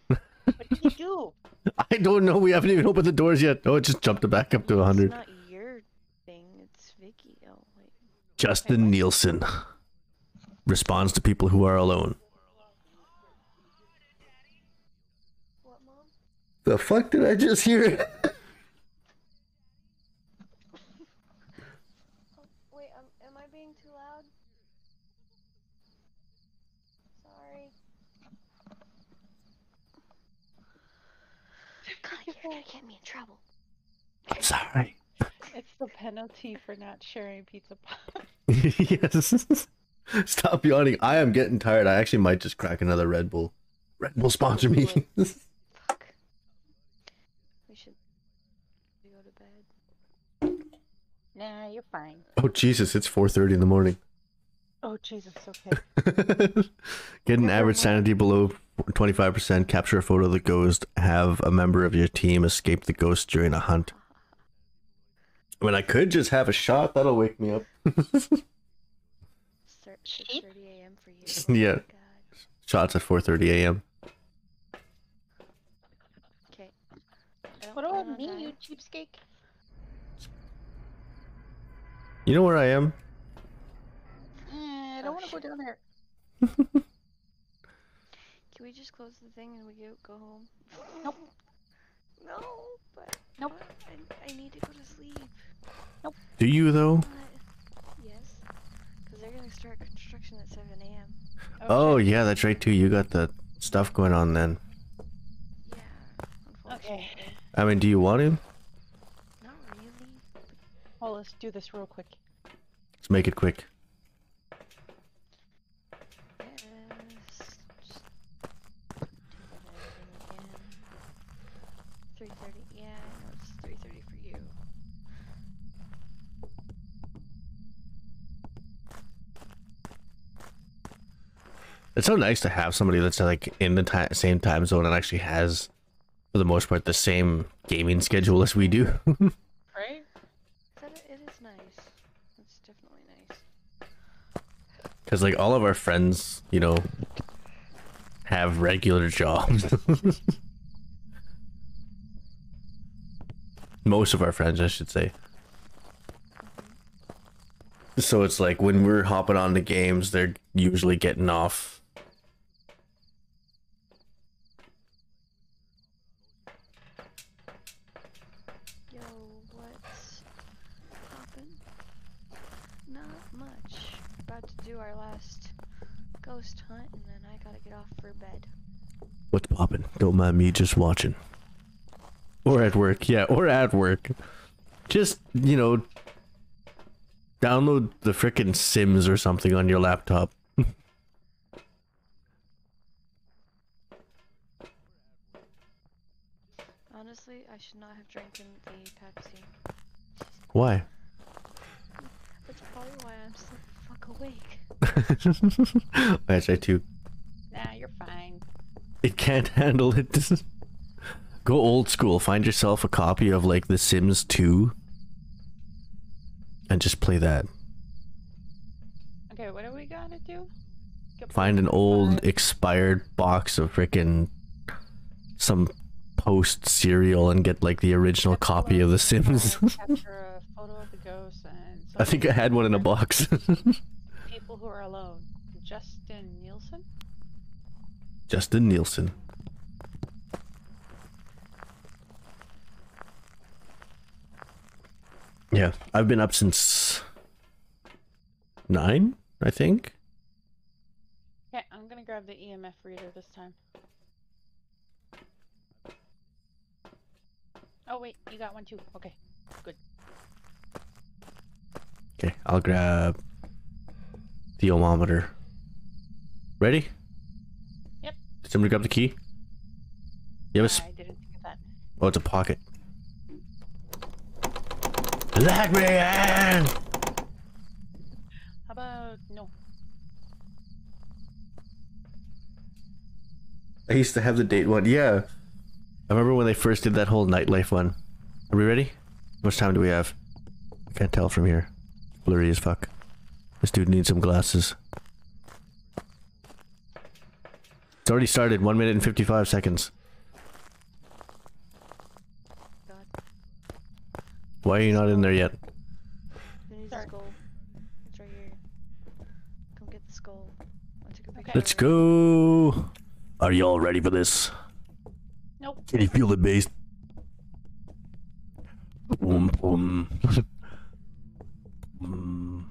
What did you do? (laughs) I don't know. We haven't even opened the doors yet. Oh, it just jumped back up to It's 100. not your thing. It's Vicky. Oh wait. Justin Nielsen responds to people who are alone. The fuck did I just hear? Oh, (laughs) wait. Um, am I being too loud? Sorry. God, you're gonna get me in trouble. Sorry. The penalty for not sharing pizza pie. (laughs) yes. (laughs) Stop yawning. I am getting tired. I actually might just crack another Red Bull. Red Bull sponsor me. (laughs) Fuck. We should go to bed. Nah, you're fine. oh Jesus, it's 4:30 in the morning. Oh Jesus, okay. Get an average sanity below 25%. Capture a photo of the ghost. Have a member of your team escape the ghost during a hunt. I mean, I could just have a shot. That'll wake me up. 6:30 a.m. for you. (laughs) Oh Yeah. my God. Shots at 4:30 a.m. Okay. What do I mean, not me, die. you cheapskate. You know where I am? Eh, I Oh, don't want to go down there. (laughs) Can we just close the thing and we go go home? Nope. (laughs) No, but Nope. I, I need to go to sleep. Do you though? But yes, because they're gonna start construction at 7 a.m. Oh, oh yeah, that's right too. You got the stuff going on then. Yeah. Okay. I mean, do you want to? Not really. Well, oh, let's do this real quick. Let's make it quick. It's so nice to have somebody that's like in the ti same time zone and actually has, for the most part, the same gaming schedule as we do. (laughs) Right? That it is nice. It's definitely nice. Because like all of our friends, you know, have regular jobs. (laughs) Most of our friends, I should say. So it's like when we're hopping on the games, they're usually getting off. Yo, what's poppin'? Not much. About to do our last ghost hunt, and then I gotta get off for bed. What's poppin'? Don't mind me just watching. Or at work, yeah, or at work. Just, you know, download the frickin' Sims or something on your laptop. (laughs) Honestly, I should not have drinking the Pepsi. Why? That's probably why I'm so fuck awake. (laughs) I try to. Nah, you're fine. It can't (laughs) handle it. (laughs) Go old school. Find yourself a copy of like The Sims 2 and just play that. Okay, what do we gotta do? Get Find an old expired box of frickin' some post cereal and get like the original Capture copy of The Sims. (laughs) Capture a photo of the ghost and. I think I had one in a box. People who are alone. Justin. Justin Nielsen. Yeah, I've been up since nine, I think. Okay, I'm gonna grab the EMF reader this time. Oh wait, you got one too. Okay, good. Okay, I'll grab the ohmometer. Ready? Yep. Did somebody grab the key? You have a s- I didn't think of that. oh, it's a pocket. Let me in! How about no? I used to have the date one. Yeah. I remember when they first did that whole nightlife one. Are we ready? How much time do we have? I can't tell from here. Blurry as fuck. This dude needs some glasses. It's already started. One minute and 55 seconds. Why are you not in there yet? who needs a Sorry. skull? It's right here. Come get the skull. I took a picture. Okay. Let's go. Are y'all ready for this? Nope. Can you feel the bass? Boom, boom. (laughs) Mm.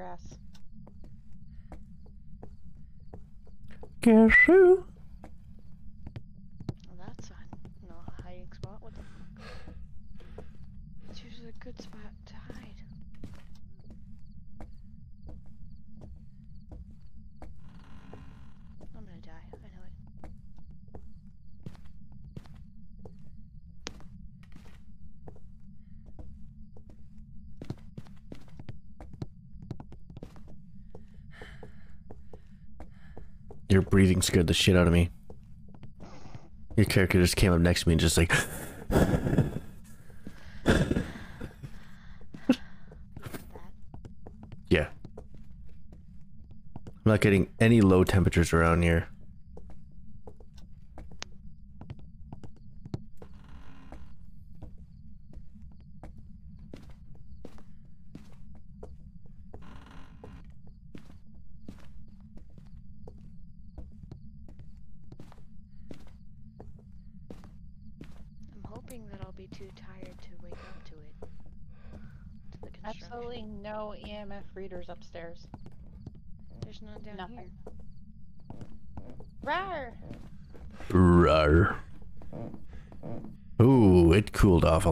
I'm gonna kick your ass. Guess who? your breathing scared the shit out of me. Your character just came up next to me and just like. (laughs) yeah. I'm not getting any low temperatures around here.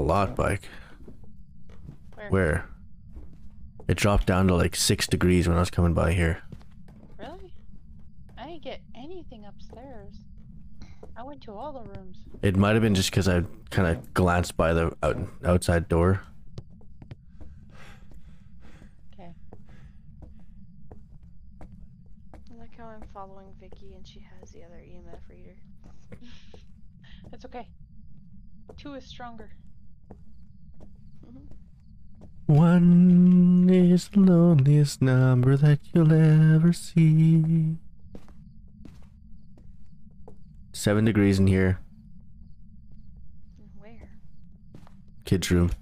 Lot, bike. Where? Where? It dropped down to like six degrees when I was coming by here. Really? I didn't get anything upstairs. I went to all the rooms. It might have been just because I kind of glanced by the out, outside door. Okay. I like how I'm following Vicky and she has the other EMF reader. (laughs) It's okay. Two is stronger. One is the loneliest number that you'll ever see. Seven degrees in here. Where? Kids' room.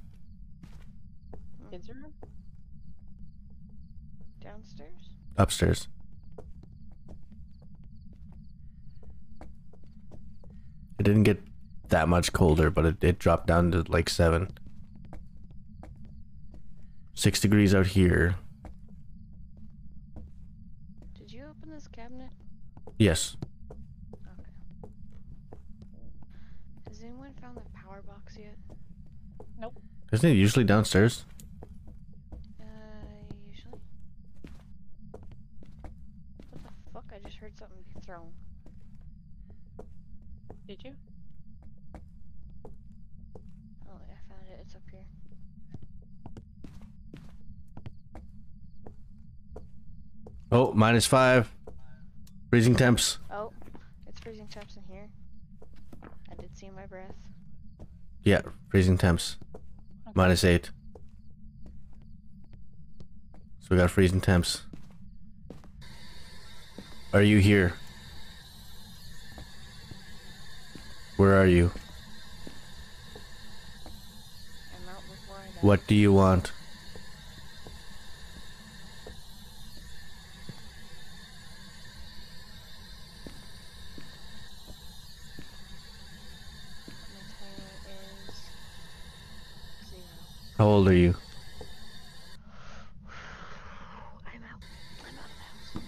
Kids room? Downstairs? Upstairs. It didn't get that much colder, but it, it dropped down to like seven. Six degrees out here. Did you open this cabinet? Yes. Okay. Has anyone found the power box yet? Nope. Isn't it usually downstairs? Uh, usually. What the fuck? I just heard something be thrown. Did you? Oh, I found it. It's up here. Oh, minus five. Freezing temps. Oh, it's freezing temps in here. I did see my breath. Yeah, freezing temps. Minus eight. So we got freezing temps. Are you here? Where are you? I'm out before I die. What do you want? My timer is zero. How old are you? I'm out. I'm out of the house.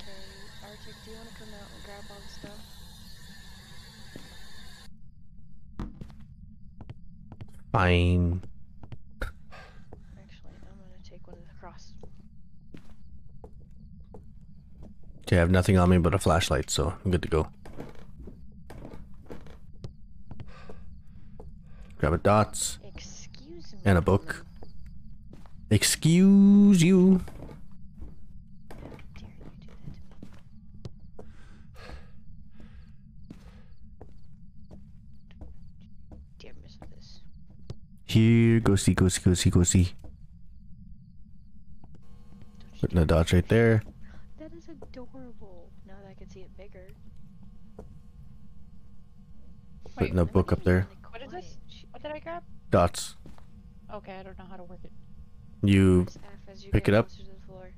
Okay, Arctic, do you want to come out and grab all the stuff? Fine. Actually, I'm gonna take one of the cross. Okay, I have nothing on me but a flashlight, so I'm good to go. Grab a dots Excuse me. and a book. Excuse you. Dare you do that to me? Dear miss this. Here, go see, go see, go see, go see. Putting the dots right there. That is adorable. Now that I can see it bigger. Putting a I'm book up there. really What is this? quiet. She- What did I grab? Dots. Okay, I don't know how to work it. You press F as you pick it up. closer to the floor.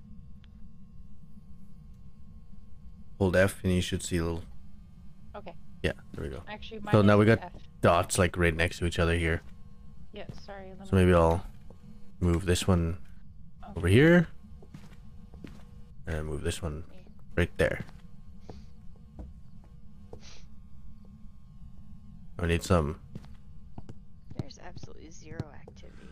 hold F and you should see a little. Okay. Yeah, there we go. Actually, mine So now we got F. dots like right next to each other here. Yeah, sorry. Let So me... maybe I'll move this one Okay. over here. And move this one right there. I need some. There's absolutely zero activity.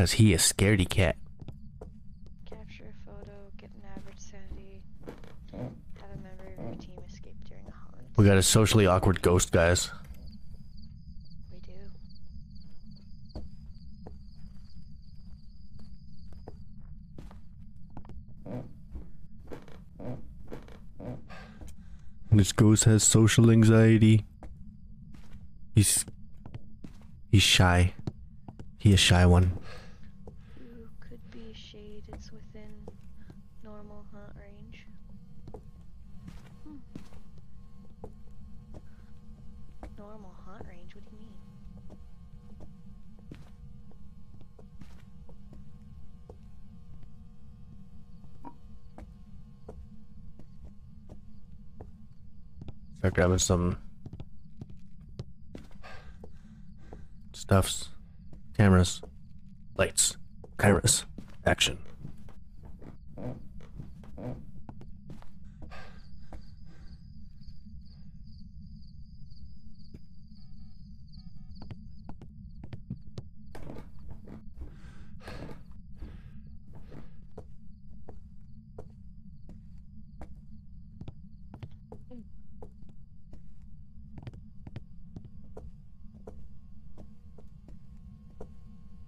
Cause he is scaredy cat. Capture a photo, get an average sanity. Have a member of your team escape during a hunt. We got a socially awkward ghost, guys. We do. This ghost has social anxiety. He's He's shy. He a shy one. You could be shade. It's within normal hunt range. Hmm. Normal hunt range? What do you mean? Start grabbing some stuffs, cameras, lights, cameras, action.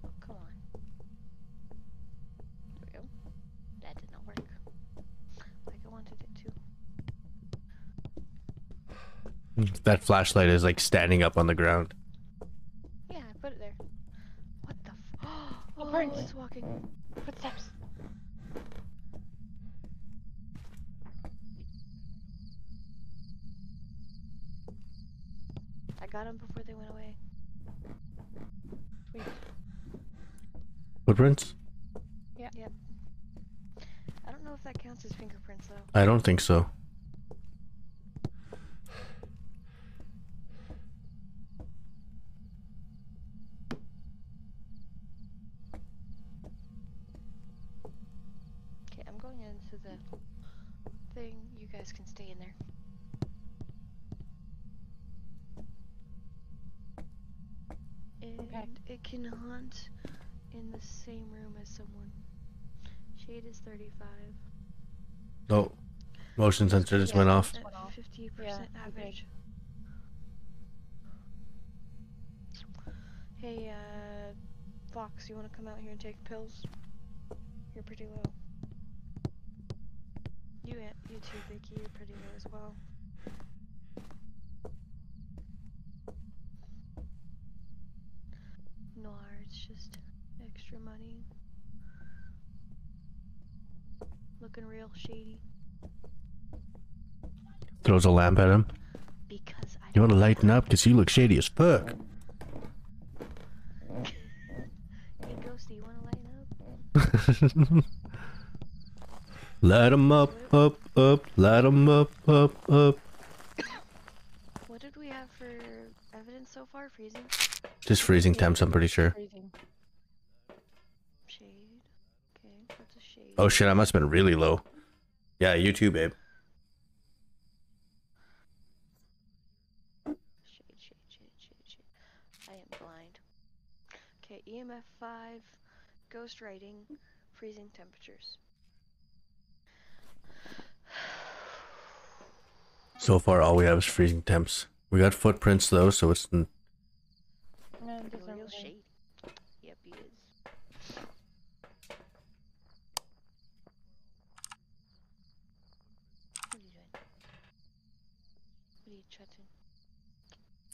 Oh, come on. There we go. That did not work. Like I wanted it to. That flashlight is like standing up on the ground. Yeah, I put it there. What the f- Oh, Prince. it's walking. Footsteps. I got him before they went away. Sweet. Footprints? Yeah. Yep. I don't know if that counts as fingerprints though. I don't think so. Okay, I'm going into the thing. You guys can stay in there. And Okay. It can hunt in the same room as someone. Shade is 35. Oh, motion sensor just went off. Went off. 50% Yeah, okay. Hey, uh, Fox, you want to come out here and take pills? You're pretty low. You, a- you too, Vicky. You're pretty low as well. It's just extra money. Looking real shady. Throws a lamp at him. Because I You want to lighten up? Because you look shady as fuck. (laughs) Hey, Ghosty, you want to lighten up? (laughs) light 'em up, up, up. Light 'em up, up, up. What did we have for evidence so far? Freezing? Just freezing temps, I'm pretty sure. Shade. Okay, what's a shade? Oh shit, I must have been really low. Yeah, you too, babe. Shade, shade, shade, shade, shade. I am blind. Okay, EMF 5, ghost writing, freezing temperatures. (sighs) So far, all we have is freezing temps. We got footprints though, so it's n- it doesn't Real Yep, he is.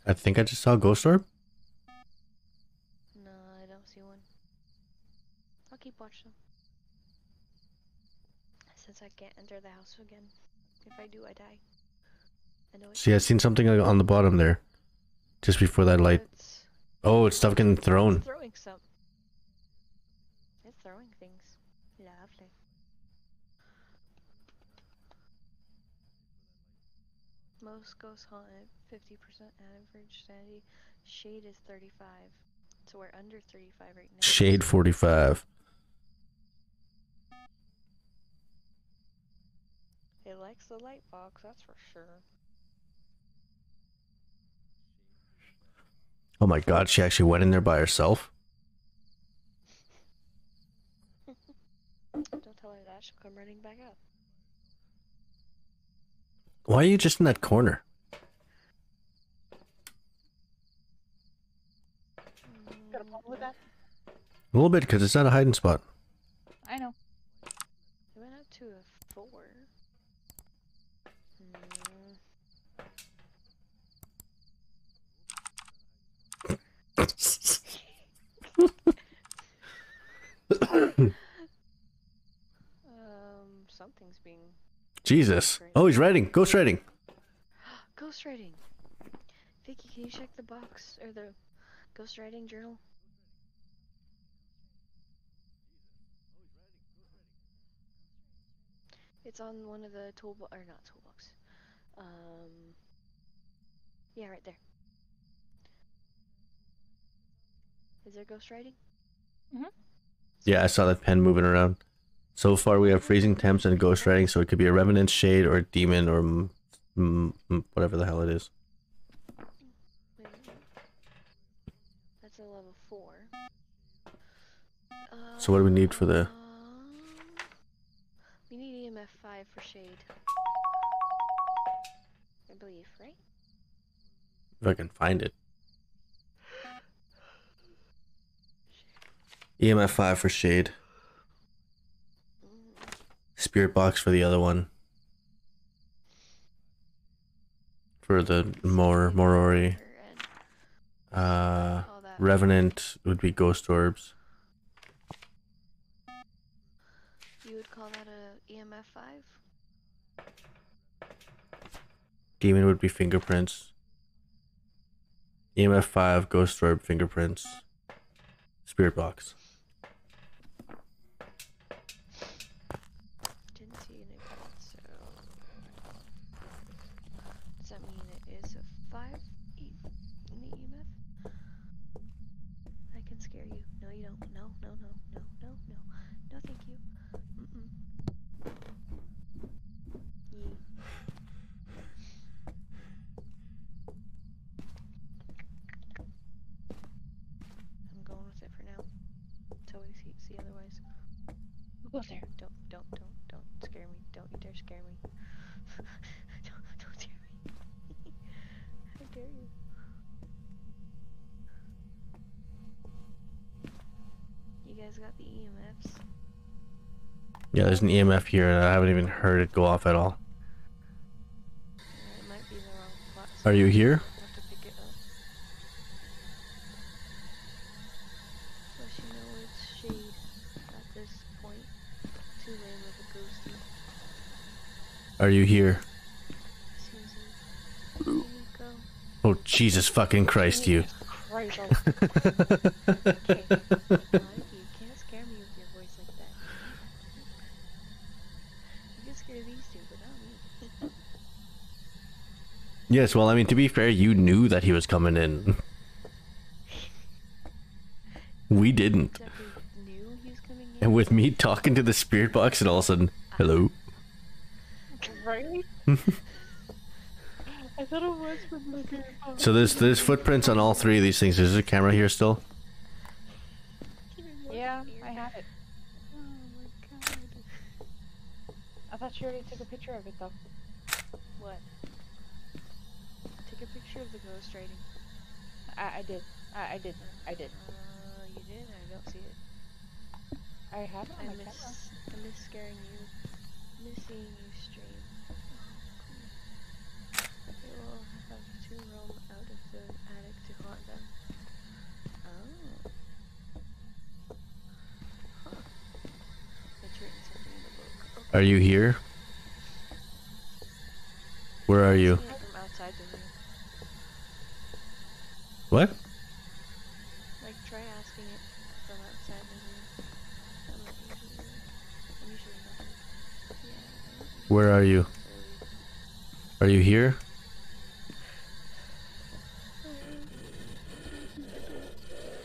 I think I just saw a ghost orb. No, I don't see one. I'll keep watching. Since I can't enter the house again. If I do, I die. See, I seen something on the bottom there, just before that light. It's, Oh, it's stuff getting it's thrown. throwing some. It's throwing things. Lovely. Most ghosts haunt at 50% average sanity. Shade is 35. So we're under 35 right now. Shade 45. It likes the light box, that's for sure. Oh my god, she actually went in there by herself. Don't tell her that, she'll come running back out. Why are you just in that corner? Got a problem with that? A little bit, because it's not a hiding spot. I know. um, something's being. Jesus! Oh, he's writing. Ghost writing. (gasps) ghost writing. Vicky, can you check the box or the ghost writing journal? It's on one of the toolbox, or not toolbox. Um, yeah, right there. Is there ghost writing? Yeah, I saw that pen moving around. So far, we have freezing temps and ghost writing, so it could be a revenant, shade, or a demon, or m- m- m- whatever the hell it is. Wait, That's a level four. So what do we need for the- Um, We need EMF five for shade. I believe, right? If I can find it. EMF 5 for shade. Spirit box for the other one. For the more Moroi. Uh. Revenant would be ghost orbs. You would call that a EMF five? Demon would be fingerprints. EMF 5, ghost orb, fingerprints. Spirit box. Didn't see anything, so does that mean it is a five e in the EMF? I can scare you. No, you don't. No, no, no, no, no, no, no. Thank you. Mm-mm. Yee. I'm going with it for now. Until we see, see otherwise. We'll go there. Don't, don't, don't, don't scare me. Don't you dare scare me. don't, don't scare me. How dare you? You guys got the EMFs? Yeah, there's an EMF here, and I haven't even heard it go off at all. It might be the wrong spot. Are you here? I'll have to pick it up. Plus, you know it's shade at this point. Too lame of a ghosty. Are you here? You? Oh, Jesus fucking Christ, you. Christ, (laughs) (laughs) oh, Okay. Why? You can't scare me with your voice like that. You can scare these two, but not me. Yes, well, I mean, to be fair, you knew that he was coming in. We didn't. Except we knew he was coming. And with me talking to the spirit box, and all of a sudden, hello. right? (laughs) I thought it was from the spirit box. So there's there's footprints on all three of these things. Is there a camera here still? Yeah, I have it. Oh my god. I thought you already took a picture of it though. What? Take a picture of the ghost writing. I, I did. I, I did. I did. Uh, you did? I don't see it. I have it on I my camera. miss, I miss scaring you. Miss seeing you stream. Oh, cool. They will have to roam out of the attic to haunt them. Oh. Huh. It's written something in the book. Okay. Are you here? Where are you? Seeing it from outside the room. What? Like, try asking it from outside the room. I'm not usually, I'm usually not. Yeah, I don't usually Where are you? Are you here?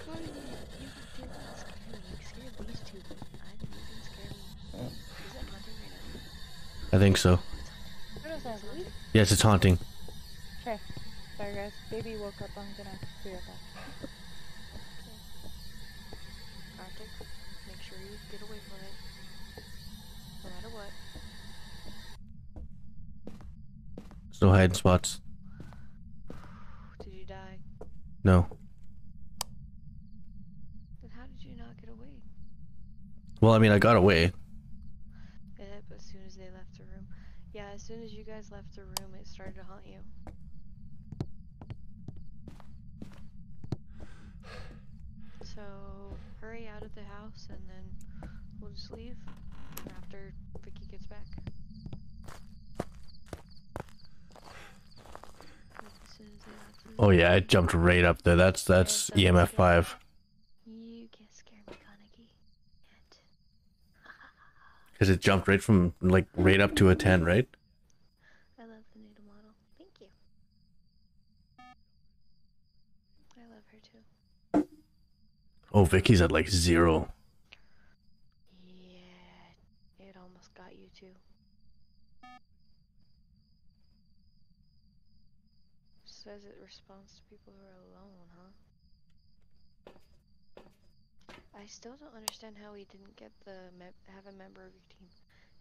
Carly, you didn't scare me. You scared these two, but I you didn't scare me. Is that hunting right now? I think so. What is that, Louis? Yes, it's haunting. Okay. Sorry guys. Baby woke up. I'm gonna be right back. Arctic, make sure you get away from it. No matter what. There's no hiding spots. Did you die? No. Then how did you not get away? Well, I mean, I got away. Yeah, but as soon as they left the room. Yeah, as soon as you guys left the room, it started to haunt hurry out of the house and then we'll just leave after Vicky gets back. Oh yeah, I jumped right up there. That's that's EMF five. You get scared, McConaughey. Because it jumped right from like right up to a ten, right? Oh, Vicky's at like zero. Yeah, it almost got you too. Says it responds to people who are alone, huh? I still don't understand how we didn't get the have a member of your team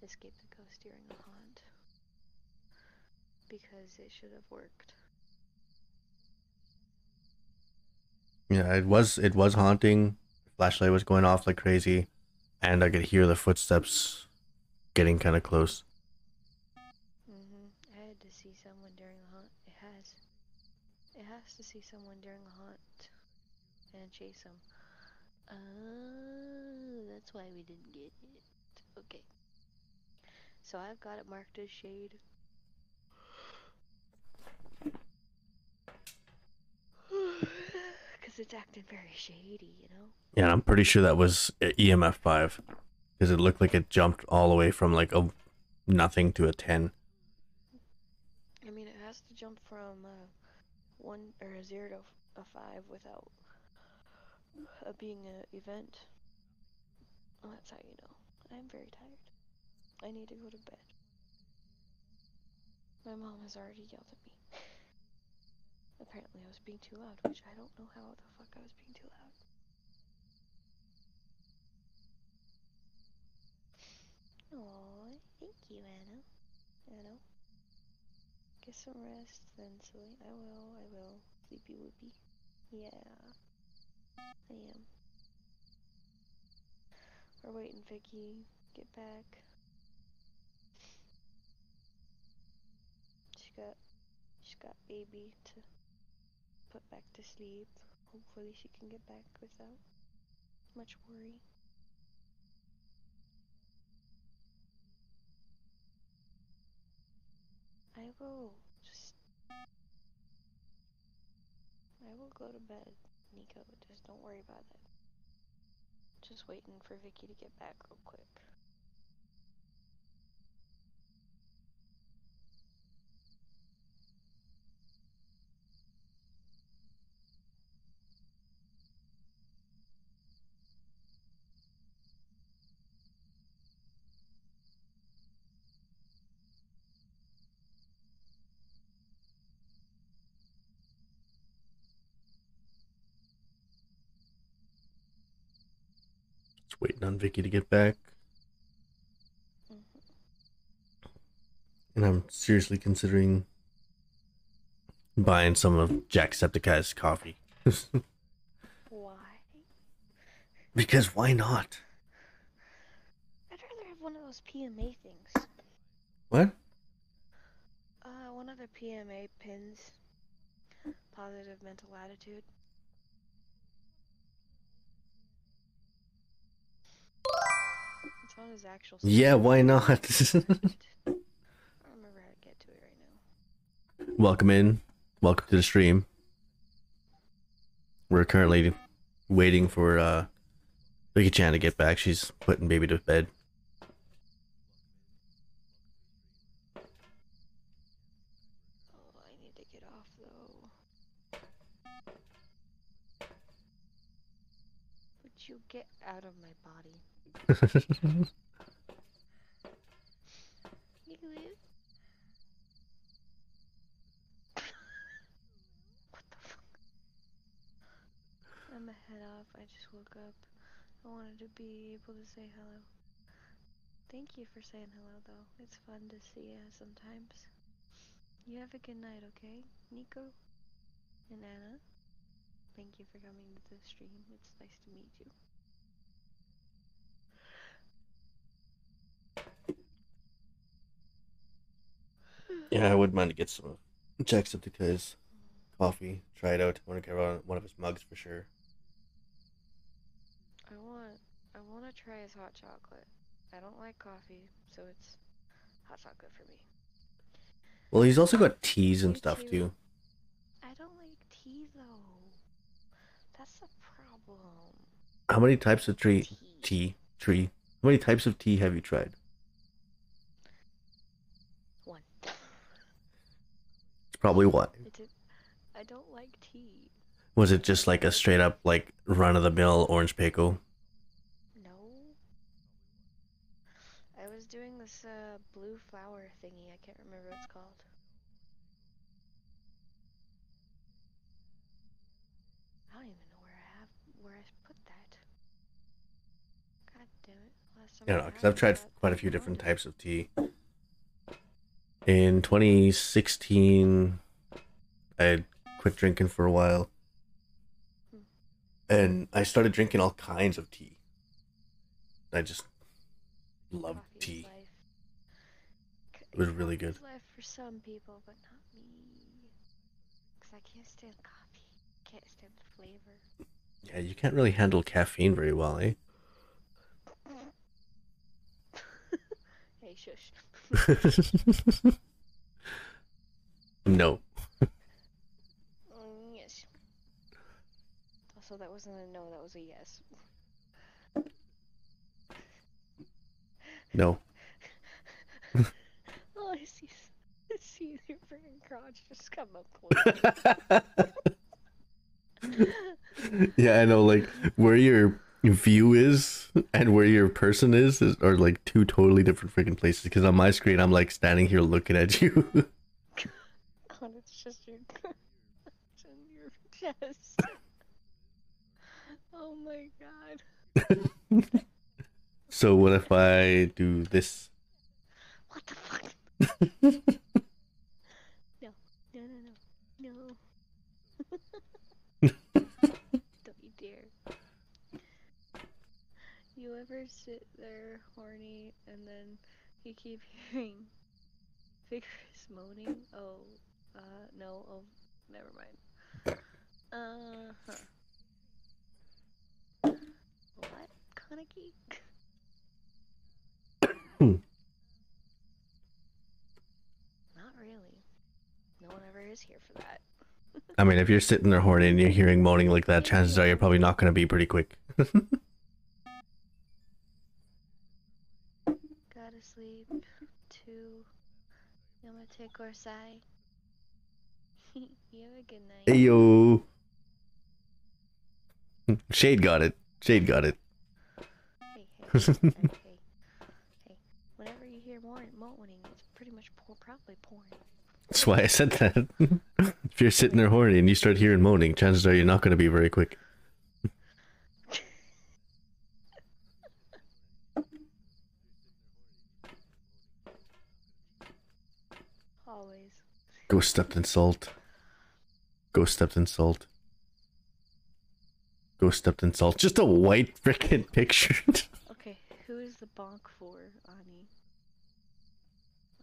escape the ghost during the haunt. Because it should have worked. Yeah, it was it was haunting. Flashlight was going off like crazy, and I could hear the footsteps getting kind of close. Mm-hmm. I had to see someone during the hunt. It has. It has to see someone during the hunt and chase them. Oh, that's why we didn't get it. Okay. So I've got it marked as shade. (sighs) (sighs) (sighs) Because it's acting very shady, you know? Yeah, I'm pretty sure that was EMF five, because it looked like it jumped all the way from like a nothing to a ten. I mean, it has to jump from uh, one or a zero to a five without uh, being an event. Well, that's how you know. I'm very tired. I need to go to bed. My mom has already yelled at me. Apparently, I was being too loud, which I don't know how the fuck I was being too loud. Aw, thank you, Anna. Anna. Get some rest then, silly. I will, I will. Sleepy whoopy. Yeah. I am. We're waiting, Vicky. Get back. She got she got baby to put back to sleep. Hopefully she can get back without much worry. I will just. I will go to bed, Nico. Just don't worry about it. Just waiting for Vicky to get back real quick. Waiting on Vicky to get back, and I'm seriously considering buying some of Jacksepticeye's coffee. Why? because why not? I'd rather have one of those PMA things. What? Uh, one of the PMA pins. Positive mental attitude. It's on his actual. Yeah, why not? (laughs) I don't remember how to get to it right now. Welcome in. Welcome to the stream. We're currently waiting for uh Vicky Chan to get back. She's putting baby to bed. Oh, I need to get off though. Would you get out of my body? Igloo? what the fuck? I'm a head off. I just woke up. I wanted to be able to say hello. Thank you for saying hello, though. It's fun to see you sometimes. You have a good night, okay? Nico and Anna, thank you for coming to the stream. It's nice to meet you. Yeah, I wouldn't mind to get some of Jacksepticeye's coffee. Try it out. I want to get one of his mugs for sure. I want I want to try his hot chocolate. I don't like coffee, so it's hot chocolate for me. Well, he's also got teas and stuff too. too. I don't like tea though. That's the problem. How many types of tree Tea. tea tree? How many types of tea have you tried? One. It's probably what? I don't like tea. Was it just like a straight up like run of the mill orange pekoe? No. I was doing this uh, blue flower thingy. I can't remember what it's called. I don't even know where I have where I put that. God damn it! Last time I don't know, because I've tried that, quite a few different types of tea. In 2016, I had quit drinking for a while. And I started drinking all kinds of tea. I just love Coffee is tea. life. It was really good. life for some people, but not me. Cause I can't stand coffee. Can't stand the flavor. Yeah, you can't really handle caffeine very well, eh? Hey, shush. (laughs) no. Mm, yes. Also, that wasn't a no, that was a yes. No. (laughs) Oh, I see. I see your freaking crotch just come up close. (laughs) yeah, I know. Like where your view is and where your person is, is are like two totally different freaking places. Because on my screen, I'm like standing here looking at you. (laughs) oh, it's just your (laughs) and your chest. oh my god. (laughs) so what if I do this? What the fuck? no. No, no, no. No. Don't you dare. You ever sit there horny and then you keep (laughs) hearing vigorous (laughs) moaning? Oh, uh, no, oh, never mind. (laughs) Uh huh. What, Kaneki? (coughs) Not really. No one ever is here for that. I mean, if you're sitting there horny and you're hearing moaning like that, chances are you're probably not going to be pretty quick. Sleep. Two. Yamate Korsai. (laughs) you have a good night. hey yo. (laughs) Shade got it. Shade got it. Hey, hey, (laughs) hey, hey, hey. Whenever you hear more moaning, it's pretty much por- probably porn. That's why I said that. if you're sitting there horny and you start hearing moaning, chances are you're not going to be very quick. Always. Ghost stepped in salt. Ghost stepped in salt. Ghost stepped in salt. Just a white frickin' picture. (laughs) Okay, who is the bonk for, Ani?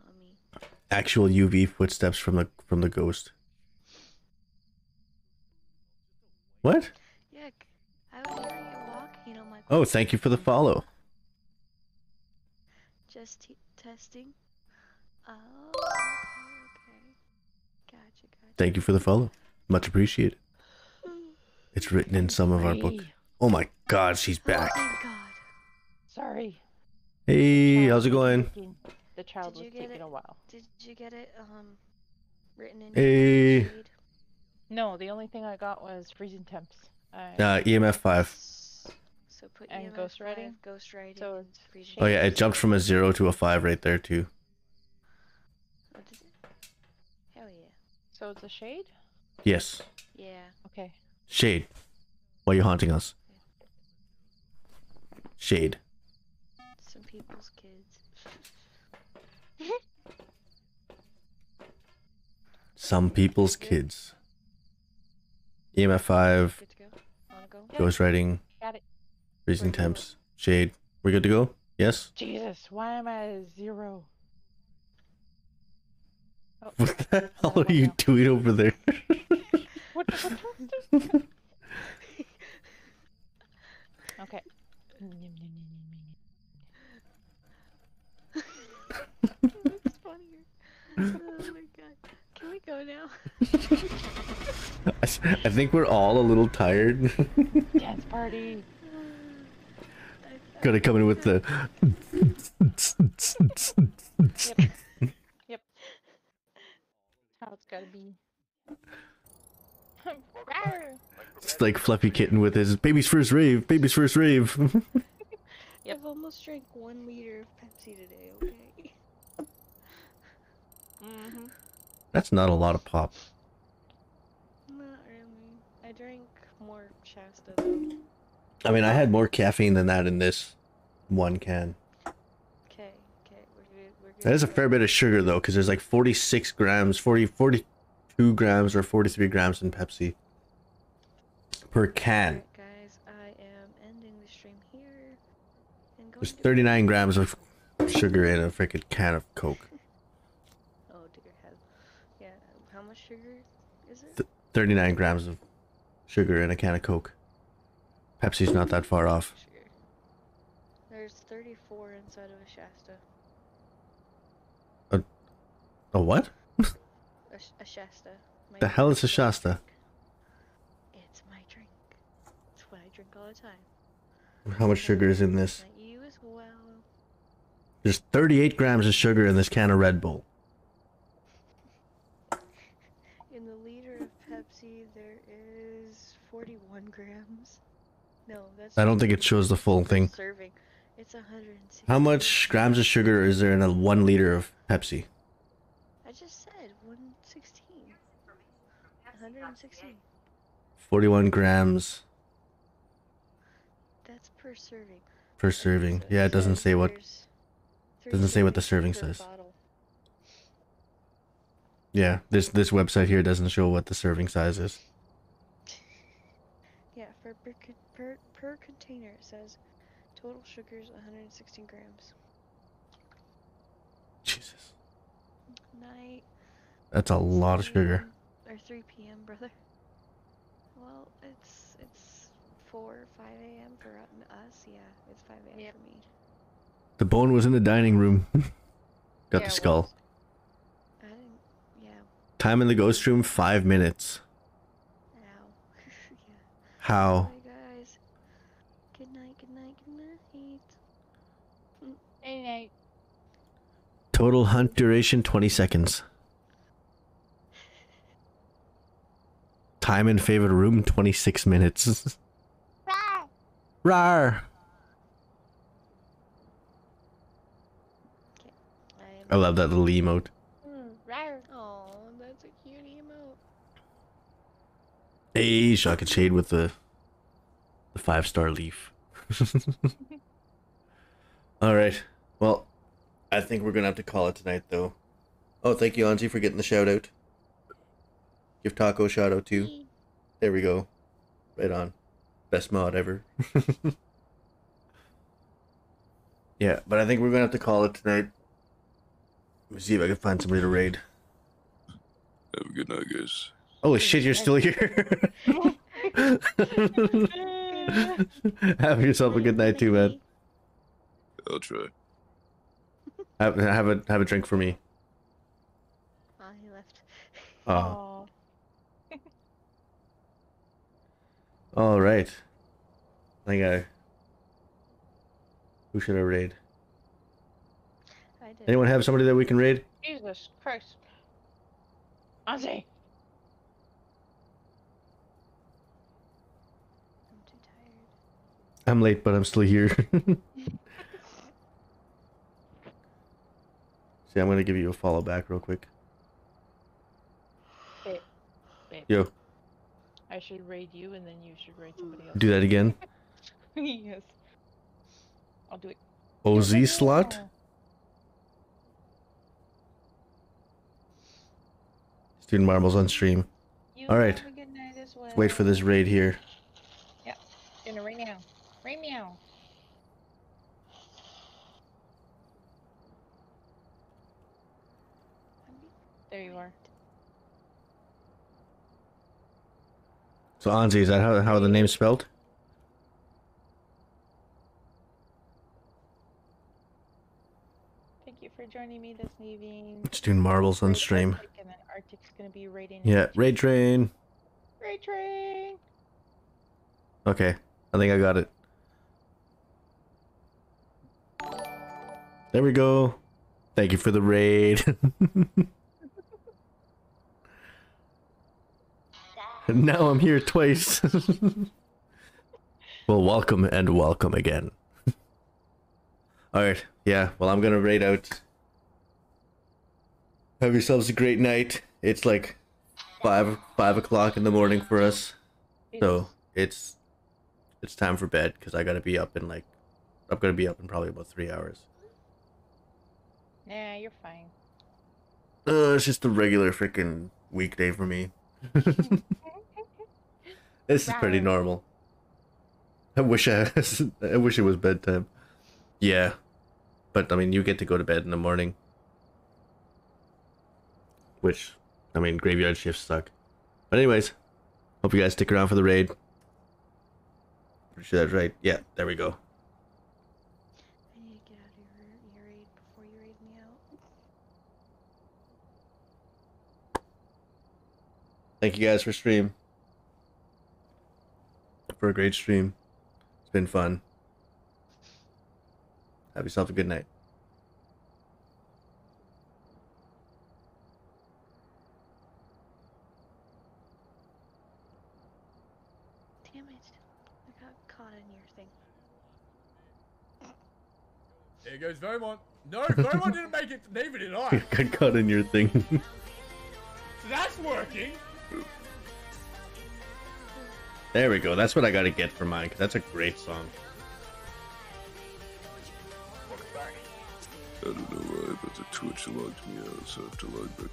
Ami. Actual UV footsteps from the from the ghost. What? Yeah, I was hearing you walking on my. Oh, thank you for the follow. Just t- testing. Oh, okay, okay. Gotcha, gotcha. Thank you for the follow. Much appreciated. It's written in some of our book. Oh my god, she's back. Oh, thank God. Sorry. Hey, how's it going? The child was taking it? a while. Did you get it, um, written in Hey. shade? No, the only thing I got was freezing temps. I, Uh, EMF 5. So put And EMF ghost 5, writing? Ghost writing. So and freezing Oh yeah, it temps. jumped from a 0 to a 5 right there too. Oh, did it? Hell yeah. So it's a shade? Yes. Yeah. Okay. Shade. Why are you haunting us? Shade. Some people's kids. (laughs) Some people's kids. EMF 5, Good to go? Wanna go? Yep. ghost writing, Got it. freezing temps, shade. We're good to go? Yes? Jesus, why am I at zero? Oh, What the hell are you doing over there? (laughs) What, (laughs) okay. (laughs) That's funnier. Oh my god. Can we go now? I think we're all a little tired. Dance party. Gotta come in with the. Yep. How it's gotta be. It's like Fluffy Kitten with his baby's first rave, baby's first rave. (laughs) Yep. I've almost drank one liter of Pepsi today, okay? mm-hmm. That's not a lot of pop. Not really. I drank more Shasta though. I mean, I had more caffeine than that in this one can. Okay, okay, we're good. We're good. That is a fair bit of sugar though, because there's like 46 grams, 40, 42 grams or 43 grams in Pepsi per can. Alright, guys, I am ending the stream here. Going There's to 39 grams of sugar in a freaking can of Coke. (laughs) Oh dear head. Yeah, how much sugar is it? Th- 39 grams of sugar in a can of Coke. Pepsi's not that far off. Sugar. There's 34 inside of a Shasta. A what? A, a Shasta. My The hell is a. Shasta? It's my drink. It's what I drink all the time. How much sugar is in this? You as well. There's 38 grams of sugar in this can of Red Bull. (laughs) In the liter of Pepsi, there is 41 grams. No, that's. I don't think it shows the full thing. Serving. It's 160. How much grams of sugar is there in a one liter of Pepsi? I just said 116. 116. 41 grams That's per serving. per serving. Yeah, it doesn't say what. doesn't say what the serving says. Yeah, this this website here doesn't show what the serving size is. Yeah, for per, per per container it says total sugars 116 grams. Jesus, Night. that's a lot of 3 sugar. AM Or 3 p.m., brother. Well, it's it's 4 or 5 a.m. for us. Yeah, it's 5 a.m. Yep. for me. The bone was in the dining room. (laughs) Got Yeah, the skull. I didn't. Yeah. Time in the ghost room five minutes. Ow. (laughs) yeah. How? Alright, guys. Good night. Good night. Good night. Any night. Total hunt duration 20 seconds. Time in favorite room 26 minutes. Rar. I am. I love that little emote. Oh, that's a cute emote. Hey, shock and shade with the the five star leaf. (laughs) All right. Well, I think we're gonna have to call it tonight, though. Oh, thank you, Anji, for getting the shout out. Give Taco a shout out too. There we go. Right on. Best mod ever. (laughs) yeah, but I think we're gonna have to call it tonight. Let me see if I can find somebody to raid. Have a good night, guys. Holy shit, you're still here. (laughs) have yourself a good night too, man. I'll try. Have, have a have a drink for me. Oh, he left. Oh. Aw. All right. I think I. Who should I raid? I did. Anyone have somebody that we can raid? Jesus Christ. Ozzy. I'm too tired. I'm late, but I'm still here. (laughs) (laughs) See, I'm gonna give you a follow back real quick. Babe. Babe. Yo, I should raid you and then you should raid somebody else. do that again. (laughs) yes. I'll do it. OZ slot. now. Student marbles on stream. All right. have a good night as well. Wait for this raid here. Yeah. Gonna right now. Right meow. There you are. So Anzi, is that how how the name's spelled? Thank you for joining me this evening. It's doing marbles on stream. And then Arctic's gonna be raiding. Yeah, raid train. Great train. Okay, I think I got it. There we go. Thank you for the raid. (laughs) (laughs) now I'm here twice. (laughs) well, welcome and welcome again. (laughs) Alright, yeah, well, I'm gonna raid out. Have yourselves a great night. It's like five five o'clock in the morning for us, so it's it's time for bed because I gotta be up in like I'm gonna be up in probably about three hours. Nah, you're fine. Uh, it's just a regular freaking weekday for me. This is pretty normal. I wish I, (laughs) I wish it was bedtime. Yeah, but I mean, you get to go to bed in the morning. Which, I mean, graveyard shifts suck. But anyways, hope you guys stick around for the raid. Pretty sure that's right. Yeah, there we go. I need to get out of your, your raid before you raid me out. Thank you guys for stream. For a great stream. It's been fun. Have yourself a good night. Damn it. I got caught in your thing. There goes Vermont. No, Vermont didn't make it. Neither did I. (laughs) Got caught in your thing. So that's working. There we go. That's what I gotta get for mine, because that's a great song. I don't know why, but the Twitch logged me out, so I have to log back